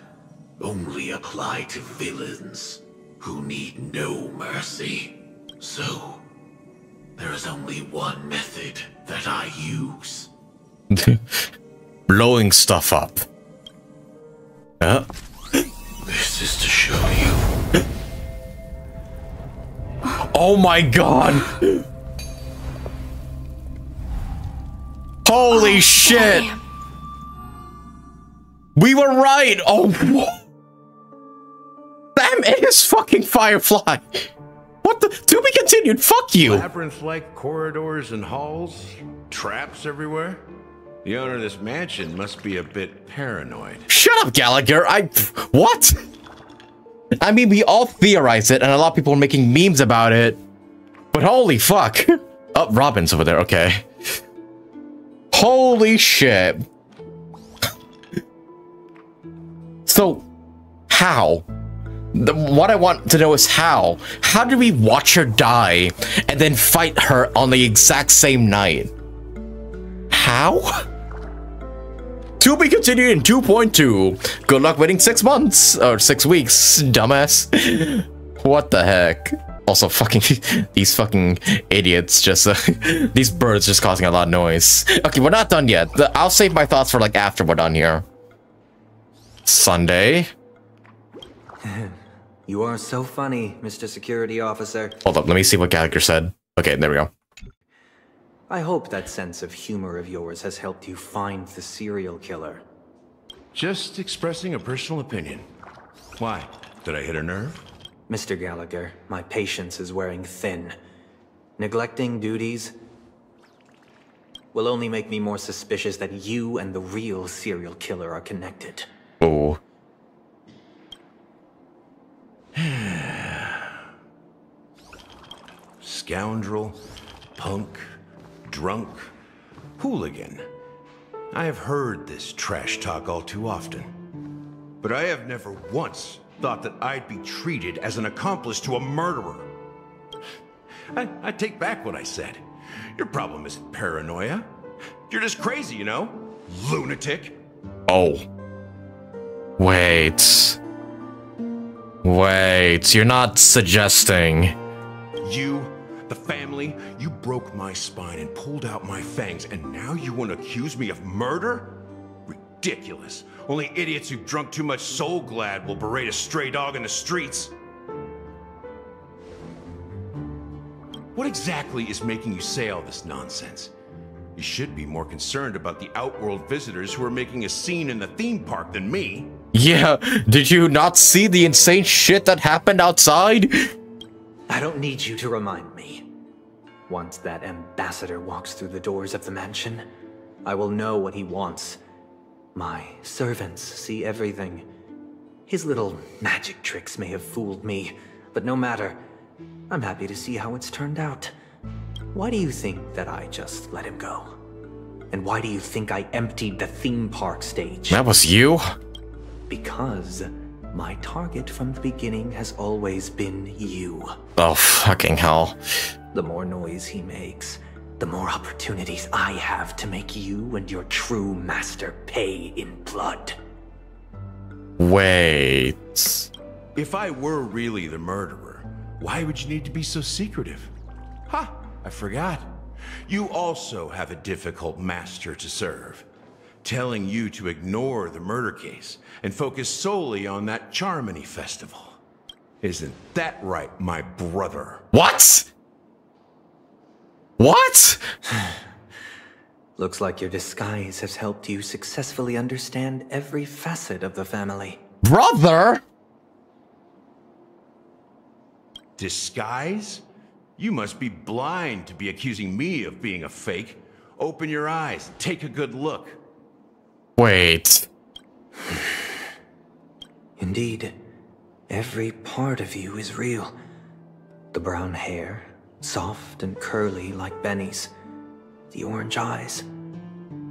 [SPEAKER 33] only apply to villains who need no mercy. So, there is only one method that I use. [LAUGHS]
[SPEAKER 1] Blowing stuff up. Uh.
[SPEAKER 33] This is to show you.
[SPEAKER 1] Oh my god! [LAUGHS] Holy oh, shit! We were right! Oh, Damn, it is fucking Firefly! What the? To be continued, fuck you!
[SPEAKER 13] Labyrinth-like corridors and halls, traps everywhere. The owner of this mansion must be a bit paranoid.
[SPEAKER 1] Shut up, Gallagher! I... What? I mean, we all theorize it, and a lot of people are making memes about it. But holy fuck! [LAUGHS] Oh, Robin's over there, okay. Holy shit. So, how? The, what I want to know is how. How did we watch her die and then fight her on the exact same night? How? To be continued in 2.2. Good luck waiting six months or six weeks, dumbass. What the heck? Also, fucking [LAUGHS] these fucking idiots just uh, [LAUGHS] these birds just causing a lot of noise. Okay, we're not done yet. The, I'll save my thoughts for like after we're done here. Sunday. [LAUGHS]
[SPEAKER 20] You are so funny, Mr. Security Officer.
[SPEAKER 1] Hold up, let me see what Gallagher said. Okay, there we go.
[SPEAKER 20] I hope that sense of humor of yours has helped you find the serial killer.
[SPEAKER 13] Just expressing a personal opinion. Why? Did I hit a nerve?
[SPEAKER 20] Mr. Gallagher, my patience is wearing thin. Neglecting duties will only make me more suspicious that you and the real serial killer are connected.
[SPEAKER 1] Oh. [SIGHS]
[SPEAKER 13] Scoundrel, punk, drunk, hooligan. I have heard this trash talk all too often. But I have never once thought that I'd be treated as an accomplice to a murderer. I, I take back what I said. Your problem isn't paranoia. You're just crazy, you know? Lunatic.
[SPEAKER 1] Oh. Wait. Wait, you're not suggesting.
[SPEAKER 13] You, the family, you broke my spine and pulled out my fangs, and now you want to accuse me of murder? Ridiculous. Only idiots who've drunk too much Soulglad will berate a stray dog in the streets. What exactly is making you say all this nonsense? You should be more concerned about the Outworld visitors who are making a scene in the theme park than me.
[SPEAKER 1] Yeah, did you not see the insane shit that happened outside?
[SPEAKER 20] I don't need you to remind me. Once that ambassador walks through the doors of the mansion, I will know what he wants. My servants see everything. His little magic tricks may have fooled me, but no matter. I'm happy to see how it's turned out. Why do you think that I just let him go? And why do you think I emptied the theme park stage?
[SPEAKER 1] That was you?
[SPEAKER 20] Because my target from the beginning has always been you.
[SPEAKER 1] Oh, fucking hell.
[SPEAKER 20] The more noise he makes, the more opportunities I have to make you and your true master pay in blood.
[SPEAKER 1] Wait.
[SPEAKER 13] If I were really the murderer, why would you need to be so secretive? Ha! I forgot. You also have a difficult master to serve. Telling you to ignore the murder case and focus solely on that Charmony festival. Isn't that right, my brother?
[SPEAKER 1] What? What?
[SPEAKER 20] Looks like your disguise has helped you successfully understand every facet of the family.
[SPEAKER 1] Brother?
[SPEAKER 13] Disguise? You must be blind to be accusing me of being a fake. Open your eyes, take a good look.
[SPEAKER 1] Wait.
[SPEAKER 20] Indeed, every part of you is real. The brown hair, soft and curly like Benny's. The orange eyes,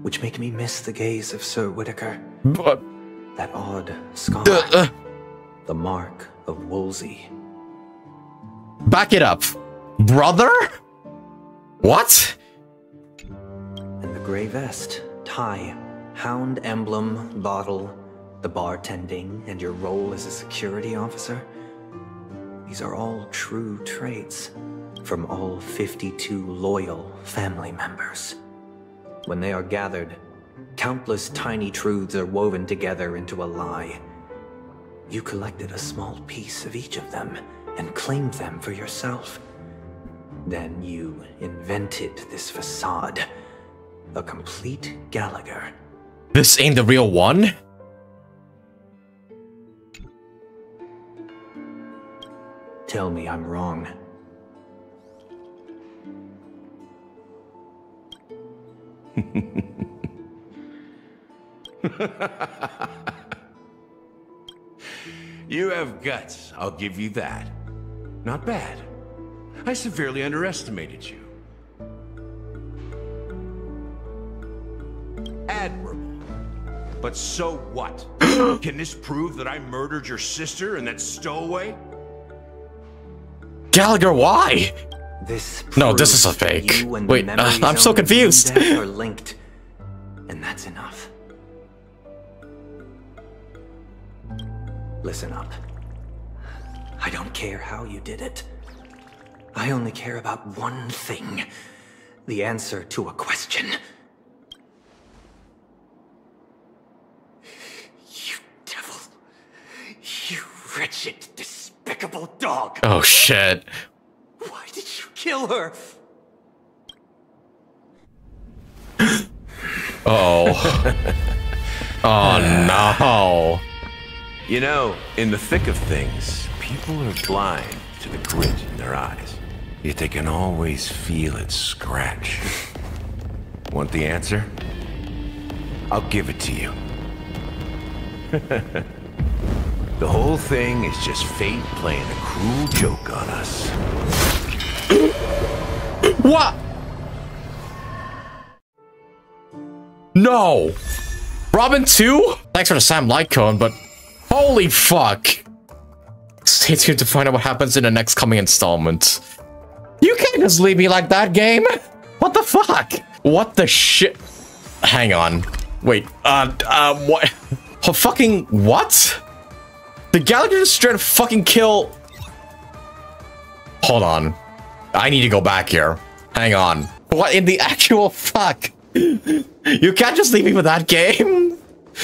[SPEAKER 20] which make me miss the gaze of Sir Whitaker.
[SPEAKER 1] But...
[SPEAKER 20] That odd scar.
[SPEAKER 1] Uh,
[SPEAKER 20] the mark of Wolsey.
[SPEAKER 1] Back it up. Brother? What?
[SPEAKER 20] And the gray vest, tie, hound emblem, bottle, the bartending, and your role as a security officer. These are all true traits from all 52 loyal family members. When they are gathered, countless tiny truths are woven together into a lie. You collected a small piece of each of them and claimed them for yourself. Then you invented this facade. A complete Gallagher.
[SPEAKER 1] This ain't the real one?
[SPEAKER 20] Tell me I'm wrong. [LAUGHS]
[SPEAKER 13] you have guts, I'll give you that. Not bad. I severely underestimated you. Admirable. But so what? [COUGHS] Can this prove that I murdered your sister and that stowaway?
[SPEAKER 1] Gallagher, why?
[SPEAKER 20] This
[SPEAKER 1] no, this is a fake. Wait, uh, I'm so confused.
[SPEAKER 20] are linked, and that's enough. Listen up. I don't care how you did it. I only care about one thing. The answer to a question. You devil. You wretched, despicable dog.
[SPEAKER 1] Oh shit.
[SPEAKER 20] Why did you kill her?
[SPEAKER 1] oh. [LAUGHS] oh no.
[SPEAKER 13] You know, in the thick of things, people are blind to the grit in their eyes. Yet they can always feel it scratch. Want the answer? I'll give it to you. [LAUGHS] the whole thing is just fate playing a cruel joke on us.
[SPEAKER 1] What? No! Robin 2? Thanks for the Sam Light cone, but holy fuck! Stay tuned to find out what happens in the next coming installment. You can't just leave me like that, game! What the fuck? What the shit? Hang on. Wait, uh, uh, what? [LAUGHS] Oh, fucking what? The Gallagher just straight fucking kill... Hold on. I need to go back here. Hang on. What in the [LAUGHS] actual fuck? You can't just leave me with that game?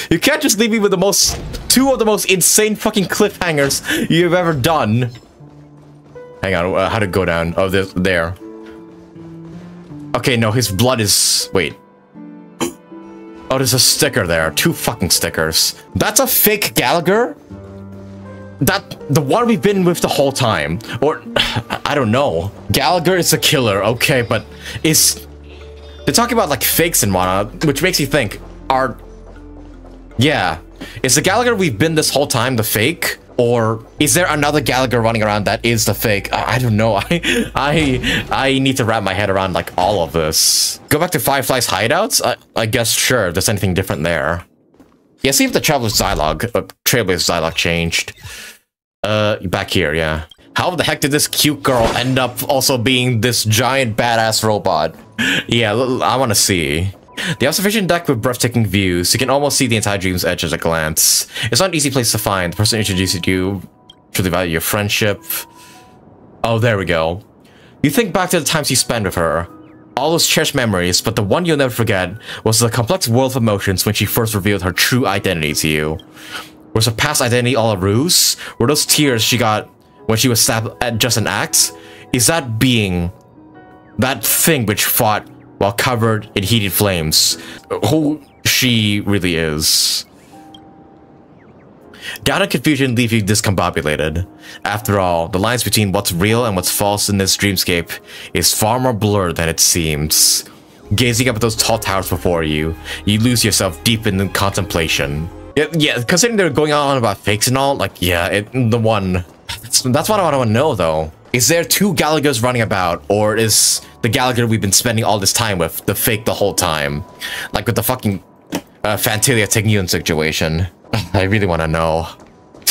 [SPEAKER 1] You can't just leave me with the most... Two of the most insane fucking cliffhangers you've ever done. Hang on, uh, how to go down? Oh, this, there. Okay, no, his blood is... Wait. Oh, there's a sticker there. Two fucking stickers. That's a fake Gallagher? That... The one we've been with the whole time. Or... [SIGHS] I don't know. Gallagher is a killer, okay, but... Is... They're talking about, like, fakes and whatnot, which makes you think, are... Yeah. Is the Gallagher we've been this whole time the fake? Or is there another Gallagher running around that is the fake? I, I don't know. [LAUGHS] I I I need to wrap my head around like all of this. Go back to Firefly's hideouts? I, I guess sure, there's anything different there. Yeah, see if the Traveler's Dialogue, uh, Trailblazer's Dialogue changed. Uh, back here, yeah. How the heck did this cute girl end up also being this giant badass robot? Yeah, I want to see. The observation deck with breathtaking views. You can almost see the entire dream's edge at a glance. It's not an easy place to find. The person introduced you truly value your friendship. Oh, there we go. You think back to the times you spent with her. All those cherished memories, but the one you'll never forget was the complex world of emotions when she first revealed her true identity to you. Was her past identity all a ruse? Were those tears she got when she was stabbed at just an act? Is that being, that thing which fought while covered in heated flames. Who she really is. Doubt and confusion leave you discombobulated. After all, the lines between what's real and what's false in this dreamscape is far more blurred than it seems. Gazing up at those tall towers before you, you lose yourself deep in contemplation. Yeah, yeah, considering they're going on about fakes and all, like, yeah, it, the one... That's, that's what I want to know, though. Is there two Gallaghers running about, or is the Gallagher we've been spending all this time with the fake the whole time? Like with the fucking uh, Phantylia Tingyun situation. [LAUGHS] I really want to know. [LAUGHS]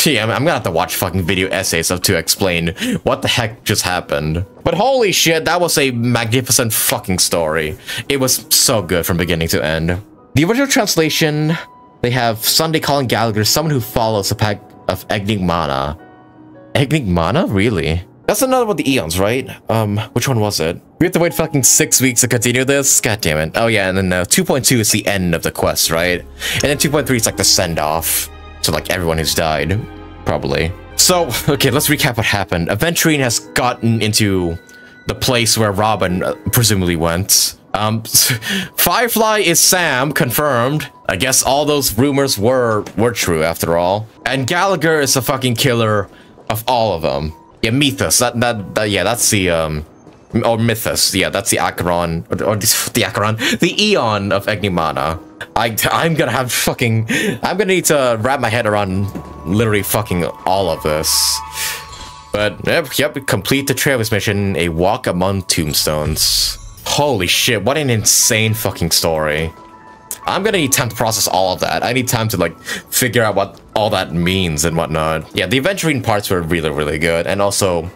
[SPEAKER 1] Yeah, I'm, I'm, gonna have to watch fucking video essays to explain what the heck just happened. But holy shit, that was a magnificent fucking story. It was so good from beginning to end. The original translation, they have Sunday calling Gallagher someone who follows a pack of Enigmata. Enigmata? Really? That's another one of the Eons, right? Um, which one was it? We have to wait fucking six weeks to continue this? God damn it. Oh yeah, and then uh, 2.2 is the end of the quest, right? And then 2.3 is like the send-off. to like everyone who's died, probably. So, [LAUGHS] okay, let's recap what happened. Aventurine has gotten into the place where Robin uh, presumably went. Um, [LAUGHS] Firefly is Sam, confirmed. I guess all those rumors were were true after all. And Gallagher is the fucking killer of all of them. Yeah, Mythus. That, that, that yeah, that's the um or Mythus. Yeah, that's the Acheron or, or the, the Acheron, the Eon of Enigmata. I I'm gonna have fucking I'm gonna need to wrap my head around literally fucking all of this. But yep, yep, complete the Travis mission, a walk among tombstones. Holy shit, what an insane fucking story. I'm gonna need time to process all of that. I need time to like figure out what all that means and whatnot. Yeah, the adventuring parts were really, really good. And also,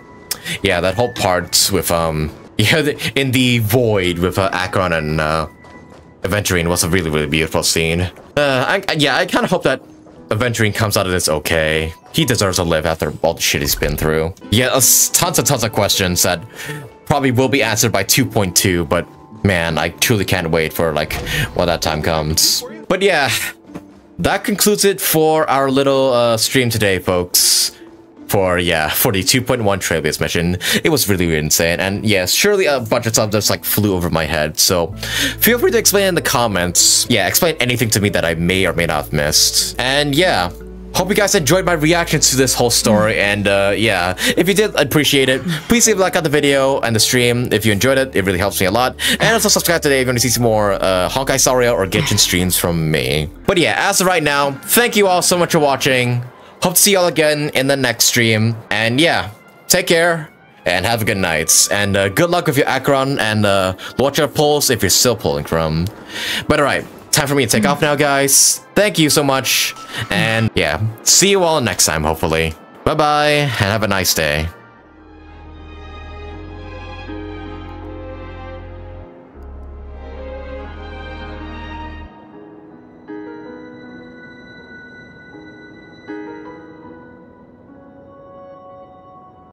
[SPEAKER 1] yeah, that whole part with, um, [LAUGHS] yeah, the, in the void with uh, Acheron and uh, Aventurine was a really, really beautiful scene. Uh, I, yeah, I kind of hope that Aventurine comes out of this okay. He deserves to live after all the shit he's been through. Yeah, tons and tons of questions that probably will be answered by 2.2, but man, I truly can't wait for like when that time comes. But yeah, that concludes it for our little uh, stream today, folks. For, yeah, for the 2.1 Trailblaze mission. It was really, really insane. And yes, surely a bunch of stuff just like flew over my head. So feel free to explain in the comments. Yeah, explain anything to me that I may or may not have missed. And yeah, Hope you guys enjoyed my reactions to this whole story, and uh, yeah, if you did, I'd appreciate it. Please leave a like on the video and the stream if you enjoyed it. It really helps me a lot. And also subscribe today if you want to see some more uh, Honkai Star Rail or Genshin streams from me. But yeah, as of right now, thank you all so much for watching. Hope to see y'all again in the next stream. And yeah, take care and have a good night. And uh, good luck with your Acheron and uh, watch your pulls if you're still pulling from. But alright, time for me to take off now, guys. Thank you so much. And yeah, see you all next time, hopefully. Bye-bye, and have a nice day.